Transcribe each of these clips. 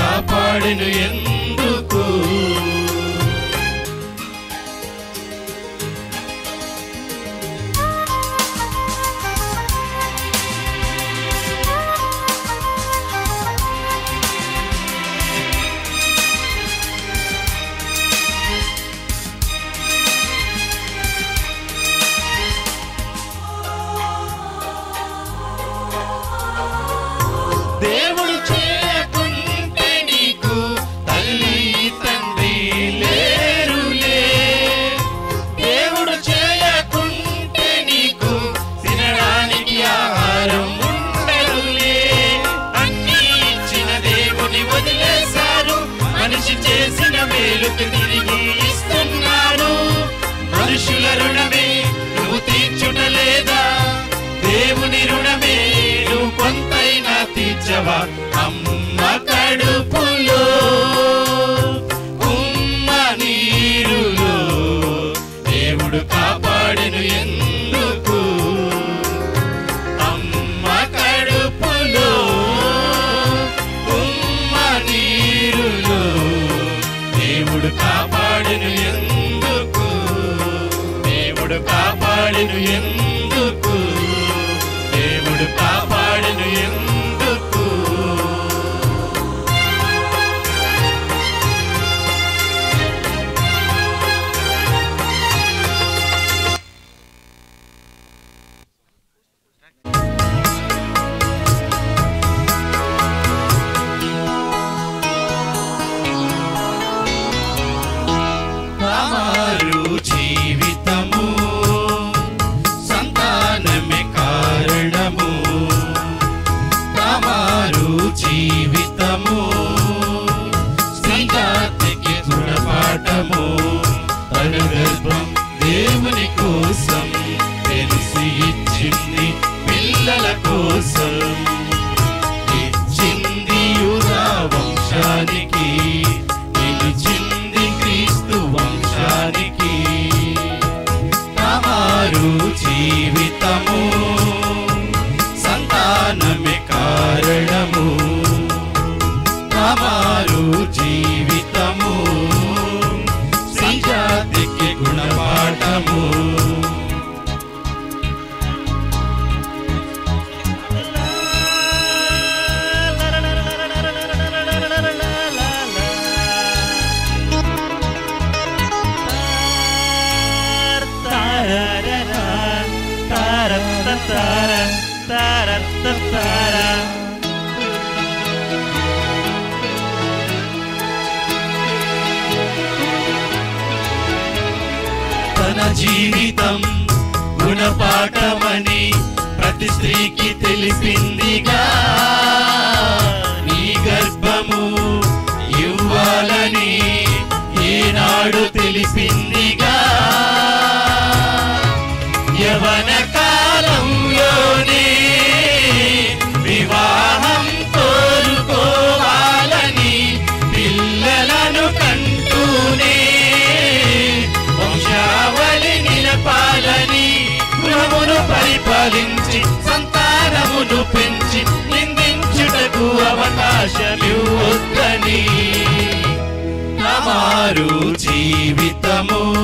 కాపాడెను ఎందుకు? అవకాశమివ్వొద్దని నమారు జీవితము.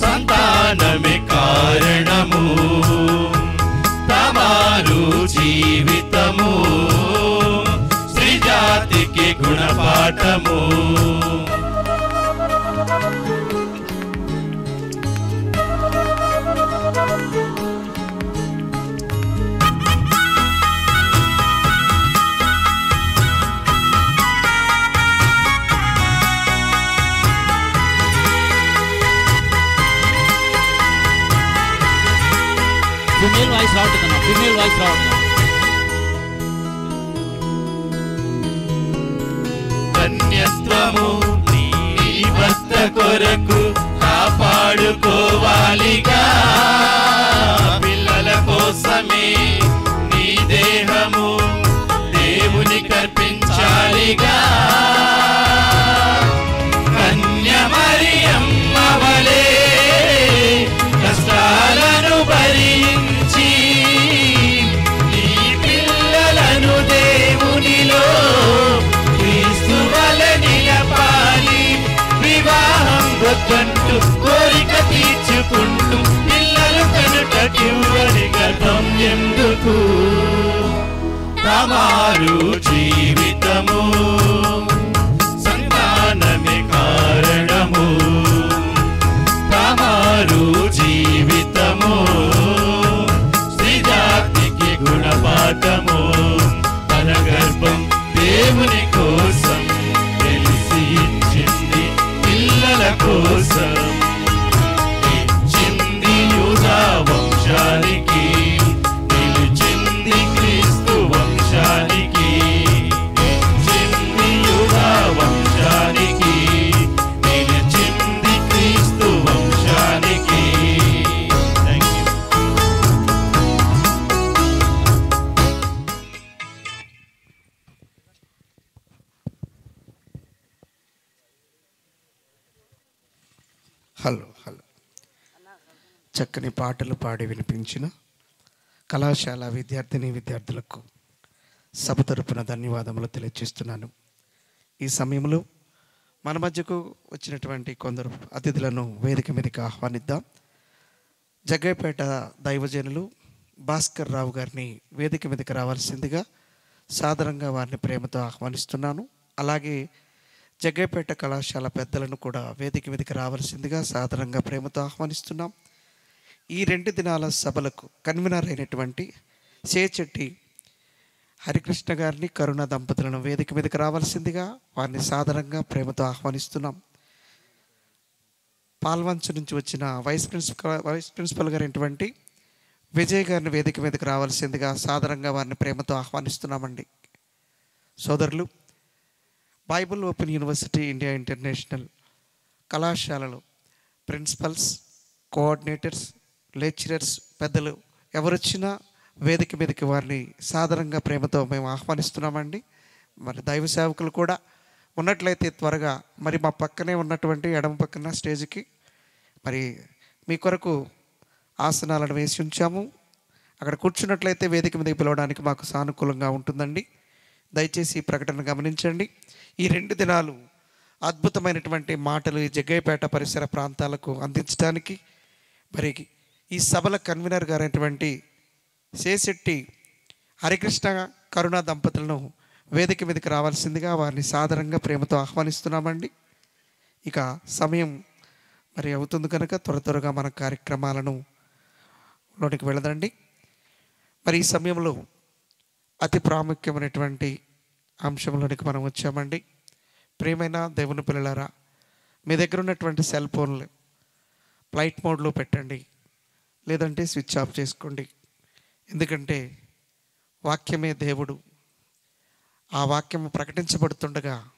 సంతానమే కారణము. తమారు జీవితము. శ్రీజాతికి గుణపాఠము. ఫిమేల్ వాయిస్ రావట్లేదు కన్యత్వము నీ భర్త కొరకు కాపాడుకోవాలిగా. పిల్లల కోసమే నీ దేహము దేవుని కర్పించాలిగా. కనుటకివ్వని గతం ఎందుకు? తమారు జీవితము. పాటలు పాడి వినిపించిన కళాశాల విద్యార్థిని విద్యార్థులకు సభ తరపున ధన్యవాదములు తెలియజేస్తున్నాను. ఈ సమయంలో మన మధ్యకు వచ్చినటువంటి కొందరు అతిథులను వేదిక మీదకి ఆహ్వానిద్దాం. జగ్గైపేట దైవజనులు భాస్కర్ రావు గారిని వేదిక మీదకి రావాల్సిందిగా సాధారణంగా వారిని ప్రేమతో ఆహ్వానిస్తున్నాను. అలాగే జగ్గైపేట కళాశాల పెద్దలను కూడా వేదిక మీదకి రావాల్సిందిగా సాధారణంగా ప్రేమతో ఆహ్వానిస్తున్నాం. ఈ రెండు దినాల సభలకు కన్వీనర్ అయినటువంటి సేచెట్టి హరికృష్ణ గారిని కరుణ దంపతులను వేదిక మీదకి రావాల్సిందిగా వారిని సాధారణంగా ప్రేమతో ఆహ్వానిస్తున్నాం. పాల్వంచు నుంచి వచ్చిన వైస్ ప్రిన్సిపల్ వైస్ ప్రిన్సిపల్ గారైనటువంటి విజయ్ గారిని వేదిక మీదకి రావాల్సిందిగా సాధారణంగా వారిని ప్రేమతో ఆహ్వానిస్తున్నామండి. సోదరులు Bible open university India international కళాశాలలో ప్రిన్సిపల్స్ కోఆర్డినేటర్స్ లెక్చరర్స్ పెద్దలు ఎవరొచ్చినా వేదిక మీదకి వారిని సాధారణంగా ప్రేమతో మేము ఆహ్వానిస్తున్నామండి. మరి దైవ సేవకులు కూడా ఉన్నట్లయితే త్వరగా మరి మా పక్కనే ఉన్నటువంటి ఎడమ పక్కన స్టేజ్కి మరి మీ కొరకు ఆసనాలను వేసి ఉంచాము. అక్కడ కూర్చున్నట్లయితే వేదిక మీదకి పిలవడానికి మాకు సానుకూలంగా ఉంటుందండి. దయచేసి ప్రకటన గమనించండి. ఈ రెండు దినాలు అద్భుతమైనటువంటి మాటలు ఈ జగ్గయ్యపేట పరిసర ప్రాంతాలకు అందించడానికి మరి ఈ సభల కన్వీనర్ గారైనటువంటి శేశెట్టి హరికృష్ణ కరుణ దంపతులను వేదిక మీదకి రావాల్సిందిగా వారిని సాధారణంగా ప్రేమతో ఆహ్వానిస్తున్నామండి. ఇక సమయం మరి అవుతుంది కనుక త్వర త్వరగా మన కార్యక్రమాలను లోనికి వెళదండి మరి ఈ సమయంలో అతి ప్రాముఖ్యమైనటువంటి అంశంలోనికి మనం వచ్చామండి. ప్రేమైన దేవుని పిల్లలారా మీ దగ్గర ఉన్నటువంటి సెల్ ఫోన్లు ఫ్లైట్ మోడ్లో పెట్టండి. లేదంటే స్విచ్ ఆఫ్ చేసుకోండి. ఎందుకంటే వాక్యమే దేవుడు. ఆ వాక్యం ప్రకటించబడుతుండగా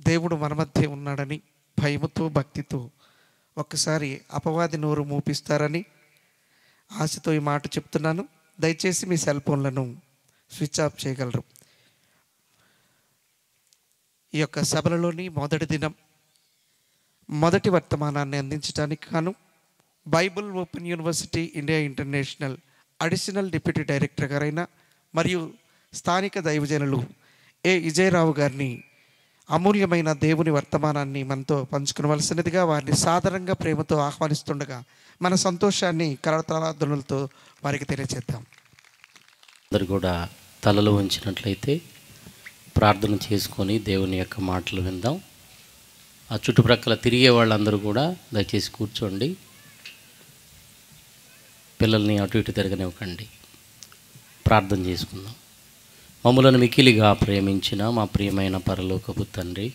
దేవుడు మన మధ్య ఉన్నాడని భయముతో భక్తితో ఒక్కసారి అపవాది నోరు మూపిస్తారని ఆశతో ఈ మాట చెప్తున్నాను. దయచేసి మీ సెల్ ఫోన్లను స్విచ్ ఆఫ్ చేయగలరు. ఈ యొక్క సభలలోని మొదటి దినం మొదటి వర్తమానాన్ని అందించడానికి గాను Bible open university India international additional deputy director గారైన మరియు స్థానిక దైవజనులు ఏ విజయరావు గారిని అమూల్యమైన దేవుని వర్తమానాన్ని మనతో పంచుకునవలసినదిగా వారిని సాధారణంగా ప్రేమతో ఆహ్వానిస్తుండగా మన సంతోషాన్ని కరతలాధ్వనులతో వారికి తెలియజేద్దాం అందరు కూడా తలలు ఉంచినట్లయితే ప్రార్థన చేసుకొని దేవుని యొక్క మాటలు విందాం. ఆ చుట్టుప్రక్కల తిరిగే వాళ్ళందరూ కూడా దయచేసి కూర్చోండి. పిల్లల్ని అటు ఇటు తిరగనివ్వకండి. ప్రార్థన చేసుకుందాం. మమ్మలను మికిలిగా ప్రేమించిన మా ప్రియమైన పరలోకపు తండ్రి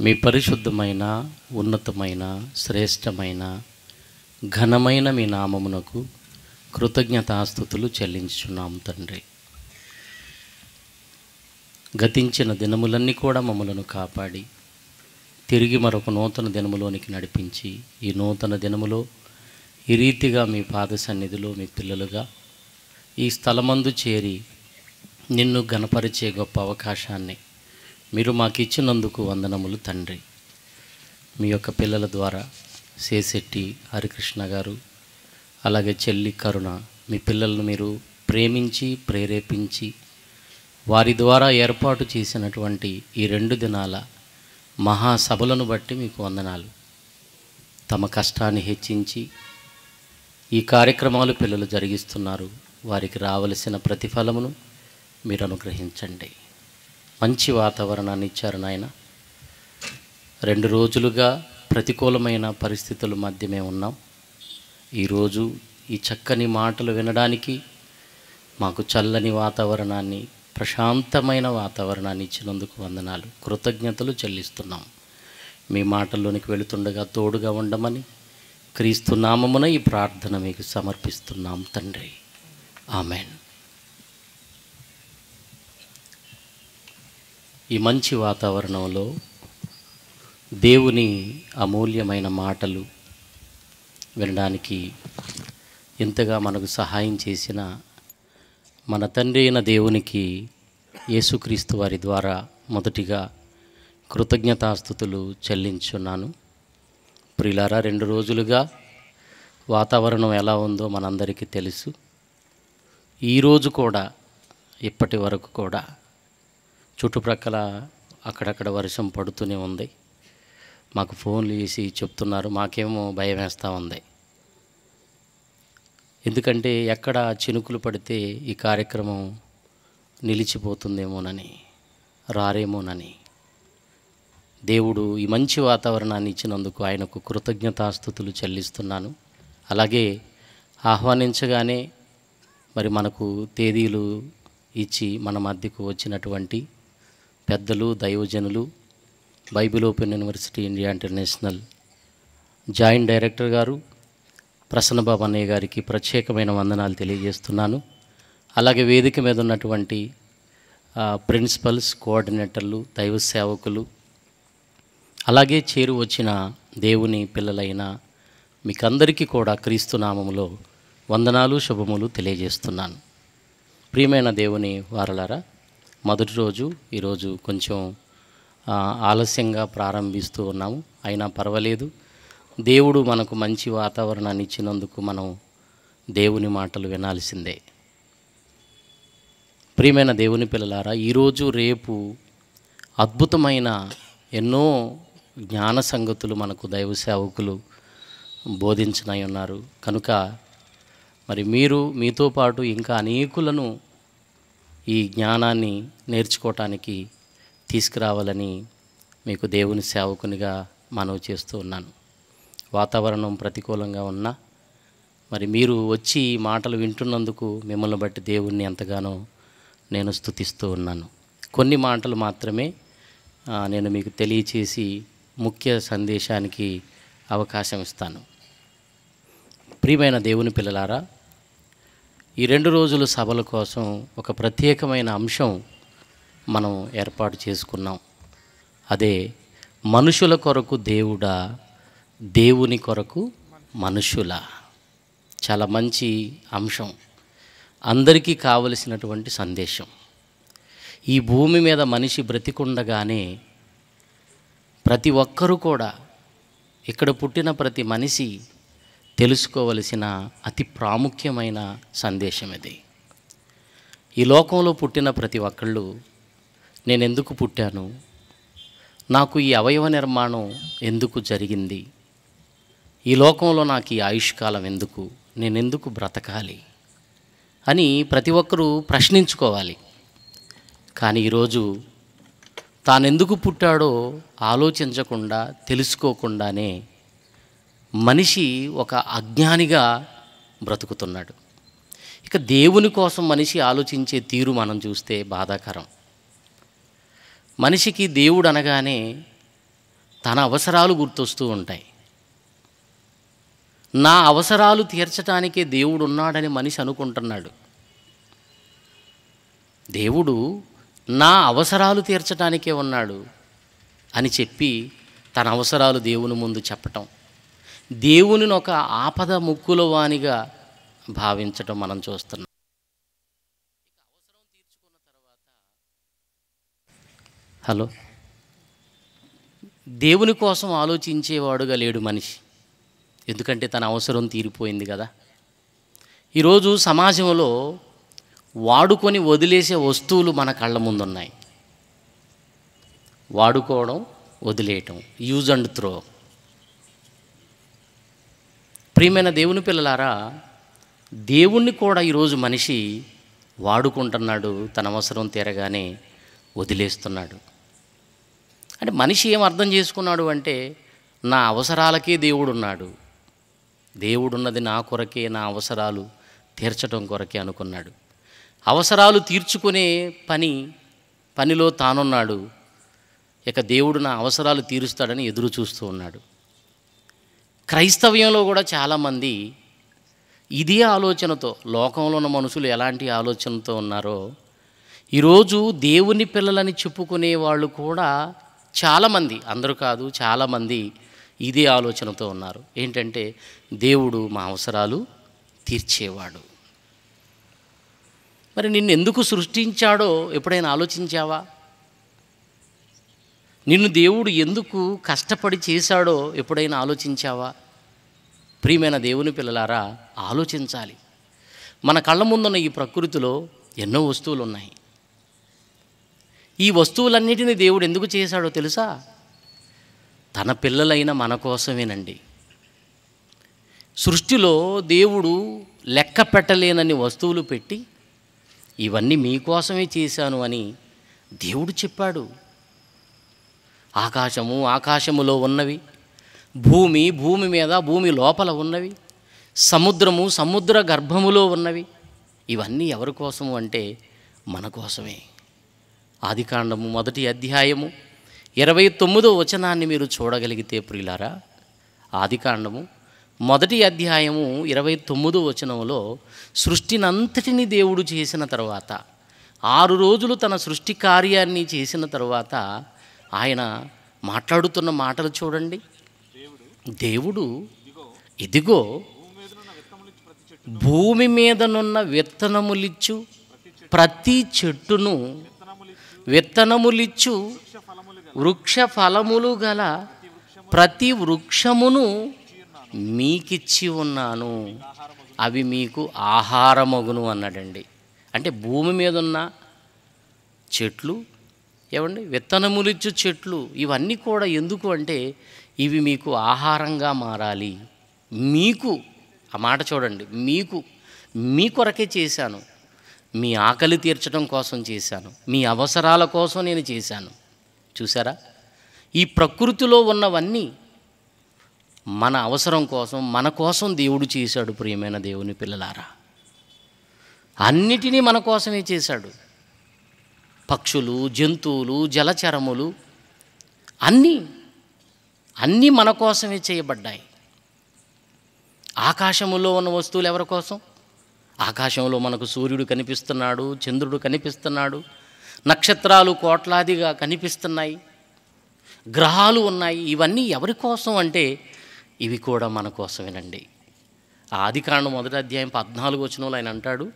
మీ పరిశుద్ధమైన ఉన్నతమైన శ్రేష్టమైన ఘనమైన మీ నామమునకు కృతజ్ఞతాస్థుతులు చెల్లించున్నాము తండ్రి. గతించిన దినములన్నీ కూడా మమ్మలను కాపాడి తిరిగి మరొక నూతన దినములోనికి నడిపించి ఈ నూతన దినములో ఈ రీతిగా మీ పాద సన్నిధిలో మీ పిల్లలుగా ఈ స్థలమందు చేరి నిన్ను గణపరిచే గొప్ప అవకాశాన్ని మీరు మాకు ఇచ్చినందుకు వందనములు తండ్రి. మీ యొక్క పిల్లల ద్వారా సేశెట్టి హరికృష్ణ గారు అలాగే చెల్లి కరుణ మీ పిల్లలను మీరు ప్రేమించి ప్రేరేపించి వారి ద్వారా ఏర్పాటు చేసినటువంటి ఈ రెండు దినాల మహాసభలను బట్టి మీకు వందనాలు. తమ కష్టాన్ని హెచ్చించి ఈ కార్యక్రమాలు పిల్లలు జరిగిస్తున్నారు. వారికి రావలసిన ప్రతిఫలమును మీరు అనుగ్రహించండి. మంచి వాతావరణాన్ని ఇచ్చారు నాయన. రెండు రోజులుగా ప్రతికూలమైన పరిస్థితుల మధ్య మేము ఉన్నాం ఈరోజు ఈ చక్కని మాటలు వినడానికి మాకు చల్లని వాతావరణాన్ని ప్రశాంతమైన వాతావరణాన్ని ఇచ్చినందుకు వందనాలు. కృతజ్ఞతలు చెల్లిస్తున్నాం. మీ మాటల్లోనికి వెళుతుండగా తోడుగా ఉండమని క్రీస్తు నామమున ఈ ప్రార్థన మీకు సమర్పిస్తున్నాం తండ్రి. ఆమెన్. ఈ మంచి వాతావరణంలో దేవుని అమూల్యమైన మాటలు వినడానికి ఎంతగా మనకు సహాయం చేసిన మన తండ్రి అయిన దేవునికి యేసుక్రీస్తు వారి ద్వారా మొదటిగా కృతజ్ఞతాస్థుతులు చెల్లించున్నాను. ప్రిలారా రెండు రోజులుగా వాతావరణం ఎలా ఉందో మనందరికీ తెలుసు. ఈరోజు కూడా ఇప్పటి వరకు కూడా చుట్టుప్రక్కల అక్కడక్కడ వర్షం పడుతూనే ఉంది. మాకు ఫోన్లు చేసి చెప్తున్నారు మాకేమో భయం వేస్తూ ఉంది. ఎందుకంటే ఎక్కడ చినుకులు పడితే ఈ కార్యక్రమం నిలిచిపోతుందేమోనని రారేమోనని దేవుడు ఈ మంచి వాతావరణాన్ని ఇచ్చినందుకు ఆయనకు కృతజ్ఞతాస్థుతులు చెల్లిస్తున్నాను. అలాగే ఆహ్వానించగానే మరి మనకు తేదీలు ఇచ్చి మన మధ్యకు వచ్చినటువంటి పెద్దలు దైవజనులు Bible open university India international joint director గారు ప్రసన్నబాబు అన్నయ్య గారికి ప్రత్యేకమైన వందనాలు తెలియజేస్తున్నాను. అలాగే వేదిక మీద ఉన్నటువంటి ప్రిన్సిపల్స్ కోఆర్డినేటర్లు దైవ సేవకులు అలాగే చేరు వచ్చిన దేవుని పిల్లలైన మీకందరికీ కూడా క్రీస్తు నామములో వందనాలు శుభములు తెలియజేస్తున్నాను. ప్రియమైన దేవుని వారలారా మొదటి రోజు ఈరోజు కొంచెం ఆలస్యంగా ప్రారంభిస్తూ ఉన్నాము. అయినా పర్వాలేదు. దేవుడు మనకు మంచి వాతావరణాన్ని ఇచ్చినందుకు మనం దేవుని మాటలు వినాల్సిందే. ప్రియమైన దేవుని పిల్లలారా ఈరోజు రేపు అద్భుతమైన ఎన్నో జ్ఞాన సంగతులు మనకు దైవ సేవకులు బోధించనై ఉన్నారు. కనుక మరి మీరు మీతో పాటు ఇంకా అనేకులను ఈ జ్ఞానాన్ని నేర్చుకోవటానికి తీసుకురావాలని మీకు దేవుని సేవకునిగా మనవి చేస్తూ ఉన్నాను. వాతావరణం ప్రతికూలంగా ఉన్నా మరి మీరు వచ్చి ఈ మాటలు వింటున్నందుకు మిమ్మల్ని బట్టి దేవుణ్ణి ఎంతగానో నేను స్థుతిస్తూ ఉన్నాను. కొన్ని మాటలు మాత్రమే నేను మీకు తెలియచేసి ముఖ్య సందేశానికి అవకాశం ఇస్తాను. ప్రియమైన దేవుని పిల్లలారా ఈ రెండు రోజుల సభల కోసం ఒక ప్రత్యేకమైన అంశం మనం ఏర్పాటు చేసుకున్నాం. అదే మనుషుల కొరకు దేవుడా దేవుని కొరకు మనుషుల. చాలా మంచి అంశం. అందరికీ కావలసినటువంటి సందేశం. ఈ భూమి మీద మనిషి బ్రతికుండగానే ప్రతి ఒక్కరూ కూడా ఇక్కడ పుట్టిన ప్రతి మనిషి తెలుసుకోవలసిన అతి ప్రాముఖ్యమైన సందేశం ఇది. ఈ లోకంలో పుట్టిన ప్రతి ఒక్కళ్ళు నేను ఎందుకు పుట్టాను? నాకు ఈ అవయవ నిర్మాణం ఎందుకు జరిగింది? ఈ లోకంలో నాకు ఈ ఆయుష్కాలం ఎందుకు? నేను ఎందుకు బ్రతకాలి? అని ప్రతి ఒక్కరూ ప్రశ్నించుకోవాలి. కానీ ఈరోజు తానెందుకు పుట్టాడో ఆలోచించకుండా తెలుసుకోకుండానే మనిషి ఒక అజ్ఞానిగా బ్రతుకుతున్నాడు. ఇక దేవుని కోసం మనిషి ఆలోచించే తీరు మనం చూస్తే బాధాకరం. మనిషికి దేవుడు అనగానే తన అవసరాలు గుర్తొస్తూ ఉంటాయి. నా అవసరాలు తీర్చడానికే దేవుడు ఉన్నాడని మనిషి అనుకుంటున్నాడు. దేవుడు నా అవసరాలు తీర్చడానికే ఉన్నాడు అని చెప్పి తన అవసరాలు దేవుని ముందు చెప్పటం. దేవునిని ఒక ఆపద ముక్కుల వానిగా భావించటం మనం చూస్తున్నాం. హలో. దేవుని కోసం ఆలోచించేవాడుగా లేడు మనిషి. ఎందుకంటే తన అవసరం తీరిపోయింది కదా. ఈరోజు సమాజంలో వాడుకొని వదిలేసే వస్తువులు మన కళ్ళ ముందున్నాయి. వాడుకోవడం వదిలేయటం. యూజ్ అండ్ త్రో ప్రియమైన దేవుని పిల్లలారా దేవుణ్ణి కూడా ఈరోజు మనిషి వాడుకుంటున్నాడు తన అవసరం తీరగానే వదిలేస్తున్నాడు. అంటే మనిషి ఏం అర్థం చేసుకున్నాడు అంటే నా అవసరాలకే దేవుడు ఉన్నాడు దేవుడున్నది నా కొరకే నా అవసరాలు తీర్చడం కొరకే అనుకున్నాడు. అవసరాలు తీర్చుకునే పని పనిలో తానున్నాడు. ఇక దేవుడు నా అవసరాలు తీరుస్తాడని ఎదురు చూస్తూ ఉన్నాడు. క్రైస్తవ్యంలో కూడా చాలామంది ఇదే ఆలోచనతో లోకంలో ఉన్న మనుషులు ఎలాంటి ఆలోచనతో ఉన్నారో ఈరోజు దేవుని పిల్లలని చెప్పుకునే వాళ్ళు కూడా చాలామంది అందరూ కాదు చాలామంది ఇదే ఆలోచనతో ఉన్నారు. ఏంటంటే దేవుడు మా అవసరాలు తీర్చేవాడు. మరి నిన్ను ఎందుకు సృష్టించాడో ఎప్పుడైనా ఆలోచించావా? నిన్ను దేవుడు ఎందుకు కష్టపడి చేశాడో ఎప్పుడైనా ఆలోచించావా? ప్రియమైన దేవుని పిల్లలారా ఆలోచించాలి. మన కళ్ళ ముందున్న ఈ ప్రకృతిలో ఎన్నో వస్తువులు ఉన్నాయి ఈ వస్తువులన్నిటిని దేవుడు ఎందుకు చేశాడో తెలుసా? తన పిల్లలైన మన కోసమేనండి. సృష్టిలో దేవుడు లెక్క పెట్టలేనని వస్తువులు పెట్టి ఇవన్నీ మీకోసమే చేశాను అని దేవుడు చెప్పాడు. ఆకాశము ఆకాశములో ఉన్నవి భూమి భూమి మీద భూమి లోపల ఉన్నవి సముద్రము సముద్ర గర్భములో ఉన్నవి. ఇవన్నీ ఎవరి కోసము అంటే మన కోసమే. ఆదికాండము మొదటి అధ్యాయము ఇరవై తొమ్మిదో వచనాన్ని మీరు చూడగలిగితే ప్రియులారా ఆదికాండము మొదటి అధ్యాయము ఇరవై తొమ్మిదో వచనంలో సృష్టినంతటిని దేవుడు చేసిన తర్వాత ఆరు రోజులు తన సృష్టి కార్యాన్ని చేసిన తర్వాత ఆయన మాట్లాడుతున్న మాటలు చూడండి. దేవుడు ఇదిగో భూమి మీదనున్న విత్తనములిచ్చు ప్రతి చెట్టును విత్తనములిచ్చు వృక్ష ఫలములు గల ప్రతి వృక్షమును మీకిచ్చి ఉన్నాను అవి మీకు ఆహారమగును అన్నాడండి. అంటే భూమి మీద ఉన్న చెట్లు ఏమండి? విత్తనములిచ్చు చెట్లు ఇవన్నీ కూడా ఎందుకు అంటే ఇవి మీకు ఆహారంగా మారాలి. మీకు ఆ మాట చూడండి మీకు మీ కొరకే చేశాను. మీ ఆకలి తీర్చడం కోసం చేశాను. మీ అవసరాల కోసం నేను చేశాను. చూసారా ఈ ప్రకృతిలో ఉన్నవన్నీ మన అవసరం కోసం మన కోసం దేవుడు చేశాడు ప్రియమైన దేవుని పిల్లలారా. అన్నిటినీ మన కోసమే చేశాడు. పక్షులు జంతువులు జలచరములు అన్నీ అన్నీ మన కోసమే చేయబడ్డాయి. ఆకాశములో ఉన్న వస్తువులు ఎవరి కోసం? ఆకాశంలో మనకు సూర్యుడు కనిపిస్తున్నాడు చంద్రుడు కనిపిస్తున్నాడు నక్షత్రాలు కోట్లాదిగా కనిపిస్తున్నాయి గ్రహాలు ఉన్నాయి. ఇవన్నీ ఎవరి కోసం అంటే ఇవి కూడా మన కోసమేనండి. ఆది కారణం మొదటి అధ్యాయం పద్నాలుగు వచ్చిన ఆయన అంటాడు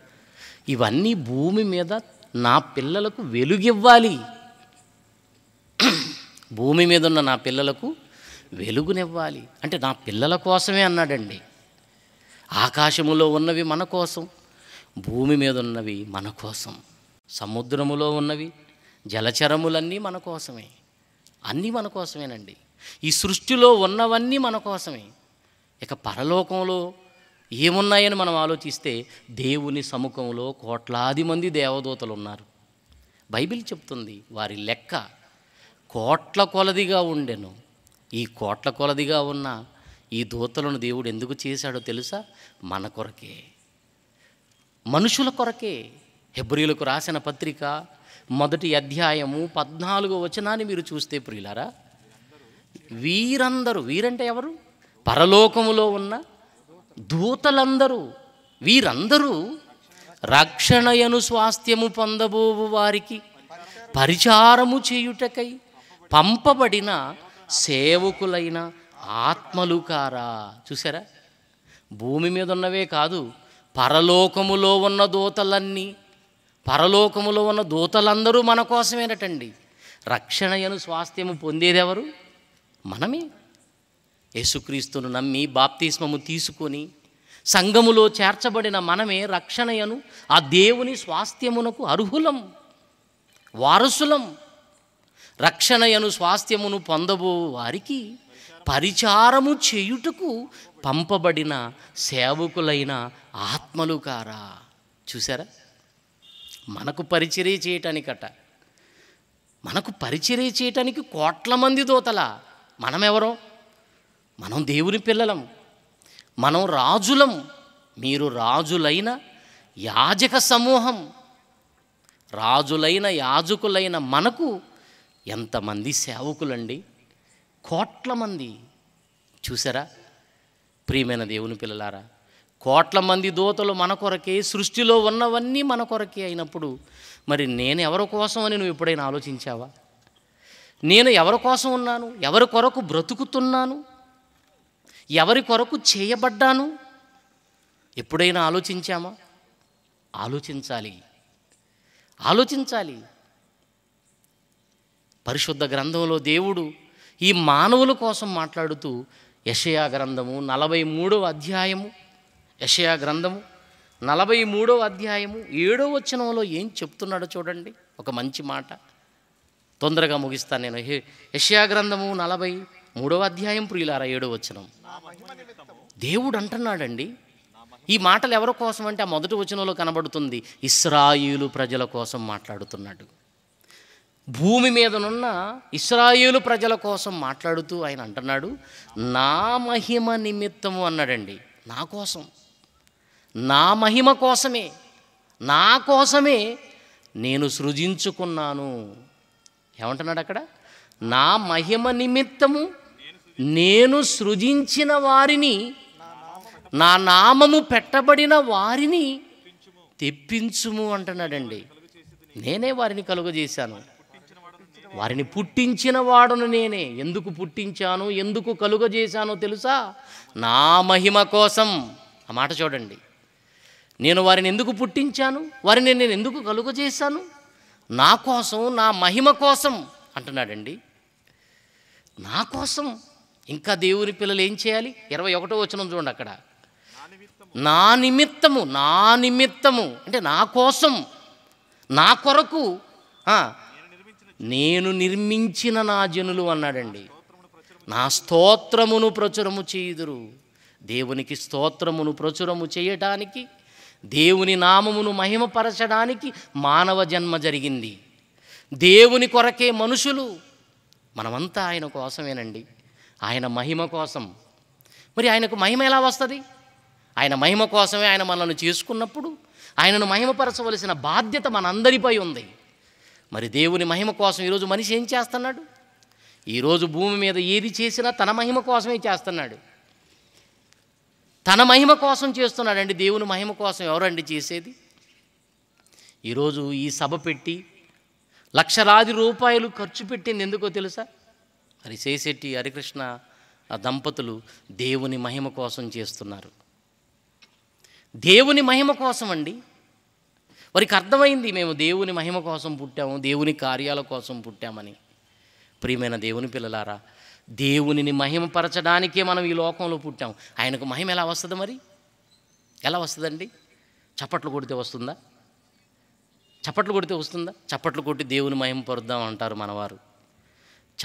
ఇవన్నీ భూమి మీద నా పిల్లలకు వెలుగివ్వాలి. భూమి మీద ఉన్న నా పిల్లలకు వెలుగునివ్వాలి. అంటే నా పిల్లల కోసమే అన్నాడండి. ఆకాశములో ఉన్నవి మన కోసం భూమి మీద ఉన్నవి మన కోసం సముద్రములో ఉన్నవి జలచరములన్నీ మన కోసమే. అన్నీ మన కోసమేనండి. ఈ సృష్టిలో ఉన్నవన్నీ మన కోసమే. ఇక పరలోకంలో ఏమున్నాయని మనం ఆలోచిస్తే దేవుని సముఖంలో కోట్లాది మంది దేవదూతలు ఉన్నారు బైబిల్ చెప్తుంది వారి లెక్క కోట్ల కొలదిగా ఉండెను. ఈ కోట్ల కొలదిగా ఉన్న ఈ దూతలను దేవుడు ఎందుకు చేశాడో తెలుసా? మన కొరకే. మనుషుల కొరకే. హెబ్రిలకు రాసిన పత్రిక మొదటి అధ్యాయము పద్నాలుగో వచనాన్ని మీరు చూస్తే ప్రియులారా వీరందరూ వీరంటే ఎవరు? పరలోకములో ఉన్న దూతలందరూ. వీరందరూ రక్షణయను స్వాస్థ్యము పొందబోవు వారికి పరిచారము చేయుటకై పంపబడిన సేవకులైన ఆత్మలు కారా. చూసారా భూమి మీద ఉన్నవే కాదు పరలోకములో ఉన్న దూతలన్నీ పరలోకములో ఉన్న దూతలందరూ మన కోసమేనటండి. రక్షణయను స్వాస్థ్యము పొందేదెవరు? మనమే. యేసుక్రీస్తును నమ్మి బాప్తిస్మము తీసుకొని సంఘములో చేర్చబడిన మనమే రక్షణయను ఆ దేవుని స్వాస్థ్యమునకు అర్హులం వారసులం. రక్షణయను స్వాస్థ్యమును పొందబో వారికి పరిచారము చేయుటకు పంపబడిన సేవకులైన ఆత్మలు కారా. చూసారా? మనకు పరిచర్య చేయటానికట. మనకు పరిచర్య చేయటానికి కోట్ల మంది దోతలా. మనమెవరో? మనం దేవుని పిల్లలం. మనం రాజులం. మీరు రాజులైన యాజక సమూహం. రాజులైన యాజకులైన మనకు ఎంతమంది సేవకులండి? కోట్ల మంది. చూసారా? ప్రియమైన దేవుని పిల్లలారా కోట్ల మంది దూతలు మన కొరకే సృష్టిలో ఉన్నవన్నీ మన కొరకే అయినప్పుడు మరి నేను ఎవరి కోసం అని నువ్వు ఎప్పుడైనా ఆలోచించావా? నేను ఎవరి కోసం ఉన్నాను? ఎవరి కొరకు బ్రతుకుతున్నాను? ఎవరి కొరకు చేయబడ్డాను? ఎప్పుడైనా ఆలోచించామా? ఆలోచించాలి. ఆలోచించాలి. పరిశుద్ధ గ్రంథంలో దేవుడు ఈ మానవుల కోసం మాట్లాడుతూ యషయా గ్రంథము నలభై మూడవ అధ్యాయము యషయా గ్రంథము నలభై మూడవ అధ్యాయము ఏడో వచనంలో ఏం చెప్తున్నాడో చూడండి. ఒక మంచి మాట. తొందరగా ముగిస్తాను నేను. యష్యా గ్రంథము నలభై మూడవ అధ్యాయం ప్రియులారా ఏడో వచనం. దేవుడు అంటున్నాడండి ఈ మాటలు ఎవరి కోసం అంటే ఆ మొదటి వచనంలో కనబడుతుంది ఇస్రాయిలు ప్రజల కోసం మాట్లాడుతున్నాడు. భూమి మీదనున్న ఇస్రాయిలు ప్రజల కోసం మాట్లాడుతూ ఆయన అంటున్నాడు నా మహిమ నిమిత్తము అన్నాడండి నా కోసం. నా మహిమ కోసమే నా కోసమే నేను సృజించుకున్నాను. ఏమంటున్నాడు అక్కడ నా మహిమ నిమిత్తము నేను సృజించిన వారిని నా నామము పెట్టబడిన వారిని తెప్పించుము అంటున్నాడండి. నేనే వారిని కలుగజేశాను. వారిని పుట్టించిన వాడును నేనే. ఎందుకు పుట్టించాను? ఎందుకు కలుగజేశానో తెలుసా? నా మహిమ కోసం. ఆ మాట చూడండి. నేను వారిని ఎందుకు పుట్టించాను? వారిని నేను ఎందుకు కలుగజేశాను? నా కోసం నా మహిమ కోసం అంటున్నాడండి. నా కోసం ఇంకా దేవుని పిల్లలు ఏం చేయాలి? ఇరవై ఒకటో వచనం చూడండి అక్కడ. నా నిమిత్తము నా నిమిత్తము అంటే నా కోసం నా కొరకు నేను నిర్మించిన నా జనులు అన్నాడండి. నా స్తోత్రమును ప్రచురము చేయుదురు. దేవునికి స్తోత్రమును ప్రచురము చేయటానికి దేవుని నామమును మహిమపరచడానికి మానవ జన్మ జరిగింది. దేవుని కొరకే మనుషులు మనమంతా ఆయన కోసమేనండి. ఆయన మహిమ కోసం. మరి ఆయనకు మహిమ ఎలా వస్తుంది? ఆయన మహిమ కోసమే ఆయన మనల్ని చేసుకున్నప్పుడు ఆయనను మహిమపరచవలసిన బాధ్యత మనందరిపై ఉంది. మరి దేవుని మహిమ కోసం ఈరోజు మనిషి ఏం చేస్తున్నాడు? ఈరోజు భూమి మీద ఏది చేసినా తన మహిమ కోసమే చేస్తున్నాడు. తన మహిమ కోసం చేస్తున్నాడండి. దేవుని మహిమ కోసం ఎవరండి చేసేది? ఈరోజు ఈ సభ పెట్టి లక్షలాది రూపాయలు ఖర్చు పెట్టింది ఎందుకో తెలుసా? మరి చేసేటి హరికృష్ణ దంపతులు దేవుని మహిమ కోసం చేస్తున్నారు. దేవుని మహిమ కోసం అండి. వారికి అర్థమైంది మేము దేవుని మహిమ కోసం పుట్టాము దేవుని కార్యాల కోసం పుట్టామని. ప్రియమైన దేవుని పిల్లలారా దేవునిని మహిమపరచడానికే మనం ఈ లోకంలో పుట్టాం. ఆయనకు మహిమ ఎలా వస్తుంది మరి? ఎలా వస్తుందండి? చప్పట్లు కొడితే వస్తుందా? చప్పట్లు కొడితే వస్తుందా? చప్పట్లు కొట్టి దేవుని మహిమ పరుద్దాం అంటారు మనవారు.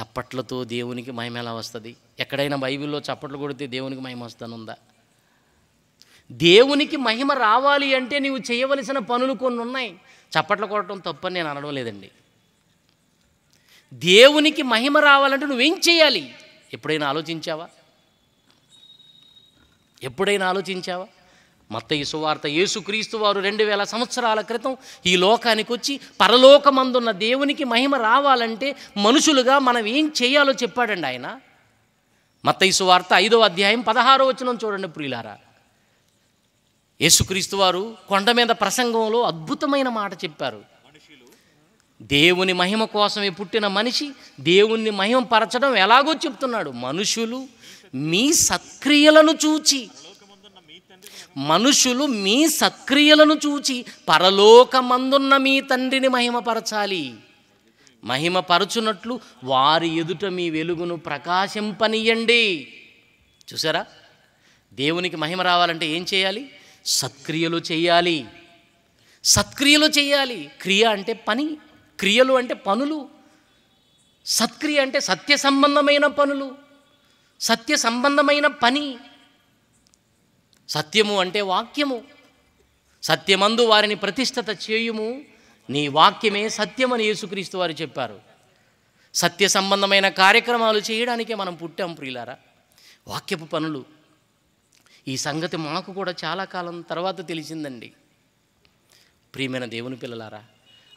చప్పట్లతో దేవునికి మహిమ ఎలా వస్తుంది? ఎక్కడైనా బైబిల్లో చప్పట్లు కొడితే దేవునికి మహిమ వస్తానుందా? దేవునికి మహిమ రావాలి అంటే నీవు చేయవలసిన పనులు కొన్ని ఉన్నాయి చప్పట్లు కొట్టడం తప్పని నేను అనడం లేదండి. దేవునికి మహిమ రావాలంటే నువ్వేం చేయాలి? ఎప్పుడైనా ఆలోచించావా? ఎప్పుడైనా ఆలోచించావా? మత్తయి సువార్త యేసుక్రీస్తు వారు రెండు వేల సంవత్సరాల క్రితం ఈ లోకానికి వచ్చి పరలోకమందున్న దేవునికి మహిమ రావాలంటే మనుషులుగా మనం ఏం చేయాలో చెప్పాడండి ఆయన. మత్తయి సువార్త ఐదో అధ్యాయం పదహారో వచనం చూడండి ప్రియులారా. యేసుక్రీస్తు వారు కొండ మీద ప్రసంగంలో అద్భుతమైన మాట చెప్పారు. దేవుని మహిమ కోసమే పుట్టిన మనిషి దేవుణ్ణి మహిమ పరచడం ఎలాగో చెప్తున్నాడు. మనుషులు మీ సత్క్రియలను చూచి మనుషులు మీ సత్క్రియలను చూచి పరలోకమందున్న మీ తండ్రిని మహిమపరచాలి. మహిమపరచునట్లు వారి ఎదుట మీ వెలుగును ప్రకాశింపనీయండి. చూసారా? దేవునికి మహిమ రావాలంటే ఏం చేయాలి? సత్క్రియలు చేయాలి. సత్క్రియలు చేయాలి. క్రియ అంటే పని. క్రియలు అంటే పనులు. సత్క్రియ అంటే సత్య సంబంధమైన పనులు. సత్య సంబంధమైన పని. సత్యము అంటే వాక్యము. సత్యమందు వారిని ప్రతిష్టత చేయుము. నీ వాక్యమే సత్యమని యేసుక్రీస్తు వారు చెప్పారు. సత్య సంబంధమైన కార్యక్రమాలు చేయడానికే మనం పుట్టాం ప్రియులారా. వాక్యపు పనులు. ఈ సంగతి మాకు కూడా చాలా కాలం తర్వాత తెలిసిందండి. ప్రియమైన దేవుని పిల్లలారా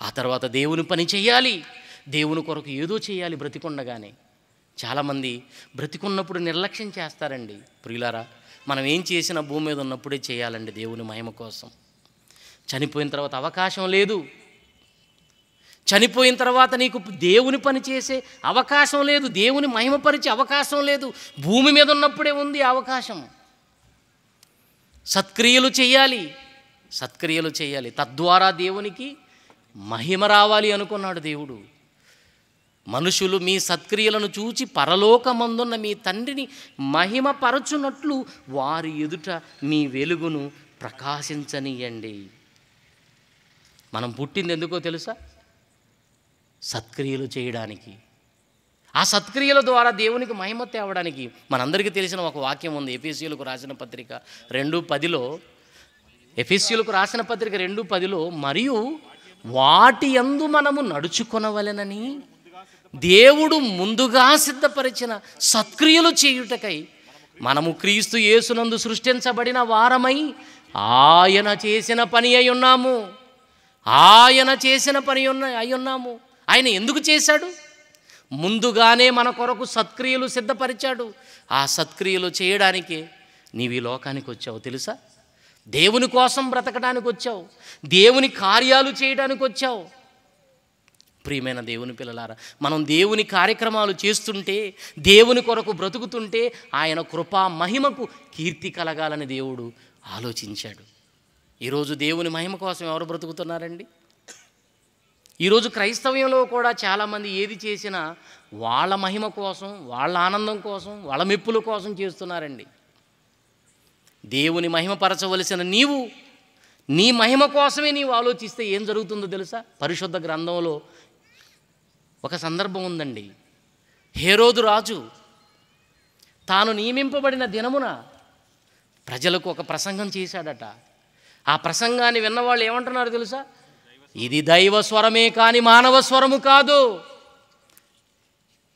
ఆ తర్వాత దేవుని పని చేయాలి. దేవుని కొరకు ఏదో చేయాలి బ్రతికుండగానే. చాలామంది బ్రతికున్నప్పుడు నిర్లక్ష్యం చేస్తారండి. ప్రియులారా మనం ఏం చేసినా భూమి మీద ఉన్నప్పుడే చేయాలండి దేవుని మహిమ కోసం. చనిపోయిన తర్వాత అవకాశం లేదు. చనిపోయిన తర్వాత నీకు దేవుని పని చేసే అవకాశం లేదు. దేవుని మహిమపరిచే అవకాశం లేదు. భూమి మీద ఉన్నప్పుడే ఉంది అవకాశం. సత్క్రియలు చేయాలి. సత్క్రియలు చేయాలి. తద్వారా దేవునికి మహిమ రావాలి అనుకున్నాడు దేవుడు. మనుషులు మీ సత్క్రియలను చూచి పరలోకమందున్న మీ తండ్రిని మహిమపరచునట్లు వారి ఎదుట మీ వెలుగును ప్రకాశించనీయండి. మనం పుట్టింది ఎందుకో తెలుసా? సత్క్రియలు చేయడానికి. ఆ సత్క్రియల ద్వారా దేవునికి మహిమ తేవడానికి. మనందరికీ తెలిసిన ఒక వాక్యం ఉంది. ఎఫీసీలకు రాసిన పత్రిక రెండు పదిలో ఎఫీసీలకు రాసిన పత్రిక రెండు పదిలో మరియు వాటి యందు మనము నడుచుకొనవలెనని దేవుడు ముందుగా సిద్ధపరిచిన సత్క్రియలు చేయుటకై మనము క్రీస్తు యేసునందు సృష్టించబడిన వారమై ఆయన చేసిన పని అయి ఉన్నాము. ఆయన చేసిన పని ఉన్న అయి ఉన్నాము. ఆయన ఎందుకు చేశాడు? ముందుగానే మన కొరకు సత్క్రియలు సిద్ధపరిచాడు. ఆ సత్క్రియలు చేయడానికి నీవి లోకానికి వచ్చావు తెలుసా? దేవుని కోసం బ్రతకడానికి వచ్చావు. దేవుని కార్యాలు చేయడానికి వచ్చావు. ప్రియమైన దేవుని పిల్లలారా మనం దేవుని కార్యక్రమాలు చేస్తుంటే దేవుని కొరకు బ్రతుకుతుంటే ఆయన కృపా మహిమకు కీర్తి కలగాలని దేవుడు ఆలోచించాడు. ఈరోజు దేవుని మహిమ కోసం ఎవరు బ్రతుకుతున్నారండి? ఈరోజు క్రైస్తవ్యంలో కూడా చాలామంది ఏది చేసినా వాళ్ళ మహిమ కోసం వాళ్ళ ఆనందం కోసం వాళ్ళ మెప్పుల కోసం చేస్తున్నారండి. దేవుని మహిమపరచవలసిన నీవు నీ మహిమ కోసమే నీవు ఆలోచిస్తే ఏం జరుగుతుందో తెలుసా? పరిశుద్ధ గ్రంథంలో ఒక సందర్భం ఉందండి. హేరోదు రాజు తాను నియమింపబడిన దినమున ప్రజలకు ఒక ప్రసంగం చేశాడట. ఆ ప్రసంగాన్ని విన్నవాళ్ళు ఏమంటున్నారు తెలుసా? ఇది దైవ స్వరమే కానీ మానవ స్వరము కాదు.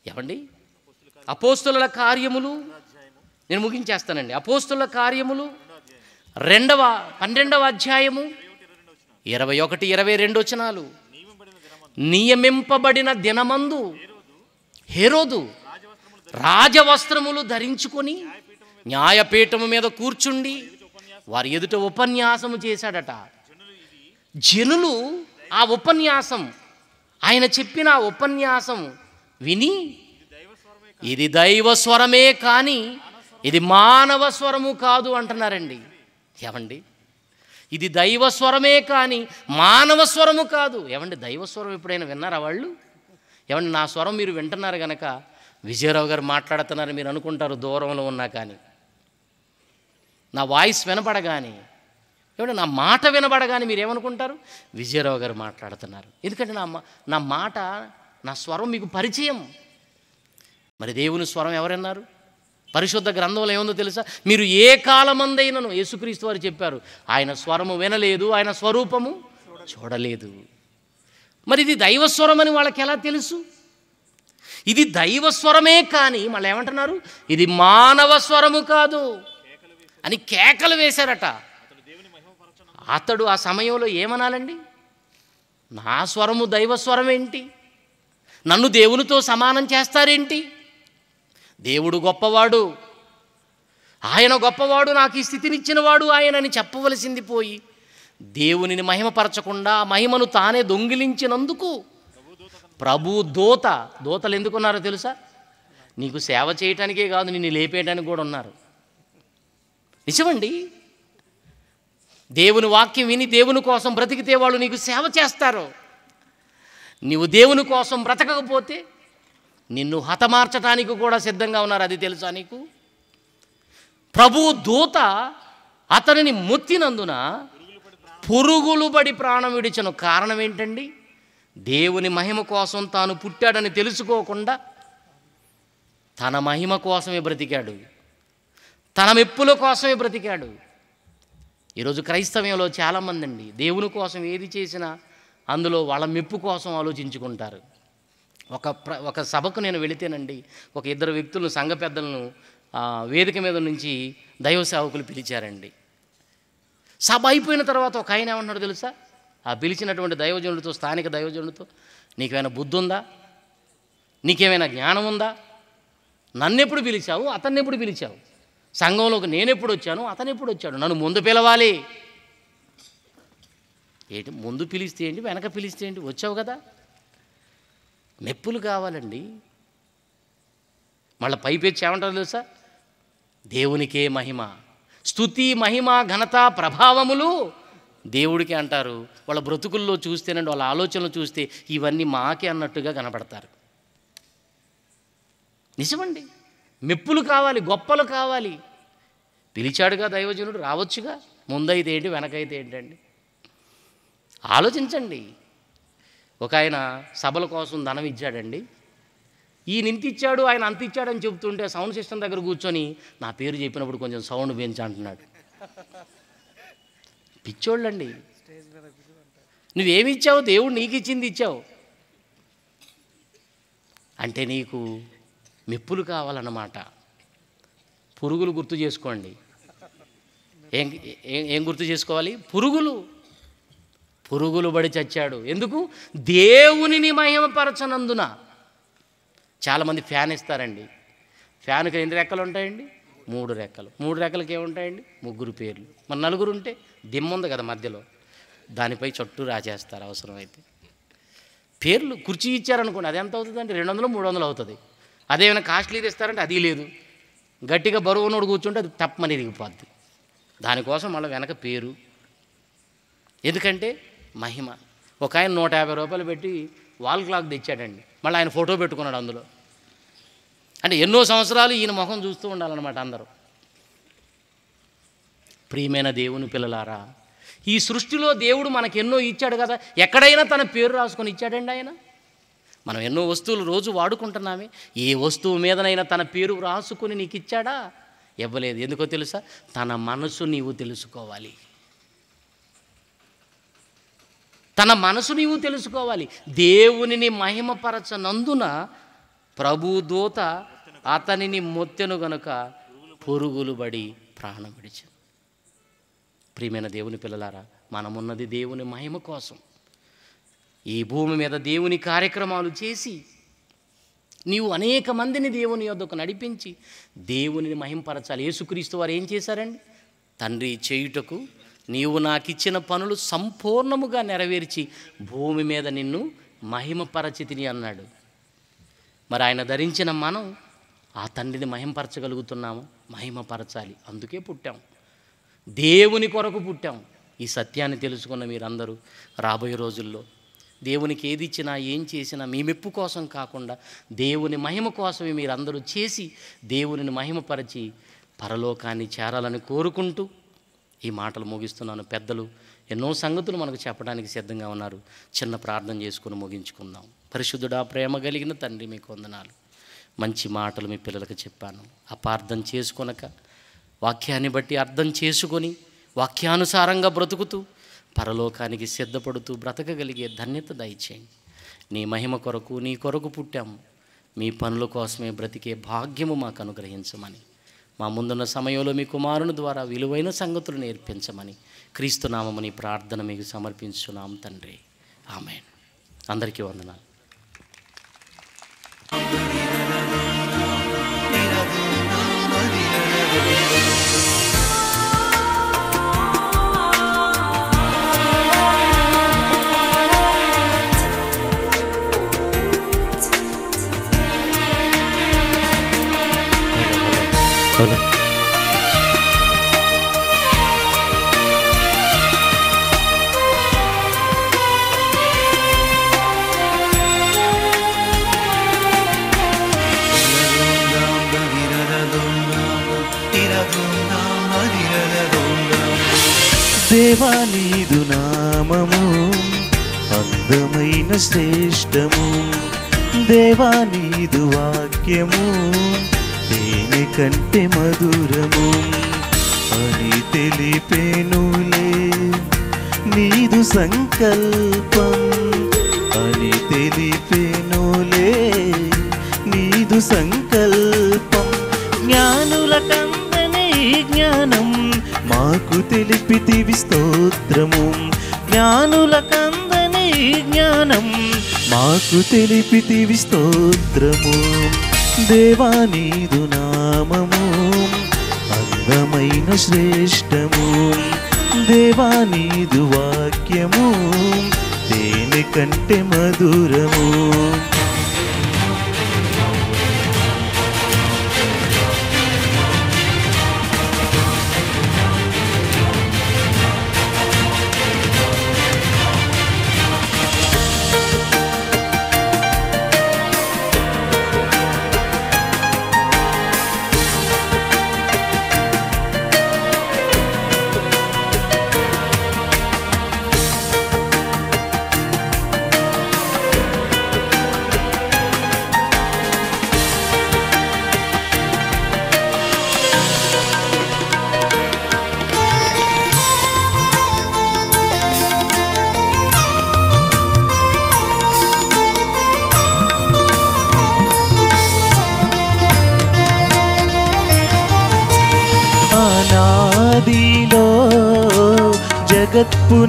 ఏమండి? అపోస్తుల కార్యములు నేను ముగించేస్తానండి. అపోస్తుల కార్యములు రెండవ పన్నెండవ అధ్యాయము ఇరవై ఒకటి ఇరవై రెండు వచనాలు. నియమింపబడిన దినమందు హేరోదు రాజవస్త్రములు ధరించుకొని న్యాయపీఠము మీద కూర్చుండి వారి ఎదుట ఉపన్యాసము చేశాడట. జనులు ఆ ఉపన్యాసం ఆయన చెప్పిన ఆ ఉపన్యాసం విని ఇది దైవ స్వరమే కానీ ఇది మానవ స్వరము కాదు అంటున్నారండి. ఏమండి? ఇది దైవ స్వరమే కానీ మానవ స్వరము కాదు. ఏమండి దైవ స్వరం ఎప్పుడైనా విన్నారా వాళ్ళు? ఏమండి నా స్వరం మీరు వింటున్నారు కనుక విజయరావు గారు మాట్లాడుతున్నారు మీరు అనుకుంటారు దూరంలో ఉన్నా కానీ. నా వాయిస్ వినపడగానే ఏమంటే నా మాట వినబడగాని మీరు ఏమనుకుంటారు? విజయరావు గారు మాట్లాడుతున్నారు. ఎందుకంటే నా నా మాట నా స్వరం మీకు పరిచయం. మరి దేవుని స్వరం ఎవరన్నారు? పరిశుద్ధ గ్రంథంలో ఏముందో తెలుసా? మీరు ఏ కాలమందైనను యేసుక్రీస్తు వారు చెప్పారు. ఆయన స్వరము వినలేదు ఆయన స్వరూపము చూడలేదు. మరి ఇది దైవస్వరం అని వాళ్ళకి ఎలా తెలుసు? ఇది దైవస్వరమే కానీ మళ్ళీ ఏమంటున్నారు? ఇది మానవ స్వరము కాదు. అని కేకలు వేశారట. అతడు ఆ సమయంలో ఏమనాలండి? నా స్వరము దైవస్వరం ఏంటి నన్ను దేవునితో సమానం చేస్తారేంటి? దేవుడు గొప్పవాడు. ఆయన గొప్పవాడు నాకు ఈ స్థితినిచ్చినవాడు ఆయనని చెప్పవలసింది పోయి దేవునిని మహిమపరచకుండా మహిమను తానే దొంగిలించినందుకు ప్రభు దోత దోతలు ఎందుకున్నారో తెలుసా? నీకు సేవ చేయటానికే కాదు నిన్ను లేపేయడానికి కూడా ఉన్నారు. నిజమండి? దేవుని వాక్యం విని దేవుని కోసం బ్రతికితే వాళ్ళు నీకు సేవ చేస్తారు. నీవు దేవుని కోసం బ్రతకకపోతే నిన్ను హతమార్చటానికి కూడా సిద్ధంగా ఉన్నారు అది తెలుసా నీకు? ప్రభువు దూత అతనిని మొత్తినందున పురుగులు పడి ప్రాణం విడిచను కారణం ఏంటండి? దేవుని మహిమ కోసం తాను పుట్టాడని తెలుసుకోకుండా తన మహిమ కోసమే బ్రతికాడు. తన మెప్పుల కోసమే బ్రతికాడు. ఈరోజు క్రైస్తవ్యంలో చాలామంది అండి దేవుని కోసం ఏది చేసినా అందులో వాళ్ళ మెప్పు కోసం ఆలోచించుకుంటారు. ఒక ప్ర ఒక సభకు నేను వెళితేనండి ఒక ఇద్దరు వ్యక్తులను సంఘ పెద్దలను వేదిక మీద నుంచి దైవ సేవకులు పిలిచారండి. సభ అయిపోయిన తర్వాత ఒక ఆయన ఏమన్నాడు తెలుసా? ఆ పిలిచినటువంటి దైవజనులతో స్థానిక దైవజనులతో నీకేమైనా బుద్ధి ఉందా నీకేమైనా జ్ఞానం ఉందా నన్నెప్పుడు పిలిచావు? అతన్ని ఎప్పుడు పిలిచావు? సంఘంలోకి నేను ఎప్పుడు వచ్చాను? అతను ఎప్పుడు వచ్చాడు? నన్ను ముందు పిలవాలి. ఏంటి? ముందు పిలిస్తే ఏంటి? వెనక పిలిస్తే ఏంటి? వచ్చావు కదా? మెప్పులు కావాలండి. మళ్ళీ పైపెచ్చి ఏమంటారు తెలుసా? దేవునికే మహిమ. స్తుతి మహిమ ఘనత ప్రభావములు దేవుడికి అంటారు. వాళ్ళ బ్రతుకుల్లో చూస్తేనండి వాళ్ళ ఆలోచనలు చూస్తే ఇవన్నీ మాకే అన్నట్టుగా కనపడతారు నిజమండి. మెప్పులు కావాలి గొప్పలు కావాలి. పిలిచాడుగా దైవజనుడు రావచ్చుగా. ముందైతే ఏంటి వెనకైతే ఏంటండి? ఆలోచించండి. ఒక ఆయన సభల కోసం ధనం ఇచ్చాడండి. ఈయన ఇంత ఇచ్చాడు ఆయన అంత ఇచ్చాడని చెబుతుంటే సౌండ్ సిస్టమ్ దగ్గర కూర్చొని నా పేరు చెప్పినప్పుడు కొంచెం సౌండ్ పెంచి అంటున్నాడు. పిచ్చోళ్ళండి. నువ్వేమి ఇచ్చావు? దేవుడు నీకు ఇచ్చింది ఇచ్చావు. అంటే నీకు మెప్పులు కావాలన్నమాట. పురుగులు గుర్తు చేసుకోండి. ఏం ఏం ఏం గుర్తు చేసుకోవాలి? పురుగులు. పురుగులు పడి చచ్చాడు. ఎందుకు? దేవునిని మహిమపరచనందున. చాలామంది ఫ్యాన్ ఇస్తారండి. ఫ్యాన్కి ఎన్ని రెక్కలు ఉంటాయండి? మూడు రెక్కలు. మూడు రెక్కలకి ఏముంటాయండి? ముగ్గురు పేర్లు. మన నలుగురు ఉంటే దిమ్మ ఉంది కదా మధ్యలో. దానిపై చుట్టూ రాచేస్తారు అవసరమైతే. పేర్లు కుర్చీ ఇచ్చారనుకోండి అది ఎంత అవుతుందండి? రెండు వందలు మూడు వందలు అవుతుంది. అదేమైనా కాస్ట్లీది ఇస్తారంటే అది లేదు. గట్టిగా బరువు నోడు కూర్చుంటే అది తప్పమని దిగిపోద్ది దానికోసం మళ్ళీ వెనక పేరు. ఎందుకంటే మహిమ. ఒక ఆయన నూట యాభై రూపాయలు పెట్టి వాల్ క్లాక్ తెచ్చాడండి. మళ్ళీ ఆయన ఫోటో పెట్టుకున్నాడు అందులో. అంటే ఎన్నో సంవత్సరాలు ఈయన ముఖం చూస్తూ ఉండాలన్నమాట అందరూ. ప్రియమైన దేవుని పిల్లలారా ఈ సృష్టిలో దేవుడు మనకు ఎన్నో ఇచ్చాడు కదా. ఎక్కడైనా తన పేరు రాసుకొని ఇచ్చాడండి ఆయన? మనం ఎన్నో వస్తువులు రోజు వాడుకుంటున్నామే. ఏ వస్తువు మీదనైనా తన పేరు రాసుకొని నీకు ఇచ్చాడా? ఇవ్వలేదు. ఎందుకో తెలుసా? తన మనసు నీవు తెలుసుకోవాలి. తన మనసు నీవు తెలుసుకోవాలి. దేవునిని మహిమపరచనందున ప్రభు దూత అతనిని మొత్తెను గనుక పొరుగులు బడి ప్రాణం విడిచింది ప్రియమైన దేవుని పిల్లలారా మనమున్నది దేవుని మహిమ కోసం. ఈ భూమి మీద దేవుని కార్యక్రమాలు చేసి నీవు అనేక మందిని దేవుని యొద్దకు నడిపించి దేవునిని మహింపరచాలి. యేసుక్రీస్తు వారు ఏం చేశారండి? తండ్రి చేయుటకు నీవు నాకు ఇచ్చిన పనులు సంపూర్ణముగా నెరవేర్చి భూమి మీద నిన్ను మహిమపరచితిని అన్నాడు. మరి ఆయన ధరించిన మనం ఆ తండ్రిని మహిమపరచగలుగుతున్నాము మహిమపరచాలి. అందుకే పుట్టాం. దేవుని కొరకు పుట్టాం. ఈ సత్యాన్ని తెలుసుకున్న మీరందరూ రాబోయే రోజుల్లో దేవునికి ఏది ఇచ్చినా ఏం చేసినా మీ మెప్పు కోసం కాకుండా దేవుని మహిమ కోసమే మీరందరూ చేసి దేవునిని మహిమపరచి పరలోకాన్ని చేరాలని కోరుకుంటూ ఈ మాటలు ముగిస్తున్నాను. పెద్దలు ఎన్నో సంగతులు మనకు చెప్పడానికి సిద్ధంగా ఉన్నారు. చిన్న ప్రార్థన చేసుకుని ముగించుకుందాం. పరిశుద్ధుడా ప్రేమ కలిగిన తండ్రి మీకు వందనాలు. మంచి మాటలు మీ పిల్లలకు చెప్పాను. అపార్థం చేసుకొనక వాక్యాన్ని బట్టి అర్థం చేసుకొని వాక్యానుసారంగా బ్రతుకుతూ పరలోకానికి సిద్ధపడుతూ బ్రతకగలిగే ధన్యత దయచేయండి. నీ మహిమ కొరకు నీ కొరకు పుట్టాము. మీ పనుల కోసమే బ్రతికే భాగ్యము మాకు అనుగ్రహించమని. మా ముందున్న సమయంలో మీ కుమారుని ద్వారా విలువైన సంగతులు నేర్పించమని క్రీస్తునామని ప్రార్థన మీకు సమర్పించున్నాం తండ్రి. ఆమె అందరికీ వందనాలు. దేవా నీదు నామము అందమైన శ్రేష్టము. దేవా నీదు వాక్యము దేని కంటే మధురము. అని తెలిపేనులే నీదు సంకల్పం. అని తెలిపేనులే నీదు సంకల్పం. జ్ఞానుల కందనే జ్ఞానం మాకు తెలిపితివి స్తోత్రము. జ్ఞానుల జ్ఞానం. మాకు తెలిపితివి స్తోత్రము. దేవా నీదు నామము. అందమైన శ్రేష్టము. దేవా నీదు వాక్యము. దేనికంటే మధురము.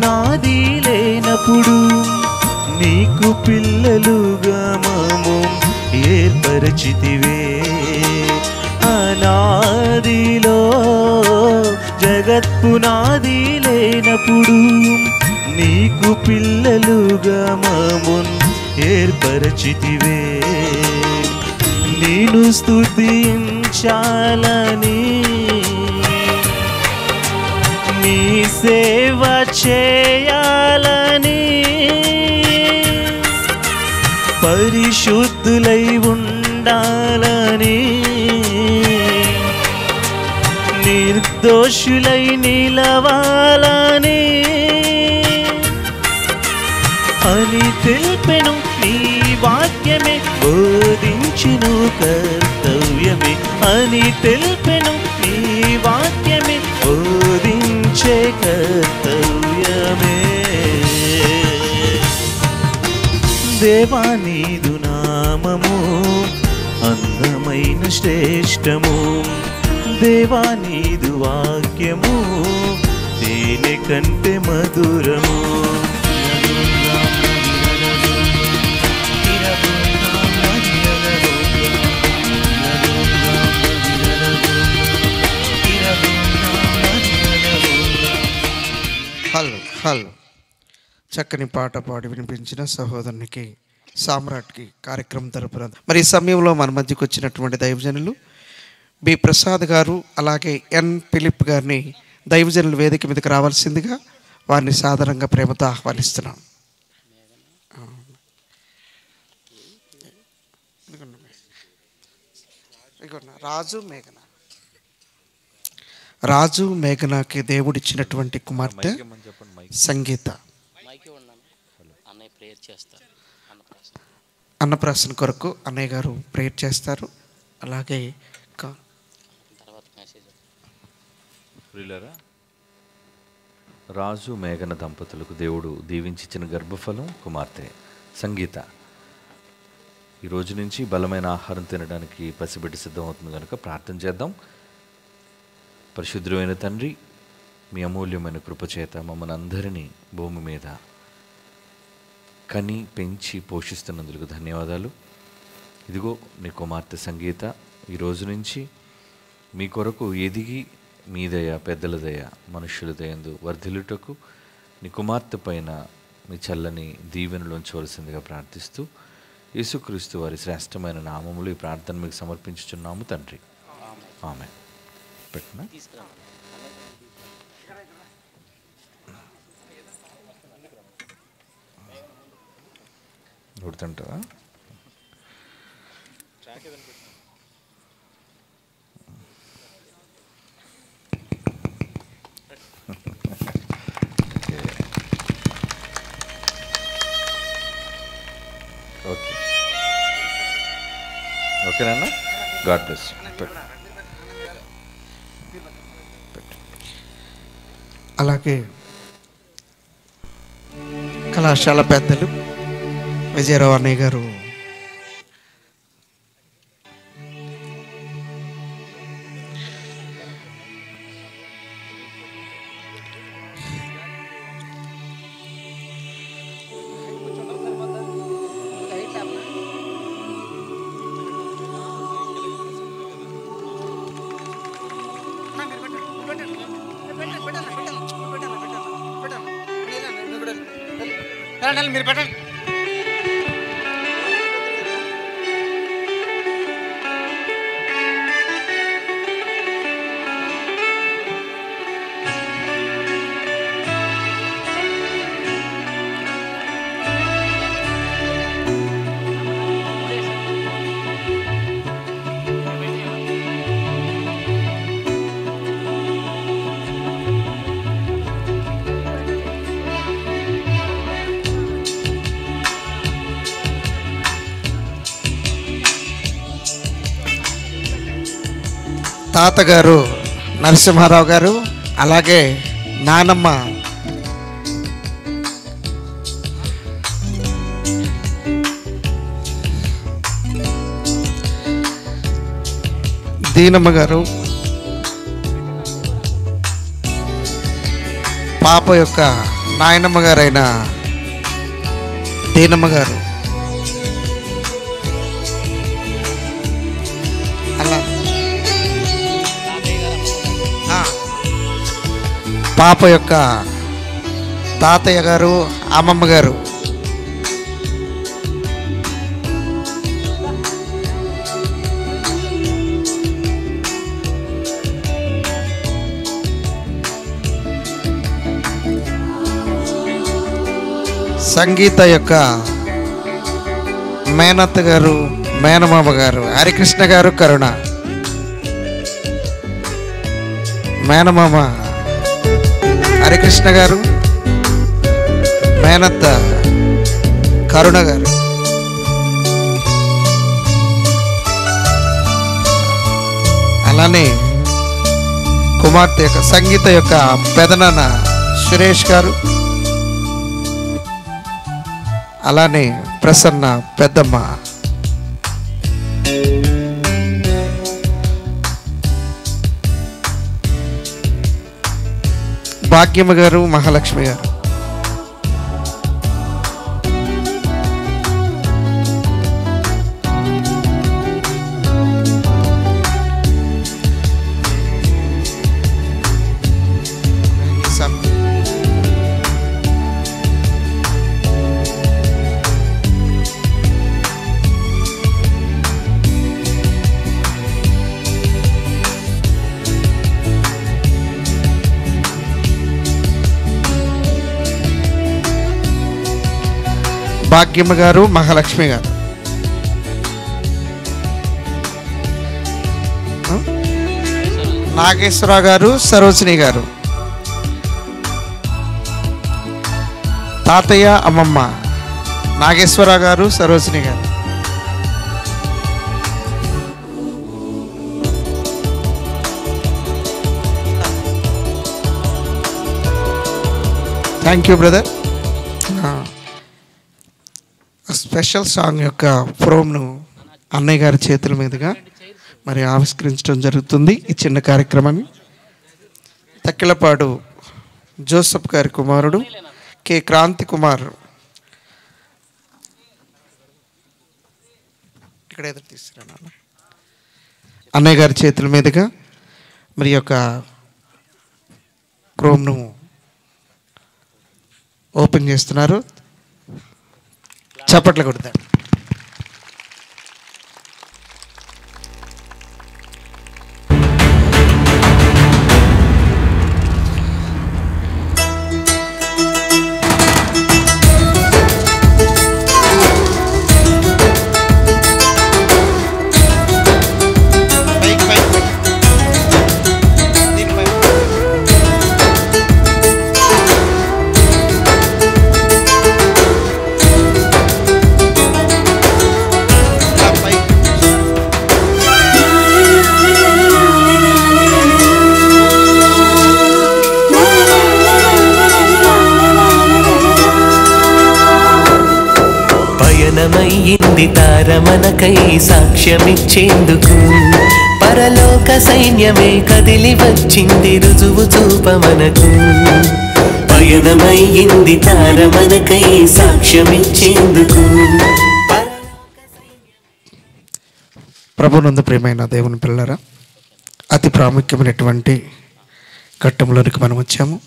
నాది లేనప్పుడు నీకు పిల్లలుగా మాము ఏర్పరచితివే. అనాదిలో జగత్పునాది లేనప్పుడు నీకు పిల్లలుగా మామున్ ఏర్పరచితివే. నేను స్థుతించాలని నీ సేవ చేయాలని. పరిశుద్ధులై ఉండాలని. నిర్దోషులై నిలవాలని. అని తెలిపెను నీ వాక్యమే బోధించును కర్తవ్యమే. అని తెలిపెను బోధించే కర్తవ్యమే దేవా నీదు నామము అందమైన శ్రేష్టము దేవా నీదు వాక్యము దేని కంటే మధురము చక్కని పాట పాడి వినిపించిన సహోదరునికి సామ్రాట్కి కార్యక్రమం తరపున. మరి ఈ సమయంలో మన మధ్యకు వచ్చినటువంటి దైవజనులు బి. ప్రసాద్ గారు అలాగే ఎన్. ఫిలిప్ గారిని దైవజనులు వేదిక మీదకి రావాల్సిందిగా వారిని సాధారణంగా ప్రేమతో ఆహ్వానిస్తున్నాం. రాజు మేఘన. రాజు మేఘనాకి దేవుడిచ్చినటువంటి కుమార్తె సంగీత మైకి ఉన్నాను అన్నయ్య ప్రేయర్ చేస్తారు అన్నప్రాసన అన్నప్రాసన కొరకు అన్నయ్య గారు ప్రేయర్ చేస్తారు. అలాగే రాజు మేఘన దంపతులకు దేవుడు దీవించిన గర్భఫలం కుమార్తె సంగీత. ఈ రోజు నుంచి బలమైన ఆహారం తినడానికి పసిబిడ్డ సిద్ధమవుతుంది కనుక ప్రార్థన చేద్దాం. పరిశుద్ధమైన తండ్రి మీ అమూల్యమైన కృపచేత మమ్మల్ని అందరినీ భూమి మీద కని పెంచి పోషిస్తున్నందుకు ధన్యవాదాలు. ఇదిగో నీ కుమార్తె సంగీత ఈ రోజు నుంచి మీ కొరకు ఎదిగి మీ దయ పెద్దల దయ మనుష్యుల దయందు వర్ధిల్లుటకు నీ కుమార్తె పైన మీ చల్లని దీవెనలు ఉంచవలసిందిగా ప్రార్థిస్తూ యేసుక్రీస్తు వారి శ్రేష్టమైన నామములు ఈ ప్రార్థన మీకు సమర్పించుచున్నాము తండ్రి. ఆమె పెట్టినా? కొడుతుంటావా ఓకే. ఓకేనా గాడ్ బ్లెస్ అలాగే కళాశాల పెద్దలు విజయరావు అన్నయ్య గారు తాతగారు నరసింహారావు గారు అలాగే నానమ్మ. దీనమ్మ గారు పాప యొక్క నాయనమ్మ గారైన దీనమ్మ గారు. పాప యొక్క తాతయ్య గారు అమ్మమ్మ గారు. సంగీత యొక్క మేనత్త గారు మేనమామ గారు హరికృష్ణ గారు కరుణ. మేనమామ హరికృష్ణ గారు మేనత్త కరుణ గారు. అలానే కుమార్తె యొక్క సంగీత యొక్క పెదనాన్న సురేష్ గారు. అలానే ప్రసన్న పెద్దమ్మ భాగ్యమ్మ గారు మహాలక్ష్మి గారు భాగ్యమ్మ గారు మహాలక్ష్మి గారు. నాగేశ్వరరావు గారు సరోజిని గారు. తాతయ్య అమ్మమ్మ. నాగేశ్వరరావు గారు సరోజిని గారు. Thank you brother special song యొక్క ప్రోమ్ను అన్నయ్య గారి చేతుల మీదుగా మరి ఆవిష్కరించడం జరుగుతుంది ఈ చిన్న కార్యక్రమాన్ని. తక్కిలపాడు జోసఫ్ గారి కుమారుడు కె. క్రాంతి కుమార్ ఇక్కడ ఎదురు తీసుకురా అన్నయ్య గారి చేతుల మీదుగా మరి యొక్క క్రోమ్ను ఓపెన్ చేస్తున్నారు. చప్పట్లు కొడతాడు. తారమనకై సాక్ష్యమిచ్చేందుకు పరలోక సైన్యమే కదిలి వచ్చింది రుజువు చూపమనకు. పయనమయ్యింది తారమనకై సాక్ష్యమిచ్చేందుకు. ప్రభునందు ప్రేమైన దేవుని పిల్లరా అతి ప్రాముఖ్యమైనటువంటి ఘట్టంలోనికి మనం వచ్చాము.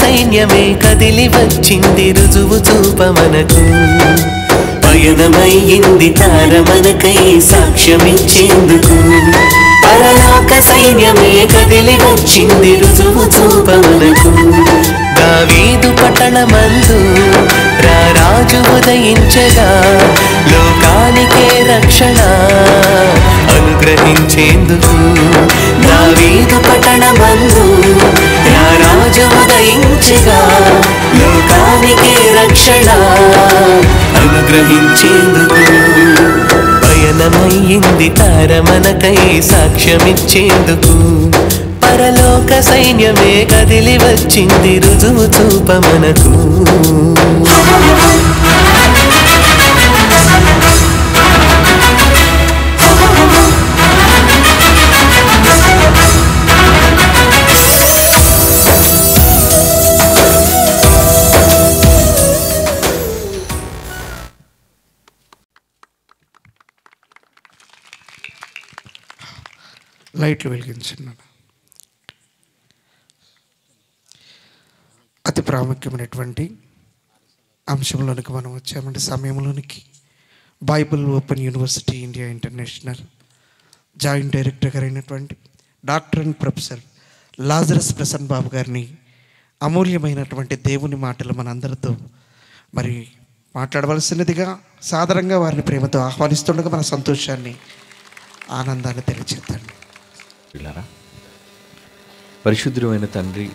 సైన్యమే కదిలి వచ్చింది రుజువు చూపమనకు. పయనమయ్యింది తారమనకై సాక్ష్యమిచ్చేందుకు. పరలోక సైన్యమే కదిలి వచ్చింది రుజువు చూపమనకు. దావీదు పట్టణమందు రారాజు ఉదయించగా లోకానికే రక్షణ అనుగ్రహించేందుకు. దావీదు పట్టణమందు రాజము దయించగా లోకానికే రక్షణ అనుగ్రహించేందుకు. పయనమయ్యింది తారమనకై సాక్ష్యమిచ్చేందుకు. పరలోక సైన్యమే కదిలి వచ్చింది రుజువు చూపమనకు. లైట్లు వెలిగించున్నాను అతి ప్రాముఖ్యమైనటువంటి అంశంలోనికి మనం వచ్చామంటే సమయంలోనికి Bible open university India international joint director గారైనటువంటి doctor and professor Lazarus Prasanna Babu గారిని అమూల్యమైనటువంటి దేవుని మాటలు మనందరితో మరి మాట్లాడవలసినదిగా సాధారణంగా వారిని ప్రేమతో ఆహ్వానిస్తుండగా మన సంతోషాన్ని ఆనందాన్ని తెలియచేద్దండి పిల్లరా పరిశుద్ధుడమైన తండ్రి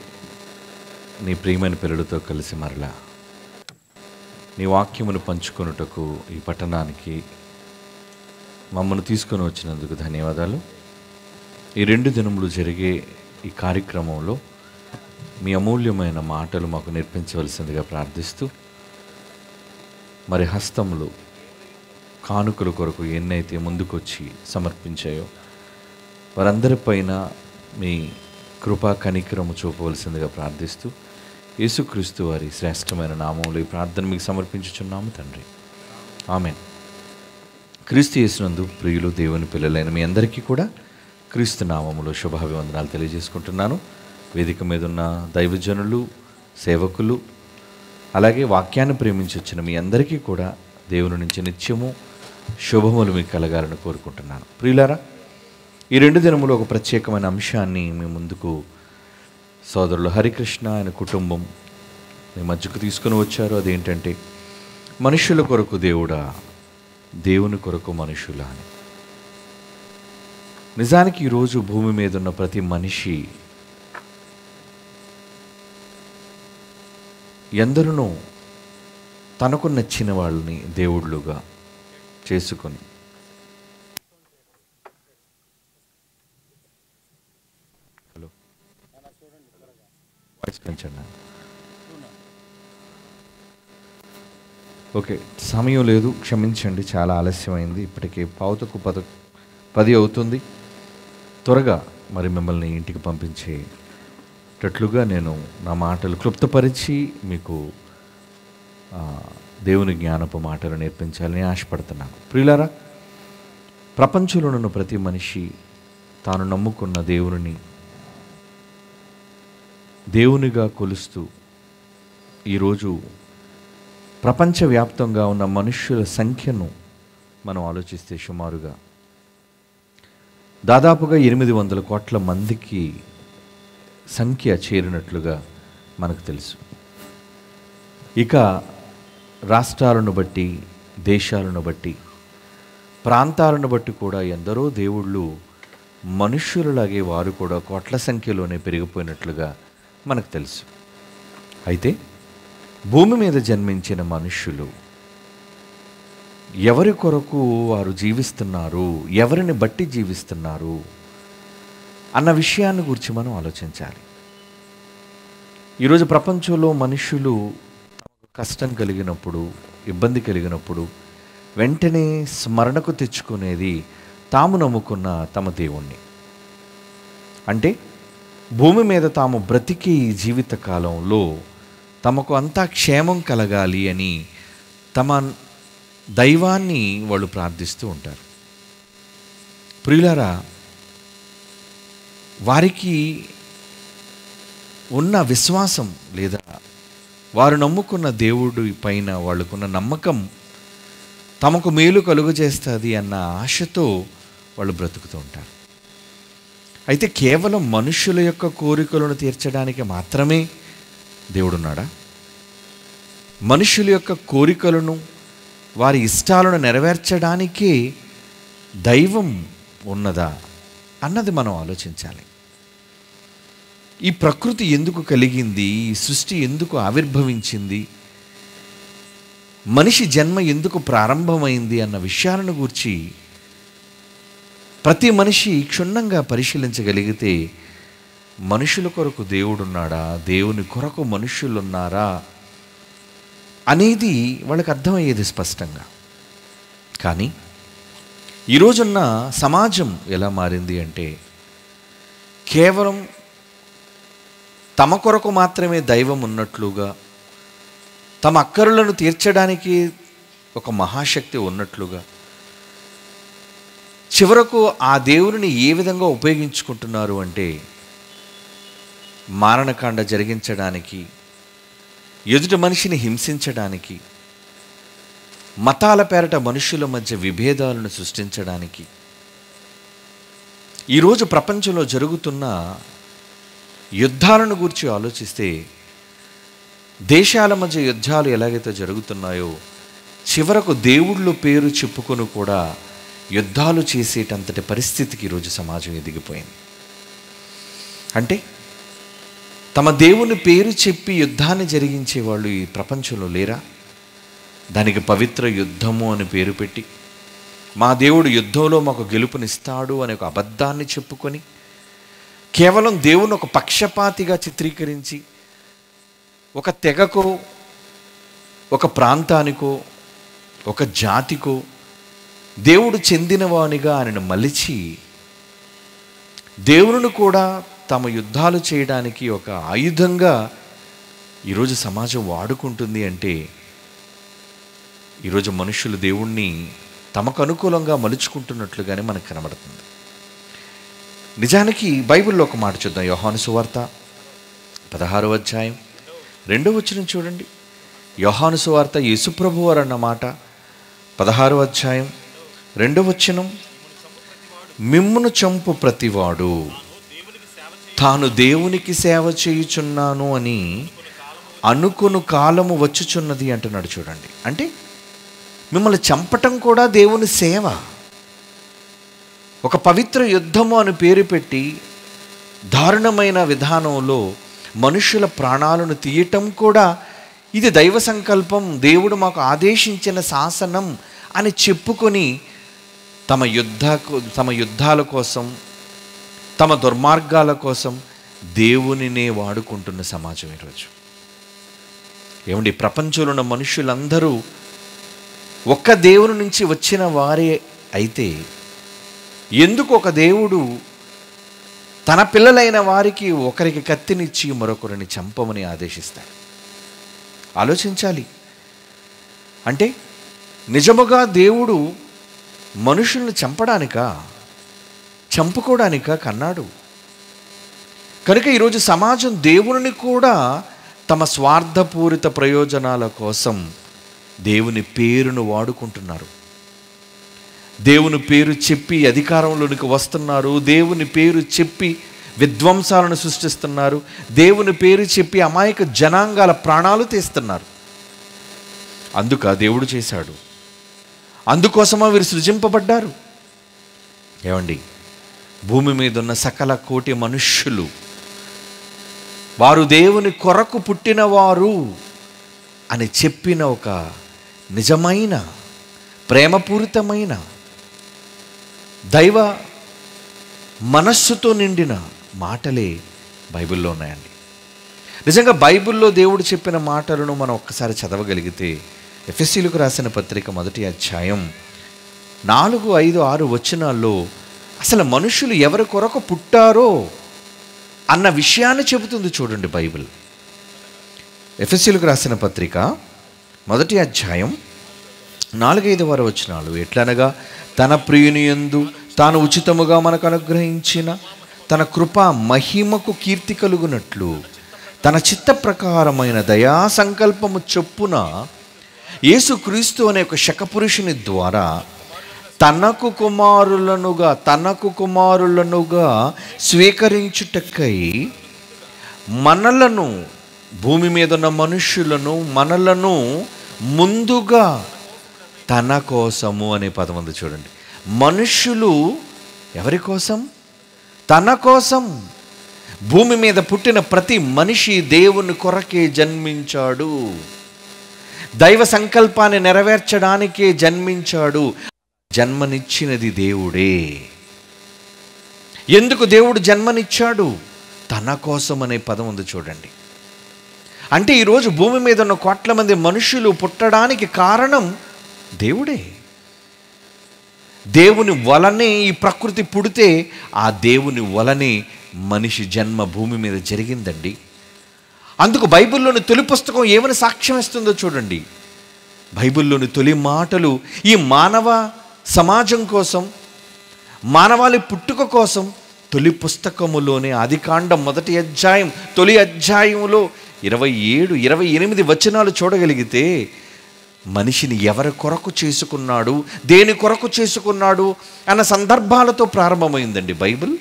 నీ ప్రియమైన పిల్లలతో కలిసి మరలా నీ వాక్యమును పంచుకొనుటకు ఈ పట్టణానికి మమ్మల్ని తీసుకొని వచ్చినందుకు ధన్యవాదాలు. ఈ రెండు దినములు జరిగే ఈ కార్యక్రమంలో మీ అమూల్యమైన మాటలు మాకు నేర్పించవలసిందిగా ప్రార్థిస్తూ మరి హస్తములు కానుకల కొరకు ఎన్నైతే ముందుకొచ్చి సమర్పించాయో వారందరిపైన మీ కృపా కనికరము చూపవలసిందిగా ప్రార్థిస్తూ యేసుక్రీస్తు వారి శ్రేష్టమైన నామంలో ఈ ప్రార్థన మీకు సమర్పించుచున్నాము తండ్రి. ఆమె క్రీస్తు యేసునందు ప్రియులు దేవుని పిల్లలైన మీ అందరికీ కూడా క్రీస్తు నామములో శుభాభివందనాలు తెలియజేసుకుంటున్నాను. వేదిక మీద ఉన్న దైవజనులు సేవకులు అలాగే వాక్యాన్ని ప్రేమించి వచ్చిన మీ అందరికీ కూడా దేవుని నుంచి నిత్యము శుభములు మీకు కలగాలని కోరుకుంటున్నాను. ప్రియులారా ఈ రెండు దినములు ఒక ప్రత్యేకమైన అంశాన్ని మీ ముందుకు సోదరులు హరికృష్ణ ఆయన కుటుంబం మీ మధ్యకు తీసుకుని వచ్చారు. అదేంటంటే మనుషుల కొరకు దేవుడా దేవుని కొరకు మనుషుల అని. నిజానికి ఈరోజు భూమి మీద ఉన్న ప్రతి మనిషి ఎందరినో తనకు నచ్చిన వాళ్ళని దేవుళ్ళుగా చేసుకొని వాయిస్ పెంచండి ఓకే సమయం లేదు క్షమించండి చాలా ఆలస్యమైంది. ఇప్పటికే పావుతకు పద పది అవుతుంది. త్వరగా మరి మిమ్మల్ని ఇంటికి పంపించేటట్లుగా నేను నా మాటలు క్లుప్తపరిచి మీకు దేవుని జ్ఞానపు మాటలు నేర్పించాలని ఆశపడుతున్నాను ప్రియులారా ప్రపంచంలో ఉన్న ప్రతి మనిషి తాను నమ్ముకున్న దేవుని దేవునిగా కొలుస్తూ ఈరోజు ప్రపంచవ్యాప్తంగా ఉన్న మనుష్యుల సంఖ్యను మనం ఆలోచిస్తే సుమారుగా దాదాపుగా ఎనిమిది వందల కోట్ల మందికి సంఖ్య చేరినట్లుగా మనకు తెలుసు. ఇక రాష్ట్రాలను బట్టి దేశాలను బట్టి ప్రాంతాలను బట్టి కూడా ఎందరో దేవుళ్ళు మనుష్యులలాగే వారు కూడా కోట్ల సంఖ్యలోనే పెరిగిపోయినట్లుగా మనకు తెలుసు. అయితే భూమి మీద జన్మించిన మనుష్యులు ఎవరి కొరకు వారు జీవిస్తున్నారు ఎవరిని బట్టి జీవిస్తున్నారు అన్న విషయాన్ని గురించి మనం ఆలోచించాలి. ఈరోజు ప్రపంచంలో మనుషులు కష్టం కలిగినప్పుడు ఇబ్బంది కలిగినప్పుడు వెంటనే స్మరణకు తెచ్చుకునేది తాము నమ్ముకున్న తమ దేవుణ్ణి. అంటే భూమి మీద తాము బ్రతికే ఈ జీవిత కాలంలో తమకు అంతా క్షేమం కలగాలి అని తమ దైవాన్ని వాళ్ళు ప్రార్థిస్తూ ఉంటారు. ప్రియులారా వారికి ఉన్న విశ్వాసం లేదా వారు నమ్ముకున్న దేవుడు పైన వాళ్ళకున్న నమ్మకం తమకు మేలు కలుగజేస్తుంది అన్న ఆశతో వాళ్ళు బ్రతుకుతూ ఉంటారు. అయితే కేవలం మనుషుల యొక్క కోరికలను తీర్చడానికి మాత్రమే దేవుడున్నాడా? మనుషుల యొక్క కోరికలను వారి ఇష్టాలను నెరవేర్చడానికే దైవం ఉన్నదా అన్నది మనం ఆలోచించాలి. ఈ ప్రకృతి ఎందుకు కలిగింది? ఈ సృష్టి ఎందుకు ఆవిర్భవించింది? మనిషి జన్మ ఎందుకు ప్రారంభమైంది? అన్న విషయాలను గూర్చి ప్రతి మనిషి క్షుణ్ణంగా పరిశీలించగలిగితే మనుషుల కొరకు దేవుడున్నాడా? దేవుని కొరకు మనుషులున్నారా అనేది వాళ్ళకి అర్థమయ్యేది స్పష్టంగా. కానీ ఈరోజున్న సమాజం ఎలా మారింది అంటే కేవలం తమ కొరకు మాత్రమే దైవం ఉన్నట్లుగా తమ అక్కరులను తీర్చడానికి ఒక మహాశక్తి ఉన్నట్లుగా చివరకు ఆ దేవుడిని ఏ విధంగా ఉపయోగించుకుంటున్నారు అంటే మారణకాండ జరిగించడానికి ఎదుటి మనిషిని హింసించడానికి మతాల పేరట మనుషుల మధ్య విభేదాలను సృష్టించడానికి. ఈరోజు ప్రపంచంలో జరుగుతున్న యుద్ధాలను గురించి ఆలోచిస్తే దేశాల మధ్య యుద్ధాలు ఎలాగైతే జరుగుతున్నాయో చివరకు దేవుళ్ళు పేరు చెప్పుకొని కూడా యుద్ధాలు చేసేటంతటి పరిస్థితికి ఈరోజు సమాజం ఎదిగిపోయింది. అంటే తమ దేవుని పేరు చెప్పి యుద్ధాన్ని జరిగించే వాళ్ళు ఈ ప్రపంచంలో లేరా? దానికి పవిత్ర యుద్ధము అని పేరు పెట్టి మా దేవుడు యుద్ధంలో మాకు గెలుపునిస్తాడు అనే ఒక అబద్ధాన్ని చెప్పుకొని కేవలం దేవుని ఒక పక్షపాతిగా చిత్రీకరించి ఒక తెగకో ఒక ప్రాంతానికో ఒక జాతికో దేవుడు చెందినవానిగా ఆయనను మలిచి దేవుని కూడా తమ యుద్ధాలు చేయడానికి ఒక ఆయుధంగా ఈరోజు సమాజం వాడుకుంటుంది అంటే ఈరోజు మనుషులు దేవుణ్ణి తమకు అనుకూలంగా మలుచుకుంటున్నట్లుగానే మనకు కనబడుతుంది. నిజానికి బైబిల్లో ఒక మాట చూద్దాం. యోహాను సువార్త పదహారో అధ్యాయం రెండో వచ్చిన చూడండి. యోహాను సువార్త యేసుప్రభు వారు అన్న మాట పదహారో అధ్యాయం రెండవ వచనం మిమ్మును చంపు ప్రతివాడు. తాను దేవునికి సేవ చేయుచున్నాను అని అనుకును కాలము వచ్చుచున్నది అంటున్నాడు చూడండి. అంటే మిమ్మల్ని చంపటం కూడా దేవుని సేవ. ఒక పవిత్ర యుద్ధము అని పేరు పెట్టి దారుణమైన విధానంలో మనుషుల ప్రాణాలను తీయటం కూడా ఇది దైవ సంకల్పం. దేవుడు మాకు ఆదేశించిన శాసనం అని చెప్పుకొని తమ యుద్ధ తమ యుద్ధాల కోసం తమ దుర్మార్గాల కోసం దేవునినే వాడుకుంటున్న సమాజం ఈరోజు. ఏమండి ప్రపంచంలో ఉన్న మనుషులందరూ ఒక్క దేవుని నుంచి వచ్చిన వారే అయితే ఎందుకు ఒక దేవుడు తన పిల్లలైన వారికి ఒకరికి కత్తినిచ్చి మరొకరిని చంపమని ఆదేశిస్తాడు? ఆలోచించాలి. అంటే నిజముగా దేవుడు మనుషుల్ని చంపడానికా? చంపుకోవడానికా కన్నాడు? కనుక ఈరోజు సమాజం దేవుని కూడా తమ స్వార్థపూరిత ప్రయోజనాల కోసం దేవుని పేరును వాడుకుంటున్నారు. దేవుని పేరు చెప్పి అధికారంలోనికి వస్తున్నారు. దేవుని పేరు చెప్పి విధ్వంసాలను సృష్టిస్తున్నారు. దేవుని పేరు చెప్పి అమాయక జనాంగాల ప్రాణాలు తీస్తున్నారు. అందుక దేవుడు చేశాడు. అందుకోసమా వీరు సృజింపబడ్డారు? ఏమండి భూమి మీద ఉన్న సకల కోటి మనుష్యులు వారు దేవుని కొరకు పుట్టినవారు అని చెప్పిన ఒక నిజమైన ప్రేమపూరితమైన దైవ మనస్సుతో నిండిన మాటలే బైబిల్లో ఉన్నాయండి. నిజంగా బైబిల్లో దేవుడు చెప్పిన మాటలను మనం ఒక్కసారి చదవగలిగితే ఎఫ్ఎస్సీలకు రాసిన పత్రిక మొదటి అధ్యాయం నాలుగు ఐదు ఆరు వచనాల్లో అసలు మనుషులు ఎవరి కొరకు పుట్టారో అన్న విషయాన్ని చెబుతుంది చూడండి బైబిల్. ఎఫ్ఎస్సీలకు రాసిన పత్రిక మొదటి అధ్యాయం నాలుగైదు వారు వచనాలు. ఎట్లనగా తన ప్రియుని ఎందు తాను ఉచితముగా మనకు అనుగ్రహించిన తన కృప మహిమకు కీర్తి కలుగునట్లు తన చిత్త ప్రకారమైన దయా సంకల్పము చొప్పున యేసుక్రీస్తు అనే ఒక శకపురుషుని ద్వారా తనకు కుమారులనుగా తనకు కుమారులనుగా స్వీకరించుటకై మనలను భూమి మీద ఉన్న మనుష్యులను మనలను ముందుగా తన కోసము అనే పదం ఉంది చూడండి. మనుష్యులు ఎవరి కోసం? తన కోసం. భూమి మీద పుట్టిన ప్రతి మనిషి దేవుని కొరకే జన్మించాడు. దైవ సంకల్పాన్ని నెరవేర్చడానికే జన్మించాడు. జన్మనిచ్చినది దేవుడే. ఎందుకు దేవుడు జన్మనిచ్చాడు? తన కోసం అనే పదం ఉంది చూడండి. అంటే ఈరోజు భూమి మీద ఉన్న కోట్ల మంది మనుషులు పుట్టడానికి కారణం దేవుడే. దేవుని వలనే ఈ ప్రకృతి పుడితే ఆ దేవుని వలనే మనిషి జన్మ భూమి మీద జరిగిందండి. అందుకు బైబిల్లోని తొలి పుస్తకం ఏమని సాక్ష్యం ఇస్తుందో చూడండి. బైబిల్లోని తొలి మాటలు ఈ మానవ సమాజం కోసం మానవాళి పుట్టుక కోసం తొలి పుస్తకములోనే అధికాండం మొదటి అధ్యాయం తొలి అధ్యాయంలో ఇరవై ఏడు ఇరవై ఎనిమిది వచనాలు చూడగలిగితే మనిషిని ఎవరి కొరకు చేసుకున్నాడు దేని కొరకు చేసుకున్నాడు అన్న సందర్భాలతో ప్రారంభమైందండి బైబిల్.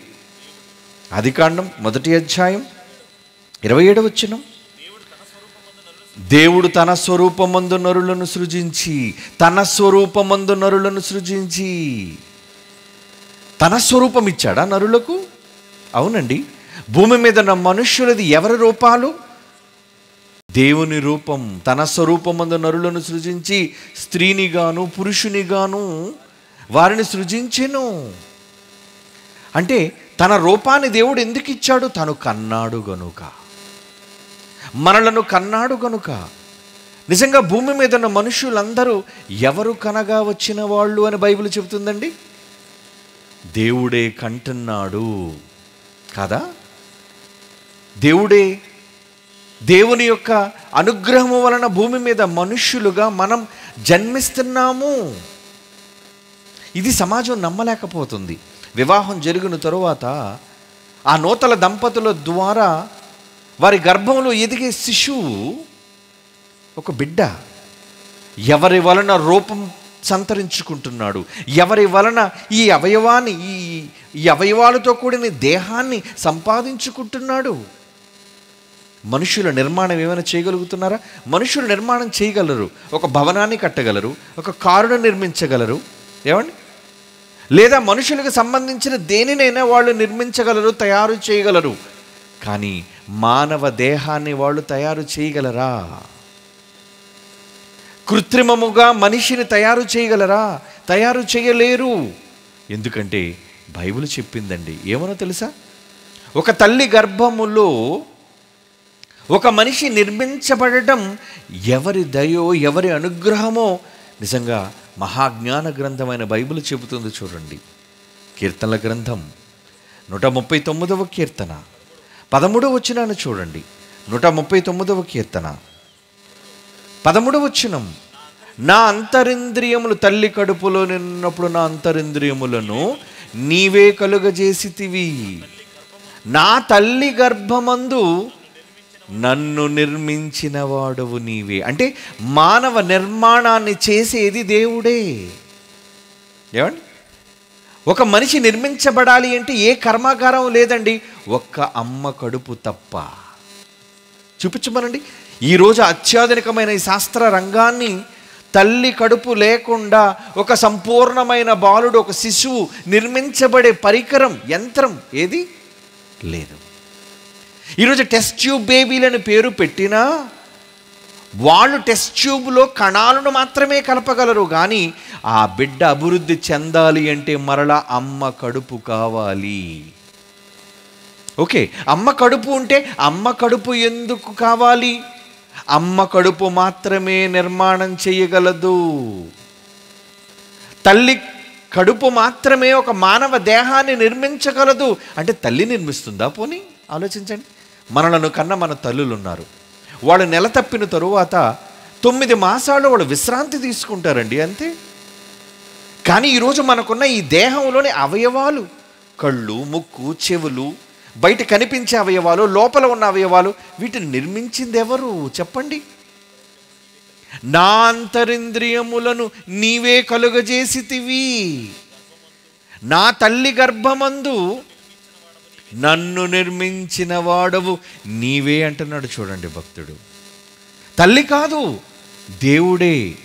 అధికాండం మొదటి అధ్యాయం ఇరవై ఏడు వచ్చిన దేవుడు తన స్వరూపమందు నరులను సృజించి తన స్వరూపమందు నరులను సృజించి తన స్వరూపం ఇచ్చాడా నరులకు? అవునండి. భూమి మీద ఉన్న మనుష్యులది ఎవరి రూపాలు? దేవుని రూపం తన స్వరూపమందు నరులను సృజించి స్త్రీనిగాను పురుషునిగాను వారిని సృజించెను. అంటే తన రూపాన్ని దేవుడు ఎందుకు ఇచ్చాడు? తను కన్నాడు గనుక. మనలను కన్నాడు గనుక. నిజంగా భూమి మీద ఉన్న మనుషులందరూ ఎవరు కనగా వచ్చిన వాళ్ళు అని బైబిల్ చెబుతుందండి? దేవుడే కంటున్నాడు. కదా? దేవుడే దేవుని యొక్క అనుగ్రహము వలన భూమి మీద మనుష్యులుగా మనం జన్మిస్తున్నాము. ఇది సమాజం నమ్మలేకపోతుంది. వివాహం జరిగిన తరువాత ఆ నూతల దంపతుల ద్వారా వారి గర్భంలో ఎదిగే శిశువు ఒక బిడ్డ. ఎవరి వలన రూపం సంతరించుకుంటున్నాడు? ఎవరి వలన ఈ అవయవాన్ని ఈ ఈ అవయవాలతో కూడిన దేహాన్ని సంపాదించుకుంటున్నాడు? మనుషుల నిర్మాణం ఏమైనా చేయగలుగుతున్నారా? మనుషులు నిర్మాణం చేయగలరు. ఒక భవనాన్ని కట్టగలరు. ఒక కారును నిర్మించగలరు. ఏమండి? లేదా మనుషులకు సంబంధించిన దేనినైనా వాళ్ళు నిర్మించగలరు తయారు చేయగలరు. కానీ మానవ దేహాన్ని వాళ్ళు తయారు చేయగలరా? కృత్రిమముగా మనిషిని తయారు చేయగలరా? తయారు చేయలేరు. ఎందుకంటే బైబిల్ చెప్పిందండి. ఏమనో తెలుసా? ఒక తల్లి గర్భములో ఒక మనిషి నిర్మించబడటం ఎవరి దయో ఎవరి అనుగ్రహమో నిజంగా మహాజ్ఞాన గ్రంథమైన బైబిల్ చెబుతుంది చూడండి. కీర్తనల గ్రంథం నూట ముప్పై తొమ్మిదవ కీర్తన. పదమూడవ వచ్చినాన్ని చూడండి. నూట ముప్పై తొమ్మిదవ కీర్తన. పదమూడవ వచ్చినం నా అంతరింద్రియములు తల్లి కడుపులో నిన్నప్పుడు నా అంతరింద్రియములను నీవే కలుగజేసితివి. నా తల్లి గర్భమందు నన్ను నిర్మించిన వాడవు నీవే. అంటే మానవ నిర్మాణాన్ని చేసేది దేవుడే. ఏమండి? ఒక మనిషి నిర్మించబడాలి అంటే ఏ కర్మాగారం లేదండి? ఒక్క అమ్మ కడుపు తప్ప. చూపించమనండి. ఈరోజు అత్యాధునికమైన ఈ శాస్త్ర రంగాన్ని తల్లి కడుపు లేకుండా ఒక సంపూర్ణమైన బాలుడు ఒక శిశువు నిర్మించబడే పరికరం యంత్రం ఏది? లేదు. ఈరోజు టెస్ట్ ట్యూబ్ బేబీలని పేరు పెట్టినా వాళ్ళు టెస్ట్ ట్యూబ్లో కణాలను మాత్రమే కలపగలరు కానీ ఆ బిడ్డ అభివృద్ధి చెందాలి అంటే మరలా అమ్మ కడుపు కావాలి. ఓకే అమ్మ కడుపు ఉంటే అమ్మ కడుపు ఎందుకు కావాలి? అమ్మ కడుపు మాత్రమే నిర్మాణం చేయగలదు. తల్లి కడుపు మాత్రమే ఒక మానవ దేహాన్ని నిర్మించగలదు. అంటే తల్లి నిర్మిస్తుందా పోనీ? ఆలోచించండి. మనలను కన్న మన తల్లులు ఉన్నారు వాళ్ళు నెల తప్పిన తరువాత తొమ్మిది మాసాలు వాళ్ళు విశ్రాంతి తీసుకుంటారండి అంతే. కానీ ఈరోజు మనకున్న ఈ దేహంలోని అవయవాలు కళ్ళు ముక్కు చెవులు బయట కనిపించే అవయవాలు లోపల ఉన్న అవయవాలు వీటిని నిర్మించింది ఎవరు చెప్పండి. నా అంతరింద్రియములను నీవే కలుగజేసితివి. నా తల్లి గర్భమందు నన్ను నిర్మించిన వాడవు నీవే అంటున్నాడు చూడండి భక్తుడు. తల్లి కాదు దేవుడే.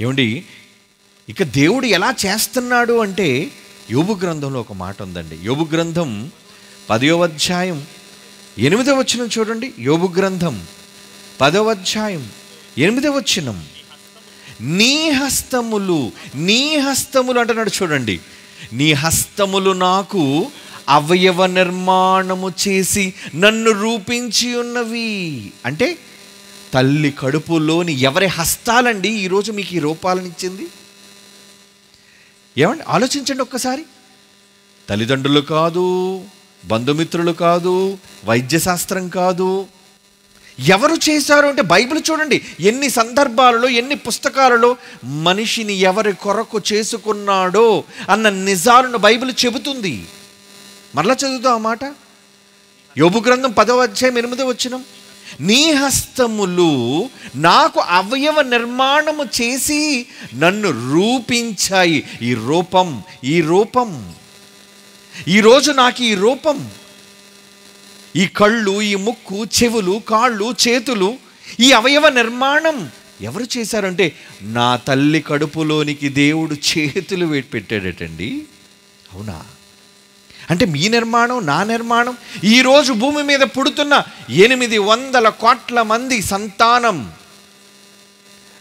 ఏమండి ఇక దేవుడు ఎలా చేస్తున్నాడు అంటే యోబు గ్రంథంలో ఒక మాట ఉందండి. యోబు గ్రంథం పదవ అధ్యాయం ఎనిమిదవ వచనం చూడండి. యోబు గ్రంథం పదవ అధ్యాయం ఎనిమిదవ వచనం. నీ హస్తములు నీ హస్తములు అంటున్నాడు చూడండి. నీ హస్తములు నాకు అవయవ నిర్మాణము చేసి నన్ను రూపించి ఉన్నవి అంటే తల్లి కడుపులోని ఎవరి హస్తాలండి ఈరోజు మీకు ఈ రూపాలను ఇచ్చింది? ఏమండి ఆలోచించండి ఒక్కసారి. తల్లిదండ్రులు కాదు బంధుమిత్రులు కాదు వైద్యశాస్త్రం కాదు. ఎవరు చేశారు అంటే బైబిల్ చూడండి ఎన్ని సందర్భాలలో ఎన్ని పుస్తకాలలో మనిషిని ఎవరి కొరకు చేసుకున్నాడో అన్న నిజాలను బైబిల్ చెబుతుంది. మరలా చదువుతాం ఆ మాట? యోబు గ్రంథం పదవ అధ్యాయం ఎనిమిదో వచ్చినం నీ హస్తములు నాకు అవయవ నిర్మాణము చేసి నన్ను రూపించాయి. ఈ రూపం ఈ రూపం. ఈరోజు నాకు ఈ రూపం. ఈ కళ్ళు ఈ ముక్కు చెవులు కాళ్ళు చేతులు ఈ అవయవ నిర్మాణం ఎవరు చేశారంటే నా తల్లి కడుపులోనికి దేవుడు చేతులు వేటి పెట్టాడటండి అవునా? అంటే మీ నిర్మాణం నా నిర్మాణం. ఈరోజు భూమి మీద పుడుతున్న ఎనిమిది వందల కోట్ల మంది సంతానం.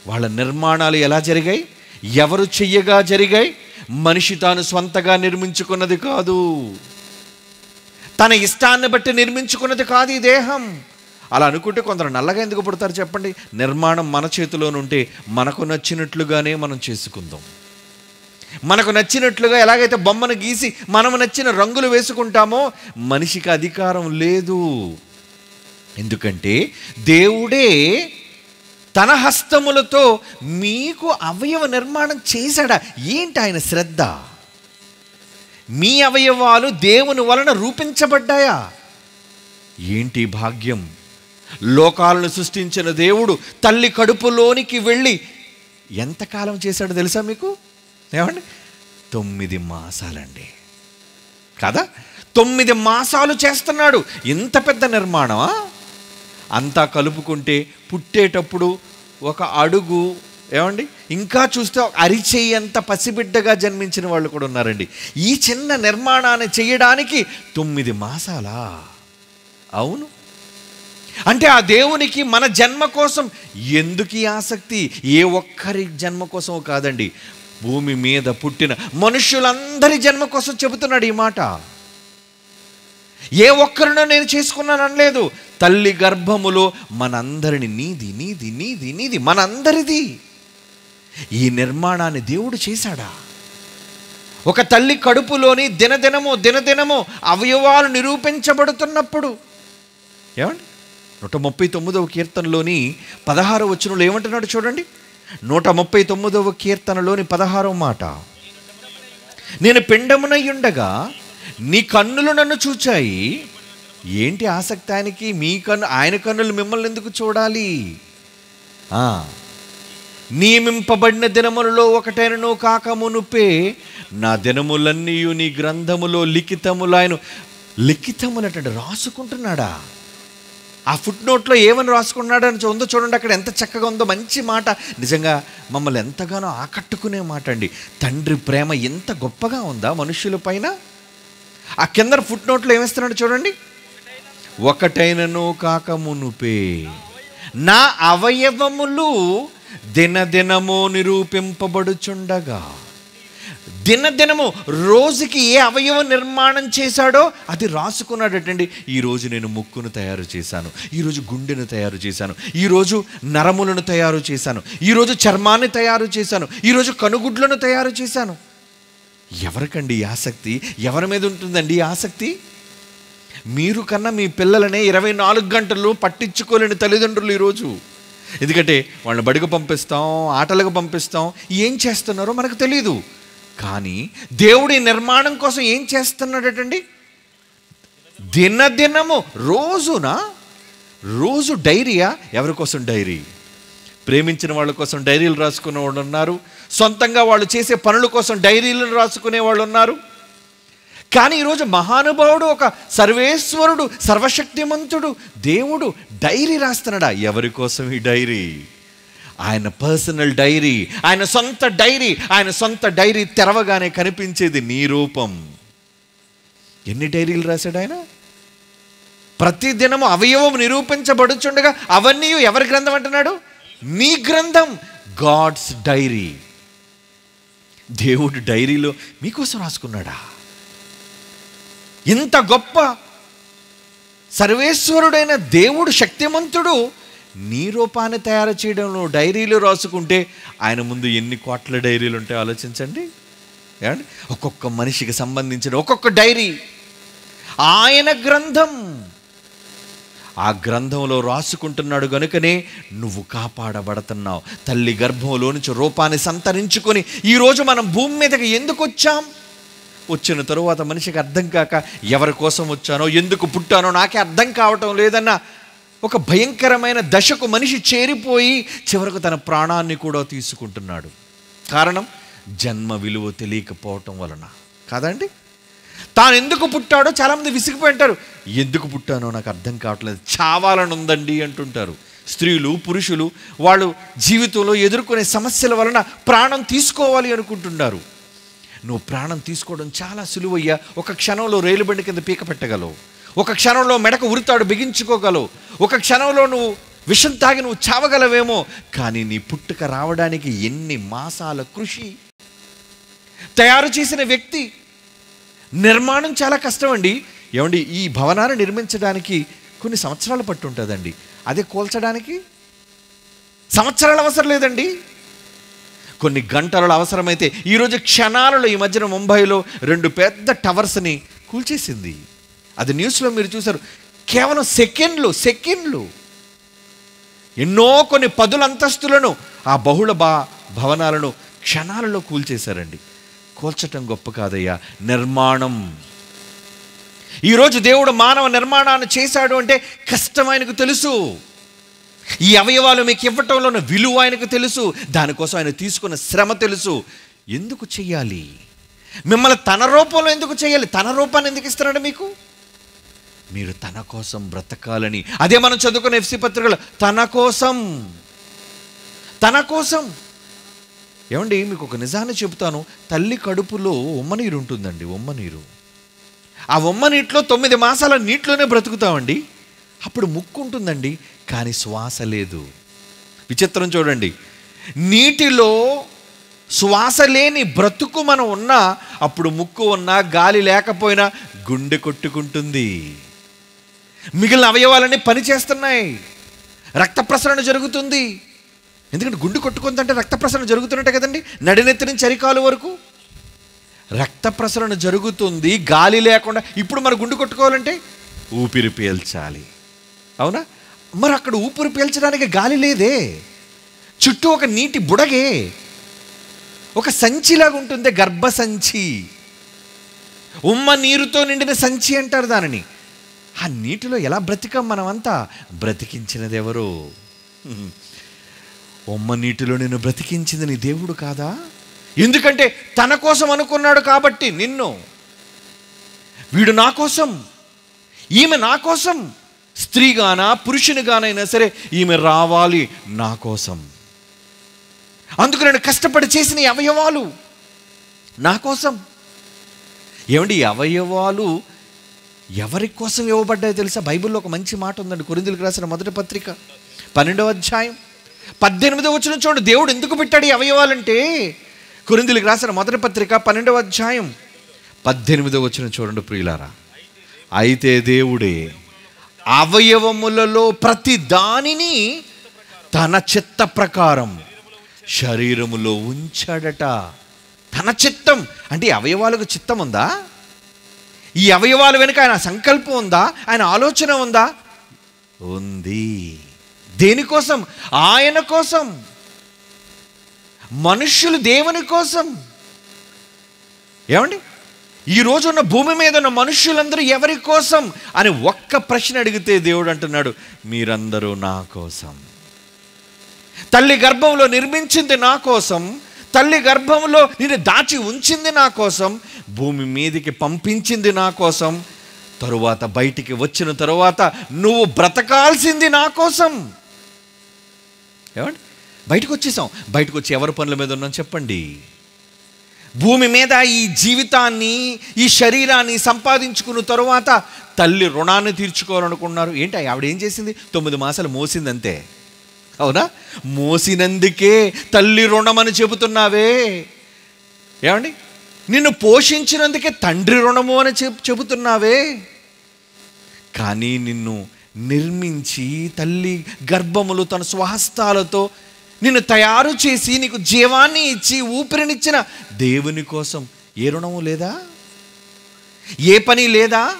వాళ్ళ నిర్మాణాలు ఎలా జరిగాయి? ఎవరు చెయ్యగా జరిగాయి? మనిషి తాను స్వంతగా నిర్మించుకున్నది కాదు. తన ఇష్టాన్ని బట్టి నిర్మించుకున్నది కాదు ఈ దేహం. అలా అనుకుంటే కొందరు నల్లగా ఎందుకు పుడతారు చెప్పండి? నిర్మాణం మన చేతిలోనుంటే మనకు నచ్చినట్లుగానే మనం చేసుకుందాం. మనకు నచ్చినట్లుగా ఎలాగైతే బొమ్మను గీసి మనము నచ్చిన రంగులు వేసుకుంటామో మనిషికి అధికారం లేదు. ఎందుకంటే దేవుడే తన హస్తములతో మీకు అవయవ నిర్మాణం చేశాడా? ఏంటి ఆయన శ్రద్ధ? మీ అవయవాలు దేవుని వలన రూపించబడ్డాయా? ఏంటి భాగ్యం? లోకాలను సృష్టించిన దేవుడు తల్లి కడుపులోనికి వెళ్ళి ఎంతకాలం చేశాడో తెలుసా మీకు? ఏమండి? తొమ్మిది మాసాలండి. కదా? తొమ్మిది మాసాలు చేస్తున్నాడు. ఇంత పెద్ద నిర్మాణమా? అంతా కలుపుకుంటే పుట్టేటప్పుడు ఒక అడుగు ఏమండి? ఇంకా చూస్తే అరిచేయి అంత పసిబిడ్డగా జన్మించిన వాళ్ళు కూడా ఉన్నారండి. ఈ చిన్న నిర్మాణాన్ని చేయడానికి తొమ్మిది మాసాలా? అవును. అంటే ఆ దేవునికి మన జన్మ కోసం ఎందుకు ఈ ఆసక్తి? ఏ ఒక్కరి జన్మ కోసం కాదండి. భూమి మీద పుట్టిన మనుషులందరి జన్మ కోసం చెబుతున్నాడు ఈ మాట. ఏ ఒక్కరినో నేను చేసుకున్నాను అనలేదు తల్లి గర్భములో మనందరిని నీది నీది నీది నీది మనందరిది. ఈ నిర్మాణాన్ని దేవుడు చేశాడా? ఒక తల్లి కడుపులోని దినదినము దినదినము అవయవాలు నిరూపించబడుతున్నప్పుడు ఏమండి? నూట ముప్పై తొమ్మిదవ కీర్తనలోని పదహారు వచనంలో ఏమంటున్నాడు చూడండి? నూట ముప్పై తొమ్మిదవ కీర్తనలోని పదహారవ మాట. నేను పిండమునయ్యుండగా నీ కన్నులు నన్ను చూచాయి. ఏంటి ఆసక్తి ఆయనకి? మీ కన్ను ఆయన కన్నులు మిమ్మల్ని ఎందుకు చూడాలి? ఆ, నియమింపబడిన దినములలో ఒకటైనను కాక మునుపే నా దినములన్నీ నీ గ్రంథములో లిఖితములు ఆయన లిఖితములట రాసుకుంటున్నాడా? ఆ ఫుట్ నోట్లో ఏమని రాసుకున్నాడని ఉందో చూడండి అక్కడ ఎంత చక్కగా ఉందో మంచి మాట. నిజంగా మమ్మల్ని ఎంతగానో ఆకట్టుకునే మాట అండి. తండ్రి ప్రేమ ఎంత గొప్పగా ఉందా మనుషుల పైన? ఆ కింద ఫుట్ నోట్లో ఏమిస్తున్నాడు చూడండి. ఒకటైనను కాక మునుపే. నా అవయవములు దినదినము నిరూపింపబడుచుండగా. దినదినము రోజుకి ఏ అవయవ నిర్మాణం చేశాడో అది రాసుకున్నాడటండి. ఈరోజు నేను ముక్కును తయారు చేశాను ఈరోజు గుండెను తయారు చేశాను ఈరోజు నరములను తయారు చేశాను ఈరోజు చర్మాన్ని తయారు చేశాను ఈరోజు కనుగుడ్లను తయారు చేశాను. ఎవరికండి ఈ ఆసక్తి? ఎవరి మీద ఉంటుందండి ఆసక్తి? మీరు కన్నా మీ పిల్లలనే ఇరవై నాలుగు గంటలు పట్టించుకోలేని తల్లిదండ్రులు ఈరోజు ఎందుకంటే వాళ్ళని బడికి పంపిస్తాం ఆటలకు పంపిస్తాం ఏం చేస్తున్నారో మనకు తెలియదు కానీ దేవుడి నిర్మాణం కోసం ఏం చేస్తున్నాడటండి? దినదినము రోజున? రోజు డైరీయా? ఎవరి కోసం డైరీ? ప్రేమించిన వాళ్ళ కోసం డైరీలు రాసుకునే వాళ్ళు ఉన్నారు సొంతంగా వాళ్ళు చేసే పనుల కోసం డైరీలను రాసుకునే వాళ్ళు ఉన్నారు కానీ ఈరోజు మహానుభావుడు ఒక సర్వేశ్వరుడు సర్వశక్తిమంతుడు దేవుడు డైరీ రాస్తున్నాడా? ఎవరి కోసం ఈ డైరీ? ఆయన పర్సనల్ డైరీ ఆయన సొంత డైరీ ఆయన సొంత డైరీ తెరవగానే కనిపించేది నీ రూపం. ఎన్ని డైరీలు రాశాడు ఆయన? ప్రతి దినము అవయవం నిరూపించబడుచుండగా అవన్నీ ఎవరి గ్రంథం అంటున్నాడు? నీ గ్రంథం గాడ్స్ డైరీ. దేవుడు డైరీలో మీకోసం రాసుకున్నాడా? ఇంత గొప్ప సర్వేశ్వరుడైన దేవుడు శక్తిమంతుడు నీ రూపాన్ని తయారు చేయడంలో డైరీలు రాసుకుంటే ఆయన ముందు ఎన్ని కోట్ల డైరీలు ఉంటాయో ఆలోచించండి. ఏమండి? ఒక్కొక్క మనిషికి సంబంధించిన ఒక్కొక్క డైరీ. ఆయన గ్రంథం. ఆ గ్రంథంలో రాసుకుంటున్నాడు గనుకనే నువ్వు కాపాడబడుతున్నావు. తల్లి గర్భంలో నుంచి రూపాన్ని సంతరించుకొని ఈరోజు మనం భూమి మీదకి ఎందుకు వచ్చాం? వచ్చిన తరువాత మనిషికి అర్థం కాక ఎవరి కోసం వచ్చానో ఎందుకు పుట్టానో నాకే అర్థం కావటం లేదన్న ఒక భయంకరమైన దశకు మనిషి చేరిపోయి చివరకు తన ప్రాణాన్ని కూడా తీసుకుంటున్నాడు. కారణం జన్మ విలువ తెలియకపోవటం వలన. కాదండి? తాను ఎందుకు పుట్టాడో చాలామంది విసిగిపోయి అంటారు ఎందుకు పుట్టానో నాకు అర్థం కావట్లేదు. చావాలని ఉందండి అంటుంటారు. స్త్రీలు పురుషులు వాళ్ళు జీవితంలో ఎదుర్కొనే సమస్యల వలన ప్రాణం తీసుకోవాలి అనుకుంటున్నారు. నువ్వు ప్రాణం తీసుకోవడం చాలా సులువయ్యా. ఒక క్షణంలో రైలు బండి కింద పీక పెట్టగలవు. ఒక క్షణంలో మెడకు ఉరితాడు బిగించుకోగలవు. ఒక క్షణంలో నువ్వు విషం తాగి నువ్వు చావగలవేమో కానీ నీ పుట్టుక రావడానికి ఎన్ని మాసాల కృషి? తయారు చేసిన వ్యక్తి నిర్మాణం చాలా కష్టం అండి ఏమండి ఈ భవనాన్ని నిర్మించడానికి కొన్ని సంవత్సరాలు పట్టుంటుందండి. అదే కూల్చడానికి? సంవత్సరాలు అవసరం లేదండి. కొన్ని గంటలలో అవసరమైతే ఈరోజు క్షణాలలో ఈ మధ్యన ముంబైలో రెండు పెద్ద టవర్స్ని కూల్చేసింది. అది న్యూస్లో మీరు చూసారు కేవలం సెకండ్లు సెకండ్లు. ఎన్నో కొన్ని పదుల అంతస్తులను ఆ బహుళ బా భవనాలను క్షణాలలో కూల్చేశారండి. కూల్చటం గొప్ప కాదయ్యా నిర్మాణం. ఈరోజు దేవుడు మానవ నిర్మాణాన్ని చేశాడు అంటే కష్టం ఆయనకు తెలుసు. ఈ అవయవాలు మీకు ఇవ్వటంలో ఉన్న విలువ ఆయనకు తెలుసు. దానికోసం ఆయన తీసుకున్న శ్రమ తెలుసు. ఎందుకు చెయ్యాలి? మిమ్మల్ని తన రూపంలో ఎందుకు చేయాలి తన రూపాన్ని ఎందుకు ఇస్తున్నాడు మీకు? మీరు తన కోసం బ్రతకాలని. అదే మనం చదువుకున్న ఎఫ్సి పత్రికలో తన కోసం. తన కోసం. ఏమండి మీకు ఒక నిజాన్ని చెబుతాను. తల్లి కడుపులో ఉమ్మ నీరు ఉంటుందండి ఉమ్మ నీరు. ఆ ఉమ్మ నీటిలో తొమ్మిది మాసాల నీటిలోనే బ్రతుకుతామండి. అప్పుడు ముక్కు ఉంటుందండి కానీ శ్వాస లేదు. విచిత్రం చూడండి. నీటిలో శ్వాస లేని బ్రతుకు మనం ఉన్నా అప్పుడు ముక్కు ఉన్నా గాలి లేకపోయినా గుండె కొట్టుకుంటుంది. మిగిలిన అవయవాలన్నీ పనిచేస్తున్నాయి. రక్త ప్రసరణ జరుగుతుంది. ఎందుకంటే గుండు కొట్టుకుందంటే రక్త ప్రసరణ జరుగుతున్నట్టే కదండి? నడినెత్తి నుంచి చరికాలు వరకు. రక్త ప్రసరణ జరుగుతుంది గాలి లేకుండా. ఇప్పుడు మరి గుండు కొట్టుకోవాలంటే ఊపిరి పీల్చాలి. అవునా? మరి అక్కడ ఊపిరి పీల్చడానికి గాలి లేదే. చుట్టూ ఒక నీటి బుడగే. ఒక సంచిలాగా ఉంటుంది గర్భ సంచి. ఉమ్మ నీరుతో నిండిన సంచి అంటారు దానిని. ఆ నీటిలో ఎలా బ్రతికాం మనమంతా? బ్రతికించినది ఎవరు ఉమ్మ నీటిలో నేను బ్రతికించింది నీ దేవుడు కాదా? ఎందుకంటే తన కోసం అనుకున్నాడు కాబట్టి నిన్ను. వీడు నా కోసం. ఈమె నా కోసం. స్త్రీగానా పురుషునిగానైనా సరే ఈమె రావాలి నా కోసం. అందుకు నేను కష్టపడి చేసిన అవయవాలు నా కోసం. ఏమండి అవయవాలు ఎవరి కోసం ఇవ్వబడ్డాయో తెలుసా? బైబిల్లో ఒక మంచి మాట ఉందండి. కొరిందులకు రాసిన మొదటి పత్రిక పన్నెండవ అధ్యాయం పద్దెనిమిదవ వచ్చిన చూడండి. దేవుడు ఎందుకు పెట్టాడు ఈ అవయవాలంటే? కొరిందులకు రాసిన మొదటి పత్రిక పన్నెండవ అధ్యాయం పద్దెనిమిదవ వచ్చిన చూడండి ప్రియులారా. అయితే దేవుడే అవయవములలో ప్రతి దానిని తన చిత్త ప్రకారం శరీరములో ఉంచాడట. తన చిత్తం అంటే అవయవాలకు చిత్తం ఉందా? ఈ అవయవాల వెనుక ఆయన సంకల్పం ఉందా? ఆయన ఆలోచన ఉందా? ఉంది. దేనికోసం ఆయన కోసం. మనుష్యులు దేవుని కోసం. ఏమండి? ఈ ఉన్న భూమి మీద ఉన్న మనుష్యులందరూ ఎవరి కోసం? అని ఒక్క ప్రశ్న అడిగితే దేవుడు అంటున్నాడు మీరందరూ నా కోసం. తల్లి గర్భంలో నిర్మించింది నా కోసం తల్లి గర్భంలో నేను దాచి ఉంచింది నా కోసం భూమి మీదికి పంపించింది నా కోసం తరువాత బయటికి వచ్చిన తరువాత నువ్వు బ్రతకాల్సింది నా కోసం. ఏమండి? బయటకు వచ్చేసాం. బయటకు వచ్చి ఎవరి పనుల మీద ఉన్నాం చెప్పండి? భూమి మీద ఈ జీవితాన్ని ఈ శరీరాన్ని సంపాదించుకున్న తరువాత తల్లి రుణాన్ని తీర్చుకోవాలనుకున్నారు. ఏంటి ఆవిడ ఏం చేసింది? తొమ్మిది మాసాలు మోసిందంతే. అవునా? మోసినందుకే తల్లి రుణమని చెబుతున్నావే. ఏమండి? నిన్ను పోషించినందుకే తండ్రి రుణము అని చెబుతున్నావే. కానీ నిన్ను నిర్మించి తల్లి గర్భములు తన స్వహస్తాలతో నిన్ను తయారు చేసి నీకు జీవాన్ని ఇచ్చి ఊపిరినిచ్చిన దేవుని కోసం ఏ రుణము లేదా? ఏ పని లేదా?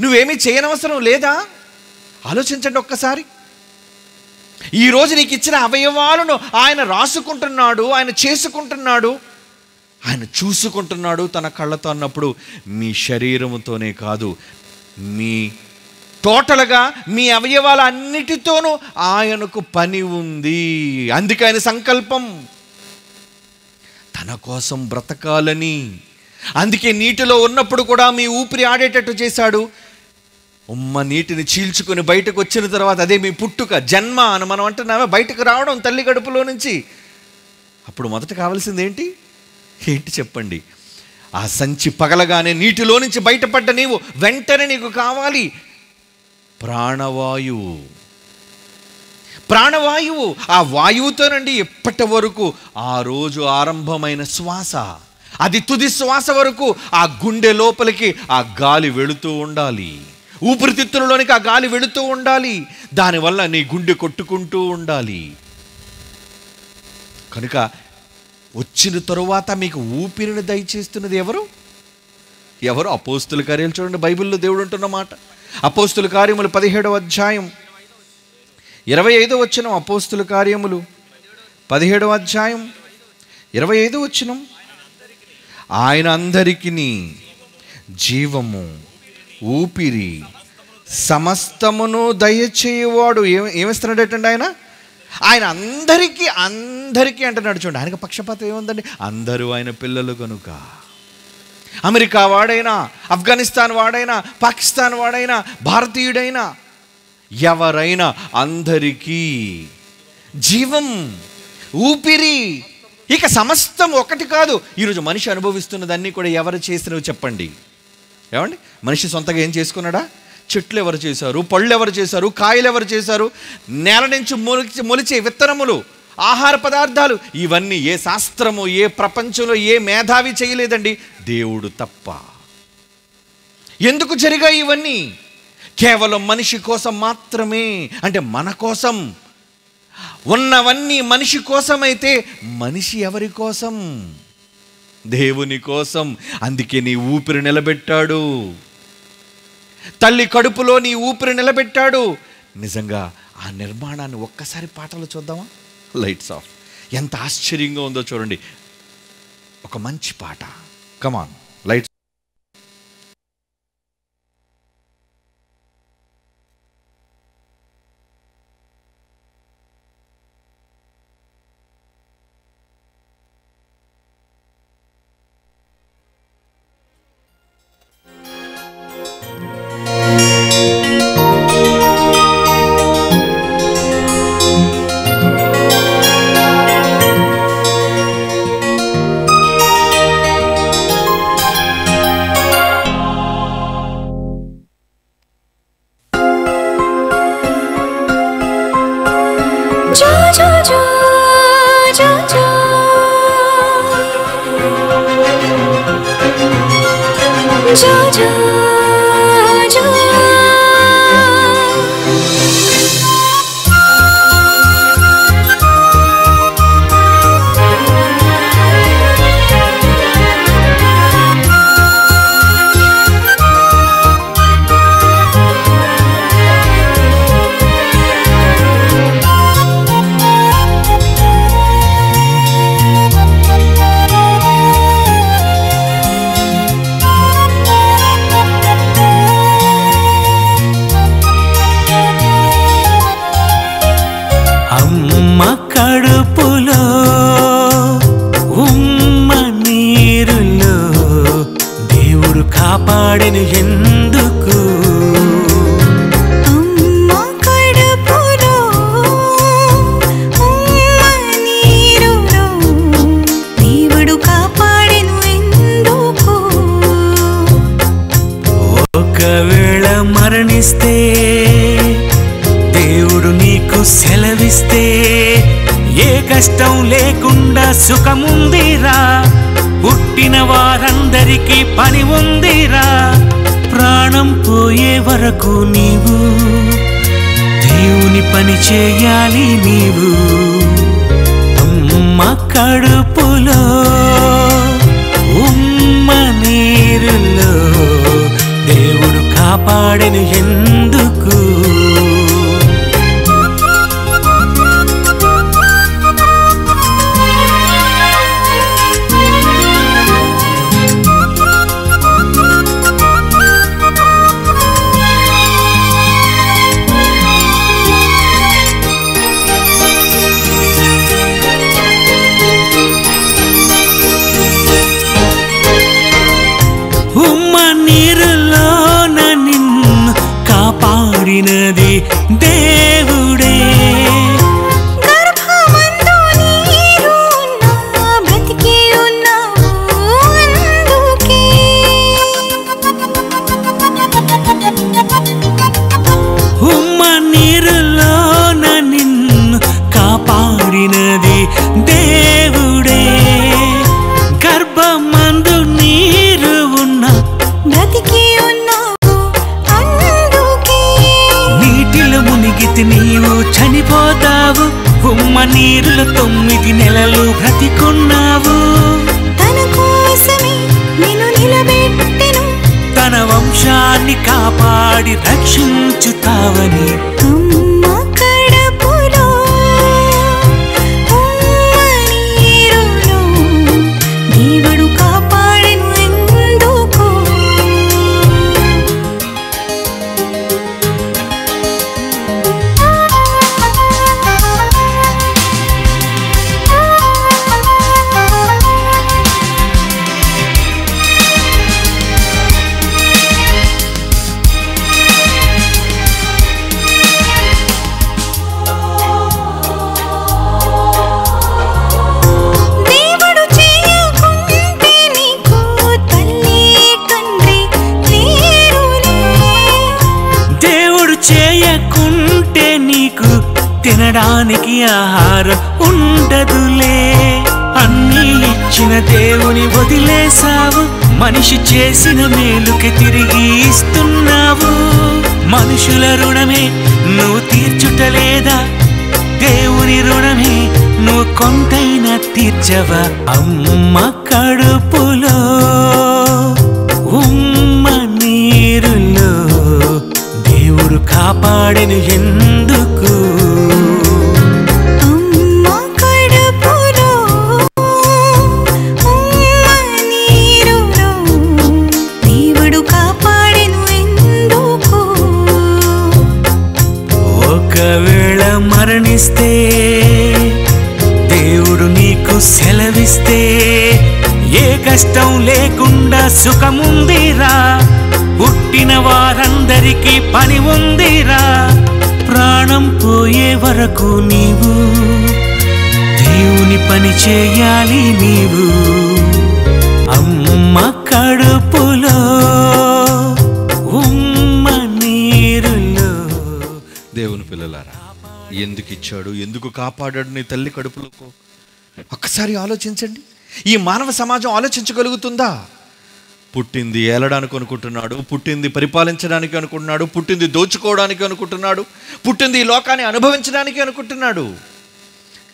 నువ్వేమీ చేయనవసరం లేదా? ఆలోచించండి ఒక్కసారి. ఈరోజు నీకు ఇచ్చిన అవయవాలను ఆయన రాసుకుంటున్నాడు ఆయన చేసుకుంటున్నాడు. ఆయన చూసుకుంటున్నాడు తన కళ్ళతో అన్నప్పుడు మీ శరీరముతోనే కాదు మీ టోటల్గా మీ అవయవాల అన్నిటితోనూ ఆయనకు పని ఉంది. అందుకే ఆయన సంకల్పం. తన కోసం బ్రతకాలని. అందుకే నీటిలో ఉన్నప్పుడు కూడా మీ ఊపిరి ఆడేటట్టు చేశాడు. ఉమ్మ నీటిని చీల్చుకొని బయటకు వచ్చిన తర్వాత అదే మీ పుట్టుక జన్మ అని మనం అంటున్నామే బయటకు రావడం తల్లి గడుపులో నుంచి. అప్పుడు మొదట కావాల్సింది ఏంటి? ఏంటి చెప్పండి? ఆ సంచి పగలగానే నీటిలో నుంచి బయటపడ్డ నీవు వెంటనే నీకు కావాలి. ప్రాణవాయువు. ప్రాణవాయువు. ఆ వాయువుతోనండి ఎప్పటి వరకు? ఆ రోజు ఆరంభమైన శ్వాస. అది తుది శ్వాస వరకు ఆ గుండె లోపలికి ఆ గాలి వెళుతూ ఉండాలి. ఊపిరితిత్తులలోనికి ఆ గాలి వెళుతూ ఉండాలి. దానివల్ల నీ గుండె కొట్టుకుంటూ ఉండాలి. కనుక వచ్చిన తరువాత మీకు ఊపిరిని దయచేస్తున్నది ఎవరు? ఎవరు? అపోస్తుల కార్యాలు చూడండి బైబిల్లో దేవుడు ఉంటున్న మాట. అపోస్తుల కార్యములు పదిహేడవ అధ్యాయం. ఇరవై ఐదో వచ్చిన అపోస్తుల కార్యములు పదిహేడవ అధ్యాయం. ఇరవై ఐదో వచ్చినం ఆయన అందరికీ జీవము ఊపిరి. సమస్తమును దయచేయవాడు ఏమి ఏమిస్తున్నాడటండి ఆయన? ఆయన అందరికీ అందరికీ అంటున్నాడు చూడండి ఆయనకు పక్షపాతం ఏముందండి? అందరూ ఆయన పిల్లలు కనుక. అమెరికా వాడైనా ఆఫ్ఘనిస్తాన్ వాడైనా పాకిస్తాన్ వాడైనా భారతీయుడైనా ఎవరైనా అందరికీ జీవం ఊపిరి ఇక సమస్తం ఒకటి కాదు. ఈరోజు మనిషి అనుభవిస్తున్నదన్నీ కూడా ఎవరు చేసినవి చెప్పండి. ఏమండి? మనిషి సొంతగా ఏం చేసుకున్నాడా? చెట్లు ఎవరు చేశారు? పళ్ళు ఎవరు చేశారు? కాయలు ఎవరు చేశారు? నేల నుంచి మొలిచి మొలిచే విత్తనములు ఆహార పదార్థాలు ఇవన్నీ ఏ శాస్త్రము ఏ ప్రపంచంలో ఏ మేధావి చేయలేదండి? దేవుడు తప్ప. ఎందుకు జరిగాయి ఇవన్నీ? కేవలం మనిషి కోసం మాత్రమే అంటే మన కోసం. ఉన్నవన్నీ మనిషి కోసమైతే మనిషి ఎవరి కోసం? దేవుని కోసం అందుకే నీ ఊపిరి నిలబెట్టాడు. తల్లి కడుపులో నీ ఊపిరి నిలబెట్టాడు. నిజంగా ఆ నిర్మాణాన్ని ఒక్కసారి పాటలు చూద్దామా? లైట్స్ ఆఫ్ ఎంత ఆశ్చర్యంగా ఉందో చూడండి. ఒక మంచి పాట. కమాన్ సుఖముందిరా. పుట్టిన వారందరికీ పని ఉందిరా ప్రాణం పోయే వరకు నీవు దేవుని పని చేయాలి నీవు. అమ్మ కడుపులో ఉమ్మ నీరులో దేవుడు కాపాడెను ఎందుకు? நதி కాపాడి రక్షించుతావని. అమ్మ ఆహారం ఉండదులే. అన్ని ఇచ్చిన దేవుని వదిలేసావు మనిషి చేసిన మేలుకి తిరిగి ఇస్తున్నావు. మనుషుల రుణమే నువ్వు తీర్చుటలేదా? దేవుని రుణమే నువ్వు కొంతైనా తీర్చవా? అమ్మ కడుపులో ఉమ్మ నీరులో దేవుడు కాపాడెను ఎందుకు? మరణిస్తే దేవుడు నీకు సెలవిస్తే ఏ కష్టం లేకుండా సుఖముందిరా. పుట్టిన వారందరికీ పని ఉందిరా. ప్రాణం పోయే వరకు నీవు దేవుని పని చేయాలి నీవు. అమ్మ కడుపులో ఎందుకు ఇచ్చాడు? ఎందుకు కాపాడాడు నీ తల్లి కడుపులోకి? ఒక్కసారి ఆలోచించండి. ఈ మానవ సమాజం ఆలోచించగలుగుతుందా? పుట్టింది ఏలడానికి అనుకుంటున్నాడు పుట్టింది పరిపాలించడానికి అనుకుంటున్నాడు పుట్టింది దోచుకోవడానికి అనుకుంటున్నాడు పుట్టింది ఈ లోకాన్ని అనుభవించడానికి అనుకుంటున్నాడు.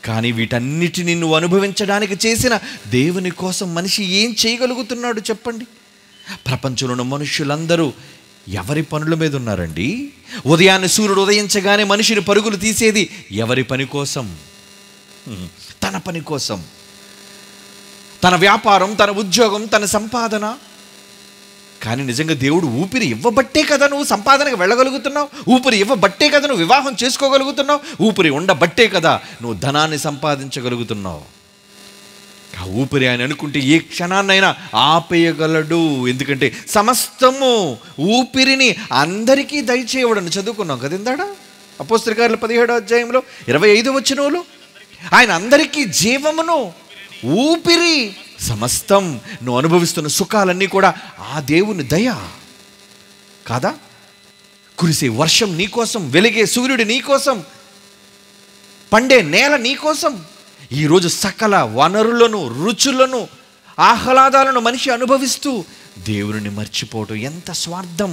కానీ వీటన్నిటిని నువ్వు అనుభవించడానికి చేసిన దేవుని కోసం మనిషి ఏం చేయగలుగుతున్నాడు చెప్పండి. ప్రపంచంలో ఉన్న మనుషులందరూ ఎవరి పనుల మీద ఉన్నారండి? ఉదయాన్నే సూర్యుడు ఉదయించగానే మనిషిని పరుగులు తీసేది ఎవరి పని కోసం? తన పని కోసం. తన వ్యాపారం తన ఉద్యోగం తన సంపాదన. కానీ నిజంగా దేవుడు ఊపిరి ఇవ్వబట్టే కదా నువ్వు సంపాదనకు వెళ్ళగలుగుతున్నావు? ఊపిరి ఇవ్వబట్టే కదా నువ్వు వివాహం చేసుకోగలుగుతున్నావు? ఊపిరి ఉండబట్టే కదా నువ్వు ధనాన్ని సంపాదించగలుగుతున్నావు? ఆ ఊపిరి ఆయన అనుకుంటే ఏ క్షణాన్నైనా ఆపేయగలడు. ఎందుకంటే సమస్తము ఊపిరిని అందరికీ దయచేయవడని చదువుకున్నాం కదా ఇందాడ? అపోస్త్రికారుల పదిహేడో అధ్యాయంలో ఇరవై ఐదు వచ్చినోలు ఆయన అందరికీ జీవమును ఊపిరి సమస్తం నువ్వు అనుభవిస్తున్న సుఖాలన్నీ కూడా ఆ దేవుని దయ. కాదా? కురిసే వర్షం నీకోసం వెలిగే సూర్యుడు నీకోసం పండే నేల నీకోసం ఈరోజు సకల వనరులను రుచులను ఆహ్లాదాలను మనిషి అనుభవిస్తూ దేవుని మర్చిపోవటం ఎంత స్వార్థం.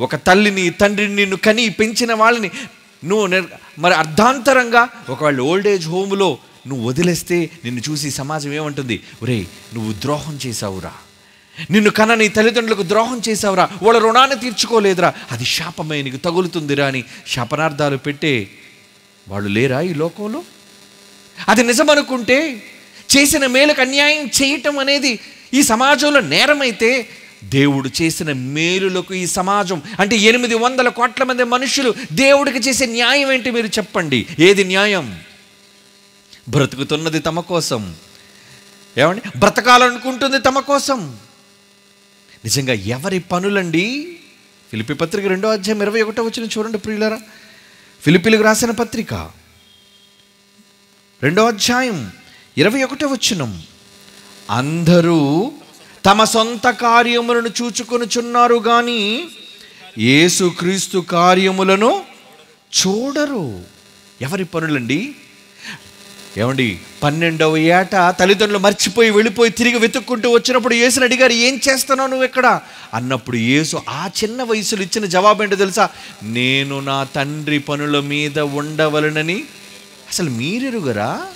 ఒక తల్లిని తండ్రిని నిన్ను కని పెంచిన వాళ్ళని నువ్వు మరి అర్ధాంతరంగా ఒకవేళ ఓల్డ్ ఏజ్ హోమ్లో నువ్వు వదిలేస్తే నిన్ను చూసి సమాజం ఏమంటుంది? ఒరే నువ్వు ద్రోహం చేసావురా నిన్ను కన్న నీ తల్లిదండ్రులకు ద్రోహం చేసావురా వాళ్ళ రుణాన్ని తీర్చుకోలేదురా. అది శాపమే నీకు తగులుతుందిరా అని శాపనార్థాలు పెట్టే వాళ్ళు లేరా ఈ లోకంలో? అది నిజమనుకుంటే చేసిన మేలుకు అన్యాయం చేయటం అనేది ఈ సమాజంలో నేరమైతే దేవుడు చేసిన మేలులకు ఈ సమాజం అంటే ఎనిమిది వందల కోట్ల మంది మనుషులు దేవుడికి చేసే న్యాయం ఏంటి మీరు చెప్పండి? ఏది న్యాయం? బ్రతుకుతున్నది తమ కోసం. ఏమండి? బ్రతకాలనుకుంటుంది తమ కోసం. నిజంగా ఎవరి పనులండి? ఫిలిపి పత్రిక రెండో అధ్యాయం ఇరవై ఒకటో వచ్చిన చూడండి ప్రియులరా. ఫిలిపిలకు రాసిన పత్రిక రెండో అధ్యాయం ఇరవై ఒకటో వచ్చినం అందరూ తమ సొంత కార్యములను చూచుకొనుచున్నారు కానీ యేసుక్రీస్తు కార్యములను చూడరు. ఎవరి పనులండి? ఏమండి? పన్నెండవ ఏట తల్లిదండ్రులు మర్చిపోయి వెళ్ళిపోయి తిరిగి వెతుక్కుంటూ వచ్చినప్పుడు యేసుని అడిగారు ఏం చేస్తున్నావు నువ్వు ఎక్కడ అన్నప్పుడు యేసు ఆ చిన్న వయసులో ఇచ్చిన జవాబు ఏంటో తెలుసా? నేను నా తండ్రి పనుల మీద ఉండవలనని అసలు మీరెరుగరా?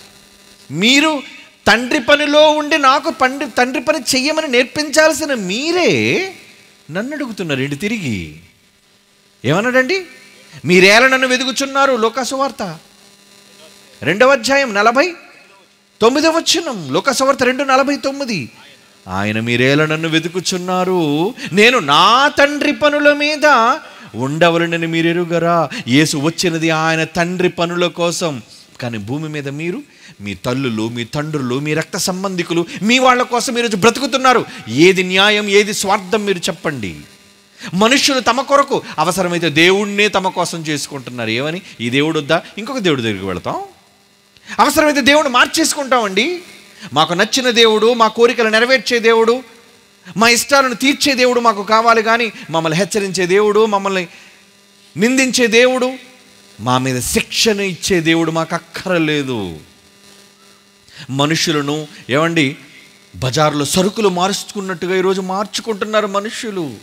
మీరు తండ్రి పనిలో ఉండి నాకు పండి తండ్రి పని చెయ్యమని నేర్పించాల్సిన మీరే నన్ను అడుగుతున్నారు ఏంటి తిరిగి. ఏమన్నాడండి? మీరేలా నన్ను వెతుకుచున్నారు లోకాసువార్త. రెండవ అధ్యాయం నలభై తొమ్మిదవ వచ్చినం లోకాసువార్త రెండు నలభై తొమ్మిది. ఆయన మీరేలా నన్ను వెతుకుచున్నారు నేను నా తండ్రి పనుల మీద ఉండవలనని మీరెరుగరా? యేసు వచ్చినది ఆయన తండ్రి పనుల కోసం. కానీ భూమి మీద మీరు మీ తల్లులు మీ తండ్రులు మీ రక్త సంబంధికులు మీ వాళ్ళ కోసం ఈరోజు బ్రతుకుతున్నారు. ఏది న్యాయం ఏది స్వార్థం మీరు చెప్పండి. మనుషులు తమ కొరకు అవసరమైతే దేవుణ్ణే తమ కోసం చేసుకుంటున్నారు. ఏమని? ఈ దేవుడు వద్దా? ఇంకొక దేవుడి దగ్గరికి వెళతాం. అవసరమైతే దేవుడు మార్చేసుకుంటామండి. మాకు నచ్చిన దేవుడు మా కోరికలు నెరవేర్చే దేవుడు మా ఇష్టాలను తీర్చే దేవుడు మాకు కావాలి కానీ మమ్మల్ని హెచ్చరించే దేవుడు మమ్మల్ని నిందించే దేవుడు మా మీద శిక్షణ ఇచ్చే దేవుడు మాకు అక్కరలేదు. మనుషులను ఏమండి బజార్లో సరుకులు మారుచుకున్నట్టుగా ఈరోజు మార్చుకుంటున్నారు మనుషులు.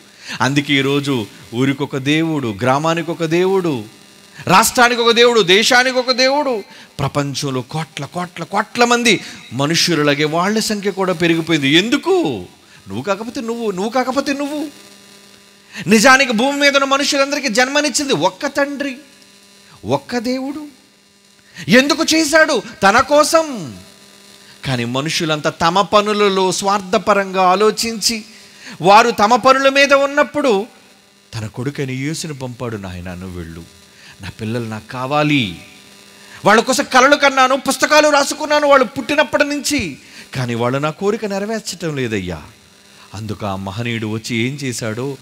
అందుకే ఈరోజు ఊరికొక దేవుడు గ్రామానికి ఒక దేవుడు రాష్ట్రానికి ఒక దేవుడు దేశానికి ఒక దేవుడు ప్రపంచంలో కోట్ల కోట్ల కోట్ల మంది మనుషులలాగే వాళ్ళ సంఖ్య కూడా పెరిగిపోయింది. ఎందుకు? నువ్వు కాకపోతే నువ్వు నువ్వు కాకపోతే నువ్వు. నిజానికి భూమి మీద ఉన్న మనుషులందరికీ జన్మనిచ్చింది ఒక్క తండ్రి. ఒక్క దేవుడు. ఎందుకు చేశాడు? తన కోసం. కానీ మనుషులంతా తమ పనులలో స్వార్థపరంగా ఆలోచించి వారు తమ పనుల మీద ఉన్నప్పుడు తన కొడుకైన యేసును పంపాడు నాయన నువ్వు వెళ్ళు. నా పిల్లలు నాకు కావాలి. వాళ్ళ కోసం కలలు కన్నాను పుస్తకాలు రాసుకున్నాను వాళ్ళు పుట్టినప్పటి నుంచి. కానీ వాళ్ళు నా కోరిక నెరవేర్చటం లేదయ్యా. అందుకు ఆ మహనీయుడు వచ్చి ఏం చేశాడో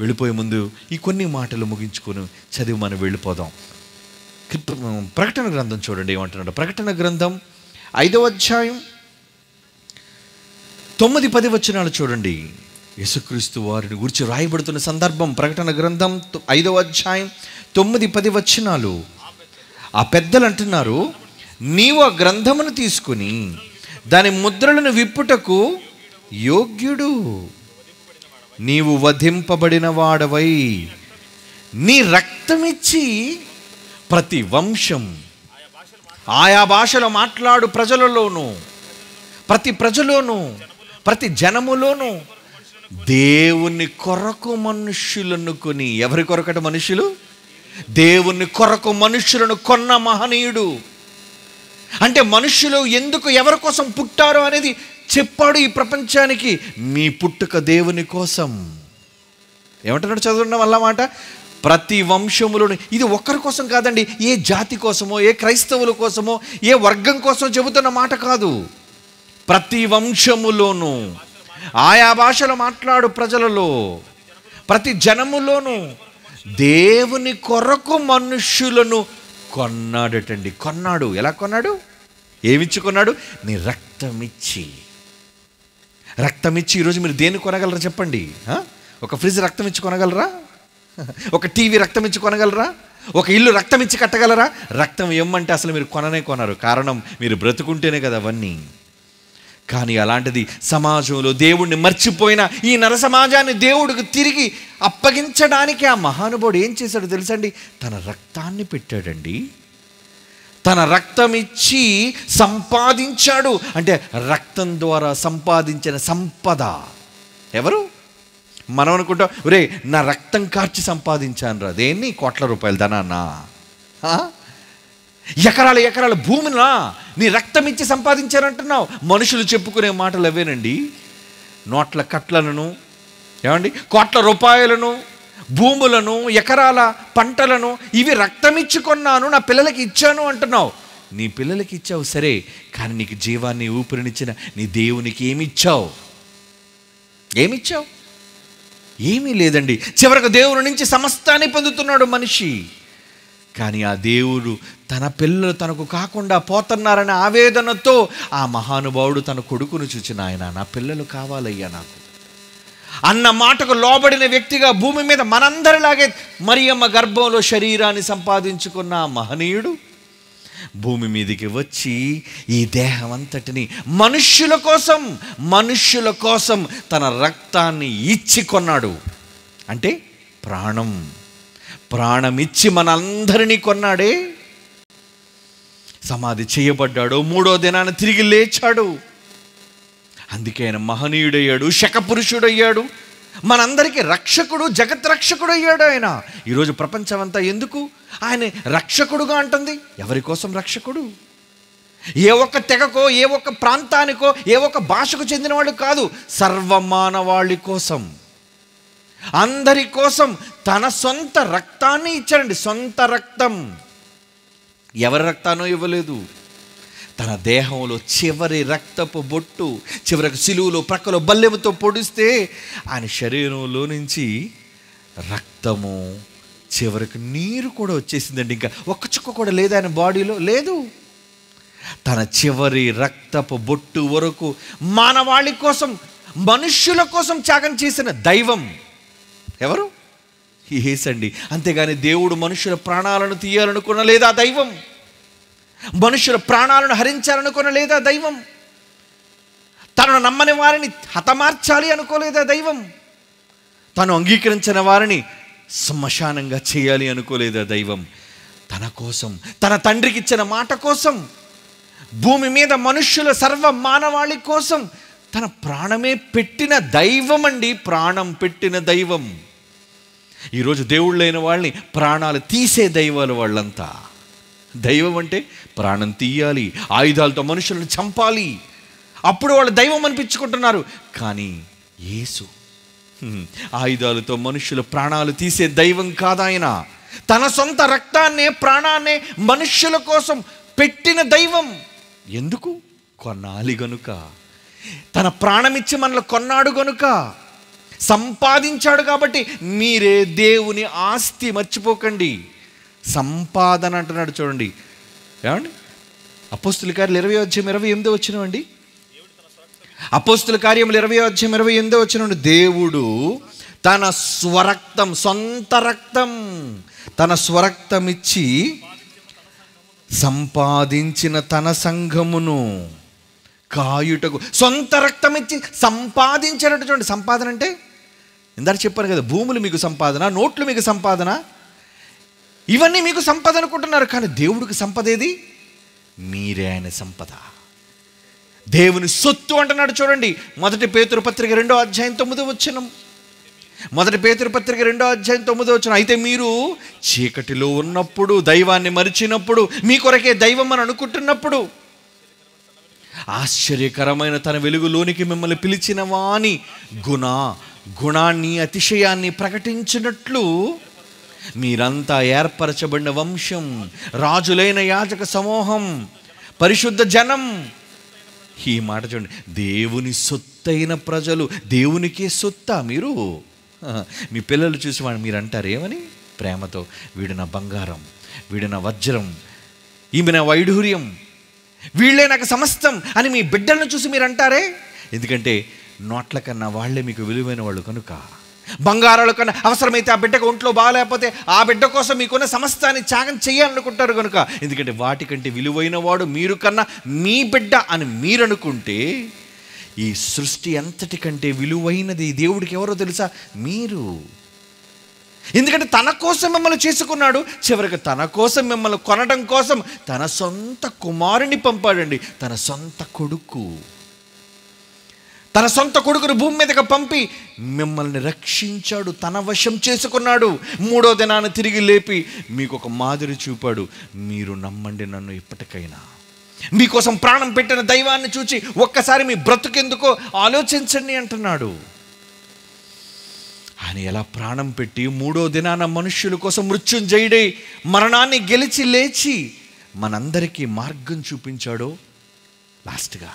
వెళ్ళిపోయే ముందు ఈ కొన్ని మాటలు ముగించుకొని చదివి మనం వెళ్ళిపోదాం. ప్రకటన గ్రంథం చూడండి ఏమంటున్నాడు? ప్రకటన గ్రంథం ఐదవ అధ్యాయం తొమ్మిది పది వచనాలు చూడండి. యేసుక్రీస్తు వారిని గురించి రాయబడుతున్న సందర్భం ప్రకటన గ్రంథం ఐదవ అధ్యాయం తొమ్మిది పది వచనాలు. ఆ పెద్దలు అంటున్నారు నీవు ఆ గ్రంథమును తీసుకుని దాని ముద్రలను విప్పుటకు యోగ్యుడు. నీవు వధింపబడిన వాడవై. నీ రక్తమిచ్చి ప్రతి వంశం. ఆయా భాషలో మాట్లాడు ప్రజలలోనూ ప్రతి ప్రజలోనూ ప్రతి జనములోనూ. దేవుని కొరకు మనుష్యులను కొని ఎవరి కొరకట మనుషులు దేవుని కొరకు మనుషులను కొన్న మహనీయుడు. అంటే మనుషులు ఎందుకు ఎవరి కోసం పుట్టారు అనేది చెప్పాడు ఈ ప్రపంచానికి. మీ పుట్టుక దేవుని కోసం. ఏమంటున్నాడు చదువున్న వల్ల మాట? ప్రతి వంశములను ఇది ఒక్కరి కోసం కాదండి ఏ జాతి కోసమో ఏ క్రైస్తవుల కోసమో ఏ వర్గం కోసం చెబుతున్న మాట కాదు. ప్రతి వంశములోనూ ఆయా భాషలు మాట్లాడు ప్రజలలో ప్రతి జనములోనూ దేవుని కొరకు మనుష్యులను కొన్నాడటండి. కొన్నాడు. ఎలా కొన్నాడు? ఏమిచ్చి కొన్నాడు నీ రక్తమిచ్చి. రక్తమిచ్చి ఈరోజు మీరు దేన్ని కొనగలరా చెప్పండి? ఒక ఫ్రిడ్జ్ రక్తం ఇచ్చి కొనగలరా? ఒక టీవీ రక్తం ఇచ్చి కొనగలరా? ఒక ఇల్లు రక్తం ఇచ్చి కట్టగలరా? రక్తం ఇవ్వమంటే అసలు మీరు కొననే కొనరు. కారణం మీరు బ్రతుకుంటేనే కదా అవన్నీ. కానీ అలాంటిది సమాజంలో దేవుణ్ణి మర్చిపోయిన ఈ నర సమాజాన్ని దేవుడికి తిరిగి అప్పగించడానికి ఆ మహానుభావుడు ఏం చేశాడు తెలుసండి? తన రక్తాన్ని పెట్టాడండి. తన రక్తం ఇచ్చి సంపాదించాడు. అంటే రక్తం ద్వారా సంపాదించిన సంపద. ఎవరు? మనం అనుకుంటాం రే నా రక్తం కార్చి సంపాదించాను రా దేన్ని? కోట్ల రూపాయలు దానా ఎకరాల ఎకరాల భూమినా? నీ రక్తం ఇచ్చి సంపాదించారంటున్నావు మనుషులు చెప్పుకునే మాటలు అవేనండి. నోట్ల కట్లను ఏమండి? కోట్ల రూపాయలను భూములను ఎకరాల పంటలను ఇవి రక్తం ఇచ్చి కొన్నాను నా పిల్లలకి ఇచ్చాను అంటున్నావు. నీ పిల్లలకి ఇచ్చావు సరే కానీ నీకు జీవాన్ని ఊపిరినిచ్చిన నీ దేవునికి ఏమిచ్చావు ఏమిచ్చావు ఏమీ లేదండి. చివరకు దేవుని నుంచి సమస్తాన్ని పొందుతున్నాడు మనిషి. కానీ ఆ దేవుడు తన పిల్లలు తనకు కాకుండా పోతున్నారనే ఆవేదనతో ఆ మహానుభావుడు తన కొడుకును చూచిన ఆయన నా పిల్లలు కావాలయ్యా నాకు. అన్న మాటకు లోబడిన వ్యక్తిగా భూమి మీద మనందరిలాగే మరియమ్మ గర్భంలో శరీరాన్ని సంపాదించుకున్న ఆ మహనీయుడు భూమి మీదకి వచ్చి ఈ దేహం అంతటిని మనుష్యుల కోసం మనుష్యుల కోసం తన రక్తాన్ని ఇచ్చి కొన్నాడు. అంటే ప్రాణం. ప్రాణం ఇచ్చి మనందరినీ కొన్నాడే. సమాధి చేయబడ్డాడు. మూడో దినాన తిరిగి లేచాడు. అందుకే ఆయన మహనీయుడయ్యాడు శకపురుషుడయ్యాడు. మనందరికీ రక్షకుడు జగత్ రక్షకుడు అయ్యాడు ఆయన. ఈరోజు ప్రపంచమంతా ఎందుకు? ఆయన రక్షకుడుగా అంటుంది. ఎవరి కోసం రక్షకుడు? ఏ ఒక్క తెగకో ఏ ఒక్క ప్రాంతానికో ఏ ఒక్క భాషకు చెందినవాడు కాదు సర్వమానవాళి కోసం. అందరి కోసం తన సొంత రక్తాన్ని ఇచ్చారండి సొంత రక్తం. ఎవరి రక్తానో ఇవ్వలేదు. తన దేహంలో చివరి రక్తపు బొట్టు చివరికి సిలువులో ప్రక్కలో బల్లెముతో పొడిస్తే ఆయన శరీరంలో నుంచి రక్తము చివరికి నీరు కూడా వచ్చేసిందండి. ఇంకా ఒక్క చుక్క కూడా లేదు ఆయన బాడీలో? లేదు. తన చివరి రక్తపు బొట్టు వరకు మానవాళి కోసం మనుష్యుల కోసం త్యాగం చేసిన దైవం ఎవరు? ఏసండి అంతేగాని దేవుడు మనుషుల ప్రాణాలను తీయాలనుకున్న లేదా దైవం? మనుషుల ప్రాణాలను హరించాలనుకున్న లేదా దైవం? తనను నమ్మని వారిని హతమార్చాలి అనుకోలేదా దైవం? తను అంగీకరించిన వారిని శ్మశానంగా చేయాలి అనుకోలేదా దైవం? తన కోసం తన తండ్రికి ఇచ్చిన మాట కోసం భూమి మీద మనుష్యుల సర్వ మానవాళి కోసం తన ప్రాణమే పెట్టిన దైవం అండి ప్రాణం పెట్టిన దైవం. ఈరోజు దేవుళ్ళైన వాళ్ళని ప్రాణాలు తీసే దైవాలు వాళ్ళంతా. దైవం అంటే ప్రాణం తీయాలి ఆయుధాలతో మనుషులను చంపాలి. అప్పుడు వాళ్ళు దైవం అనిపించుకుంటున్నారు. కానీ యేసు ఆయుధాలతో మనుషుల ప్రాణాలు తీసే దైవం కాదాయన. తన సొంత రక్తాన్నే ప్రాణాన్నే మనుష్యుల కోసం పెట్టిన దైవం. ఎందుకు? కొనాలి గనుక. తన ప్రాణమిచ్చి మనల్ని కొన్నాడు గనుక. సంపాదించాడు కాబట్టి మీరే దేవుని ఆస్తి మర్చిపోకండి. సంపాదన అంటున్నాడు చూడండి. ఏమండి? అపోస్తుల కార్యాలు ఇరవై అధ్యాయం ఇరవై ఎనిమిదో వచ్చినవండి అపోస్తుల కార్యములు ఇరవై అధ్యాయం ఇరవై ఎనిమిదో వచ్చిన దేవుడు తన స్వరక్తం సొంత రక్తం తన స్వరక్తం ఇచ్చి సంపాదించిన తన సంఘమును కాయుటకు సొంత రక్తం ఇచ్చి సంపాదించినట్టు చూడండి సంపాదన అంటే? ఇందాక చెప్పాను కదా భూములు మీకు సంపాదన నోట్లు మీకు సంపాదన ఇవన్నీ మీకు సంపద అనుకుంటున్నారు కానీ దేవుడికి సంపద ఏది? మీరే ఆయన సంపద. దేవుని సొత్తు అంటున్నాడు చూడండి మొదటి పేతురు పత్రిక రెండో అధ్యాయం తొమ్మిదో వచ్చినం మొదటి పేతురు పత్రిక రెండో అధ్యాయం తొమ్మిదో వచ్చిన అయితే మీరు చీకటిలో ఉన్నప్పుడు దైవాన్ని మరిచినప్పుడు మీ కొరకే దైవం అని అనుకుంటున్నప్పుడు ఆశ్చర్యకరమైన తన వెలుగులోనికి మిమ్మల్ని పిలిచిన వాని గుణ గుణాన్ని అతిశయాన్ని ప్రకటించినట్లు మీరంతా ఏర్పరచబడిన వంశం రాజులైన యాజక సమూహం పరిశుద్ధ జనం. ఈ మాట చూడండి దేవుని సొత్తైన ప్రజలు దేవునికే సొత్తా మీరు? మీ పిల్లలు చూసి వాళ్ళు మీరు అంటారు ఏమని? ప్రేమతో వీడు నా బంగారం వీడు నా వజ్రం ఈమె నా వైఢూర్యం వీళ్ళే నాకు సమస్తం అని మీ బిడ్డలను చూసి మీరు అంటారే ఎందుకంటే నోట్ల కన్నా వాళ్ళే మీకు విలువైన వాళ్ళు కనుక. బంగారాలు కన్నా అవసరమైతే ఆ బిడ్డకు ఒంట్లో బాగాలేకపోతే ఆ బిడ్డ కోసం మీకున్న సమస్తాన్ని త్యాగం చేయాలనుకుంటారు కనుక ఎందుకంటే వాటికంటే విలువైన వాడు మీరు కన్నా మీ బిడ్డ అని మీరనుకుంటే ఈ సృష్టి అంతటికంటే విలువైనది దేవుడికి ఎవరో తెలుసా? మీరు. ఎందుకంటే తన కోసం మిమ్మల్ని చేసుకున్నాడు. చివరికి తన కోసం మిమ్మల్ని కొనడం కోసం తన సొంత కుమారుని పంపాడండి. తన సొంత కొడుకు. తన సొంత కొడుకును భూమి మీదకి పంపి మిమ్మల్ని రక్షించాడు. తన వశం చేసుకున్నాడు. మూడో దినాన్ని తిరిగి లేపి మీకు ఒక మాదిరి చూపాడు. మీరు నమ్మండి నన్ను ఇప్పటికైనా. మీకోసం ప్రాణం పెట్టిన దైవాన్ని చూచి ఒక్కసారి మీ బ్రతుకెందుకో ఆలోచించండి అంటున్నాడు. ఆయన ఎలా ప్రాణం పెట్టి మూడో దినాన మనుష్యుల కోసం మృత్యుంజయుడై మరణాన్ని గెలిచి లేచి మనందరికీ మార్గం చూపించాడో లాస్ట్గా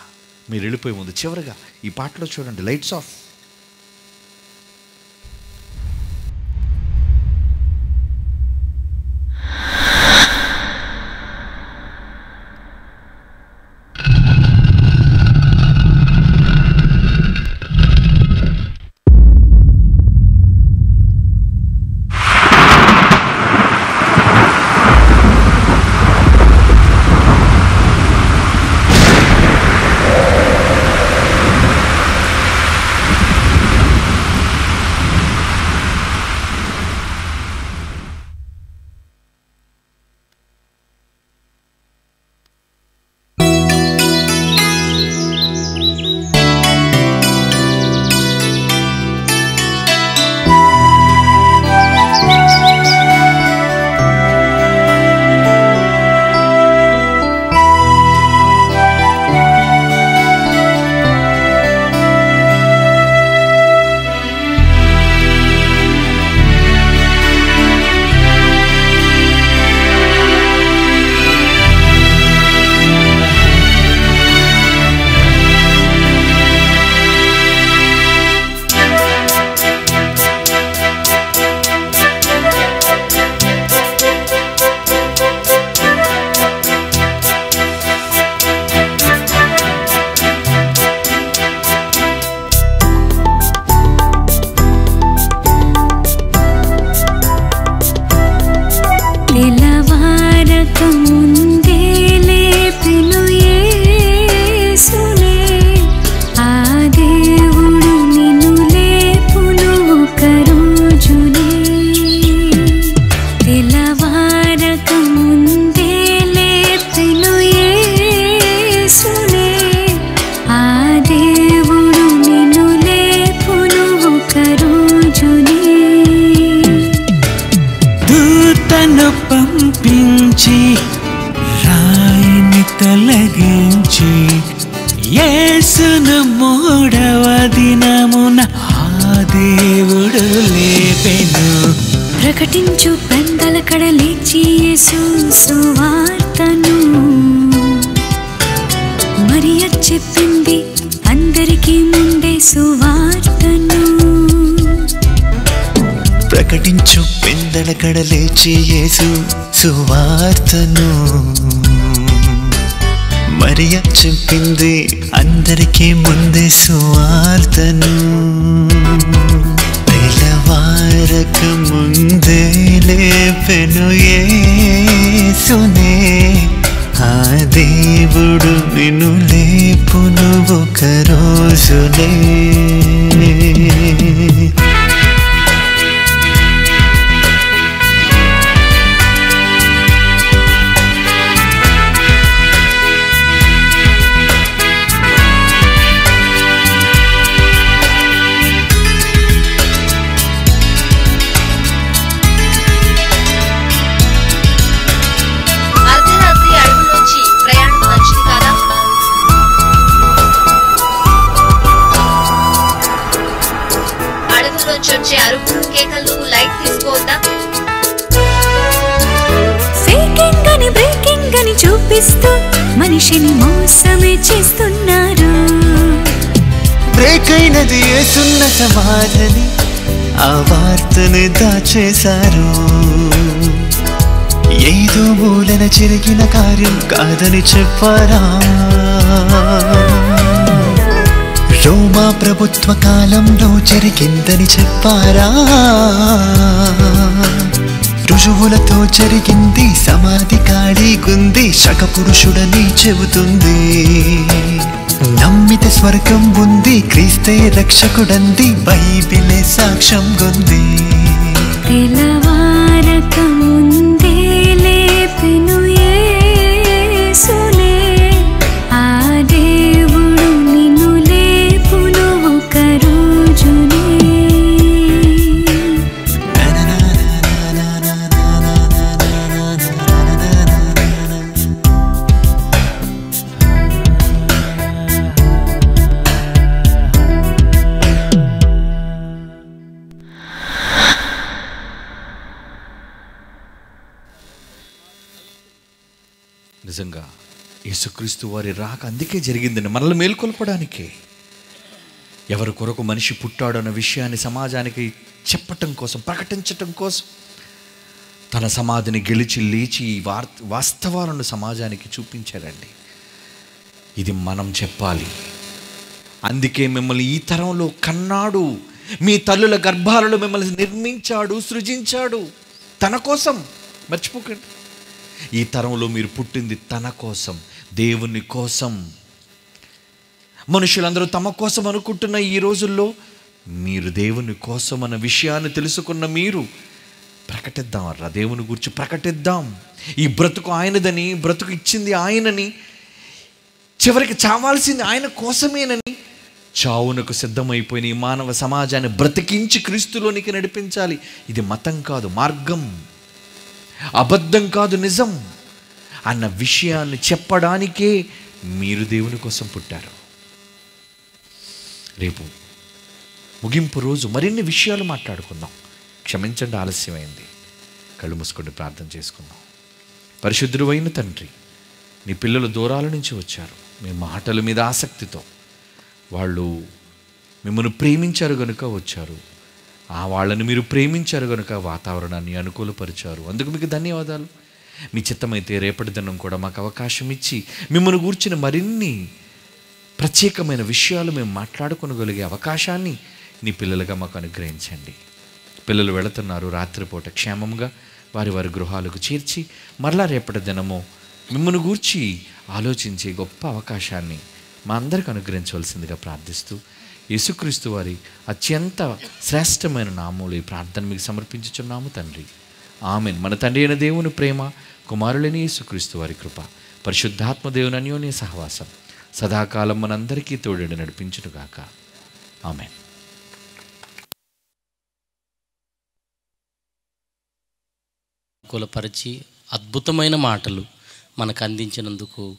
మీరు వెళ్ళిపోయి ముందు. చివరిగా ఈ పాటలో చూడండి లైట్స్ ఆఫ్ అని మనిషిని మోసమే చేస్తున్నారు. బ్రేక్ అయినది ఏసున్న సమాధని ఆ వార్తను దాచేశారు. ఏదో మూలన జరిగిన కార్యం కాదని చెప్పారా? రోమా ప్రభుత్వ కాలంలో జరిగిందని చెప్పారా? రుజువులతో జరిగింది సమాధి ఖాళీగుంది శక పురుషుడని చెబుతుంది. నమ్మిత స్వర్గం ఉంది క్రీస్తే రక్షకుడంది బైబిలే సాక్ష్యం గుంది. తెలవారకముంది వారి రాక అందుకే జరిగిందండి మనల్ని మేల్కొల్పడానికి. ఎవరి కొరకు మనిషి పుట్టాడు అన్న విషయాన్ని సమాజానికి చెప్పటం కోసం ప్రకటించటం కోసం తన సమాధిని గెలిచి లేచి ఈ వార్ వాస్తవాలను సమాజానికి చూపించాడండి ఇది మనం చెప్పాలి. అందుకే మిమ్మల్ని ఈ తరంలో కన్నాడు. మీ తల్లుల గర్భాలలో మిమ్మల్ని నిర్మించాడు సృజించాడు. తన కోసం. మర్చిపోకండి. ఈ తరంలో మీరు పుట్టింది తన కోసం. దేవుని కోసం. మనుషులందరూ తమ కోసం అనుకుంటున్న ఈ రోజుల్లో మీరు దేవుని కోసం అన్న విషయాన్ని తెలుసుకున్న మీరు ప్రకటిద్దాం రా దేవుని గురించి ప్రకటిద్దాం. ఈ బ్రతుకు ఆయనదని బ్రతుకు ఇచ్చింది ఆయనని చివరికి చావాల్సింది ఆయన కోసమేనని చావునకు సిద్ధమైపోయిన ఈ మానవ సమాజాన్ని బ్రతికించి క్రీస్తులోనికి నడిపించాలి. ఇది మతం కాదు మార్గం. అబద్ధం కాదు నిజం. అన్న విషయాన్ని చెప్పడానికే మీరు దేవుని కోసం పుట్టారు. రేపు ముగింపు రోజు మరిన్ని విషయాలు మాట్లాడుకుందాం. క్షమించండి ఆలస్యమైంది. కళ్ళు మూసుకొని ప్రార్థన చేసుకుందాం. పరిశుద్ధుడు అయిన తండ్రి నీ పిల్లలు దూరాల నుంచి వచ్చారు. మీ మాటల మీద ఆసక్తితో వాళ్ళు మిమ్మల్ని ప్రేమించారు గనుక వచ్చారు. ఆ వాళ్ళని మీరు ప్రేమించారు గనుక వాతావరణాన్ని అనుకూలపరిచారు. అందుకు మీకు ధన్యవాదాలు. మీ చిత్తమైతే రేపటి దినం కూడా మాకు అవకాశం ఇచ్చి మిమ్మల్ని గూర్చిన మరిన్ని ప్రత్యేకమైన విషయాలు మేము మాట్లాడుకోగలిగే అవకాశాన్ని నీ పిల్లలుగా మాకు అనుగ్రహించండి. పిల్లలు వెళుతున్నారు రాత్రిపూట క్షేమంగా వారి వారి గృహాలకు చేర్చి మరలా రేపటి దినము మిమ్మల్ని గూర్చి ఆలోచించే గొప్ప అవకాశాన్ని మా అందరికి అనుగ్రహించవలసిందిగా ప్రార్థిస్తూ యేసుక్రీస్తు వారి అత్యంత శ్రేష్టమైన నామూలు ఈ ప్రార్థన మీకు సమర్పించుచున్నాము తండ్రి. ఆమెన్. మన తండ్రి అయిన దేవుని ప్రేమ కుమారులని యేసుక్రీస్తు వారి కృప పరిశుద్ధాత్మదేవుని అన్యోన్య సహవాసం సదాకాలం మనందరికీ తోడేడు నడిపించునుగాక. ఆమెన్. కులపరిచి అద్భుతమైన మాటలు మనకు అందించినందుకు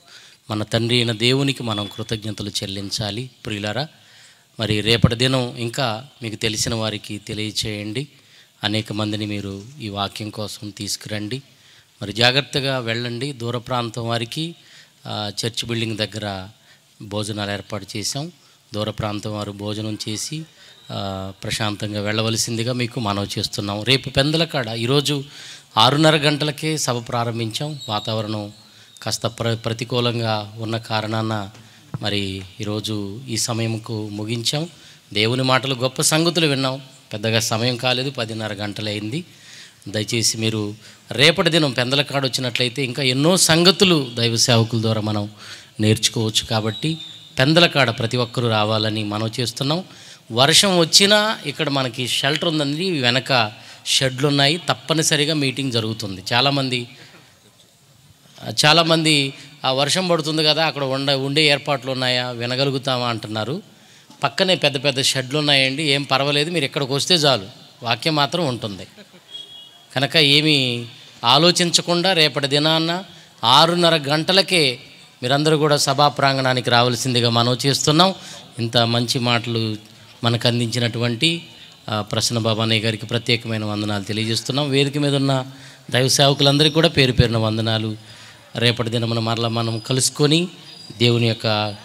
మన తండ్రి అయిన దేవునికి మనం కృతజ్ఞతలు చెల్లించాలి. ప్రియులరా మరి రేపటి దినం ఇంకా మీకు తెలిసిన వారికి తెలియచేయండి. అనేక మందిని మీరు ఈ వాక్యం కోసం తీసుకురండి. మరి జాగ్రత్తగా వెళ్ళండి. దూర ప్రాంతం వారికి చర్చ్ బిల్డింగ్ దగ్గర భోజనాలు ఏర్పాటు చేశాం. దూర ప్రాంతం వారు భోజనం చేసి ప్రశాంతంగా వెళ్ళవలసిందిగా మీకు మనవి చేస్తున్నాం. రేపు పెందలకాడ ఈరోజు ఆరున్నర గంటలకే సభ ప్రారంభించాం. వాతావరణం కాస్త ప్ర ప్రతికూలంగా ఉన్న కారణాన మరి ఈరోజు ఈ సమయంకు ముగించాం. దేవుని మాటలు గొప్ప సంగతులు విన్నాం. పెద్దగా సమయం కాలేదు పదిన్నర గంటలైంది. దయచేసి మీరు రేపటి దినం పెందలకాడు వచ్చినట్లయితే ఇంకా ఎన్నో సంగతులు దైవ సేవకుల ద్వారా మనం నేర్చుకోవచ్చు కాబట్టి పెందలకాడ ప్రతి ఒక్కరూ రావాలని మనం చేస్తున్నాం. వర్షం వచ్చినా ఇక్కడ మనకి షెల్టర్ ఉందండి వెనక షెడ్లు ఉన్నాయి. తప్పనిసరిగా మీటింగ్ జరుగుతుంది. చాలామంది చాలామంది ఆ వర్షం పడుతుంది కదా అక్కడ ఉండ ఉండే ఏర్పాట్లు ఉన్నాయా వినగలుగుతామా అంటున్నారు. పక్కనే పెద్ద పెద్ద షెడ్లు ఉన్నాయండి. ఏం పర్వాలేదు మీరు ఇక్కడికి వస్తే చాలు. వాక్యం మాత్రం ఉంటుంది. కనుక ఏమీ ఆలోచించకుండా రేపటి దినాన్న ఆరున్నర గంటలకే మీరందరూ కూడా సభా ప్రాంగణానికి రావాల్సిందిగా మనం చేస్తున్నాం. ఇంత మంచి మాటలు మనకు అందించినటువంటి ప్రసన్న బాబానయ్య గారికి ప్రత్యేకమైన వందనాలు తెలియజేస్తున్నాం. వేదిక మీద ఉన్న దైవ సేవకులందరికీ కూడా పేరు పేరున వందనాలు. రేపటి దినమున మరలా మనం కలుసుకొని దేవుని యొక్క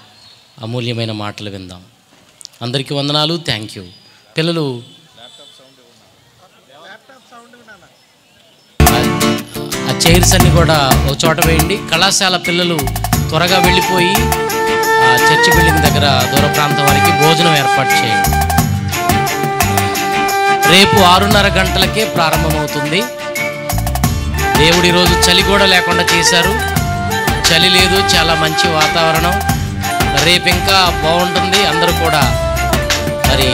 అమూల్యమైన మాటలు విందాం. అందరికీ వందనాలు. Thank you. పిల్లలు చైర్స్ అన్ని కూడా ఒక చోట వేయండి. కళాశాల పిల్లలు త్వరగా వెళ్ళిపోయి చర్చి బిల్డింగ్ దగ్గర దూర ప్రాంతం వారికి భోజనం ఏర్పాటు చేయండి. రేపు ఆరున్నర గంటలకే ప్రారంభమవుతుంది. దేవుడు ఈరోజు చలి కూడా లేకుండా చేశారు. చలి లేదు చాలా మంచి వాతావరణం. రేపు ఇంకా బాగుంటుంది అందరూ కూడా మరి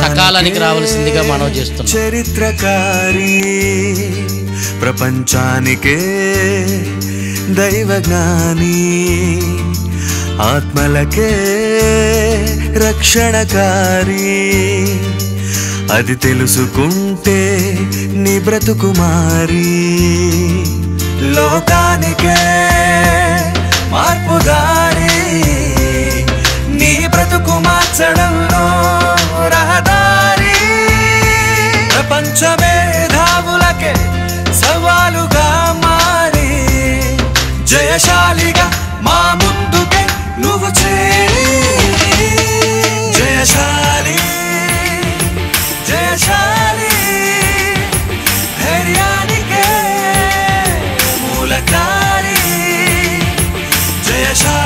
సకాలానికి రావాల్సిందిగా మనం చేస్తున్నాం. చరిత్రకారి ప్రపంచానికే దైవజ్ఞాని ఆత్మలకే రక్షణకారి. అది తెలుసుకుంటే నీ బ్రతుకుమారి లోకానికే మార్పుదారి. బ్రతుకు మార్చడంలో రహదారి. ప్రపంచ మేధావులకే సవాలుగా మారి. జయశాలిగా మా ముందుకే నువ్వు చేరి. జయశాలి జయశాలి ధైర్యానికే మూలకారి. జయశాలి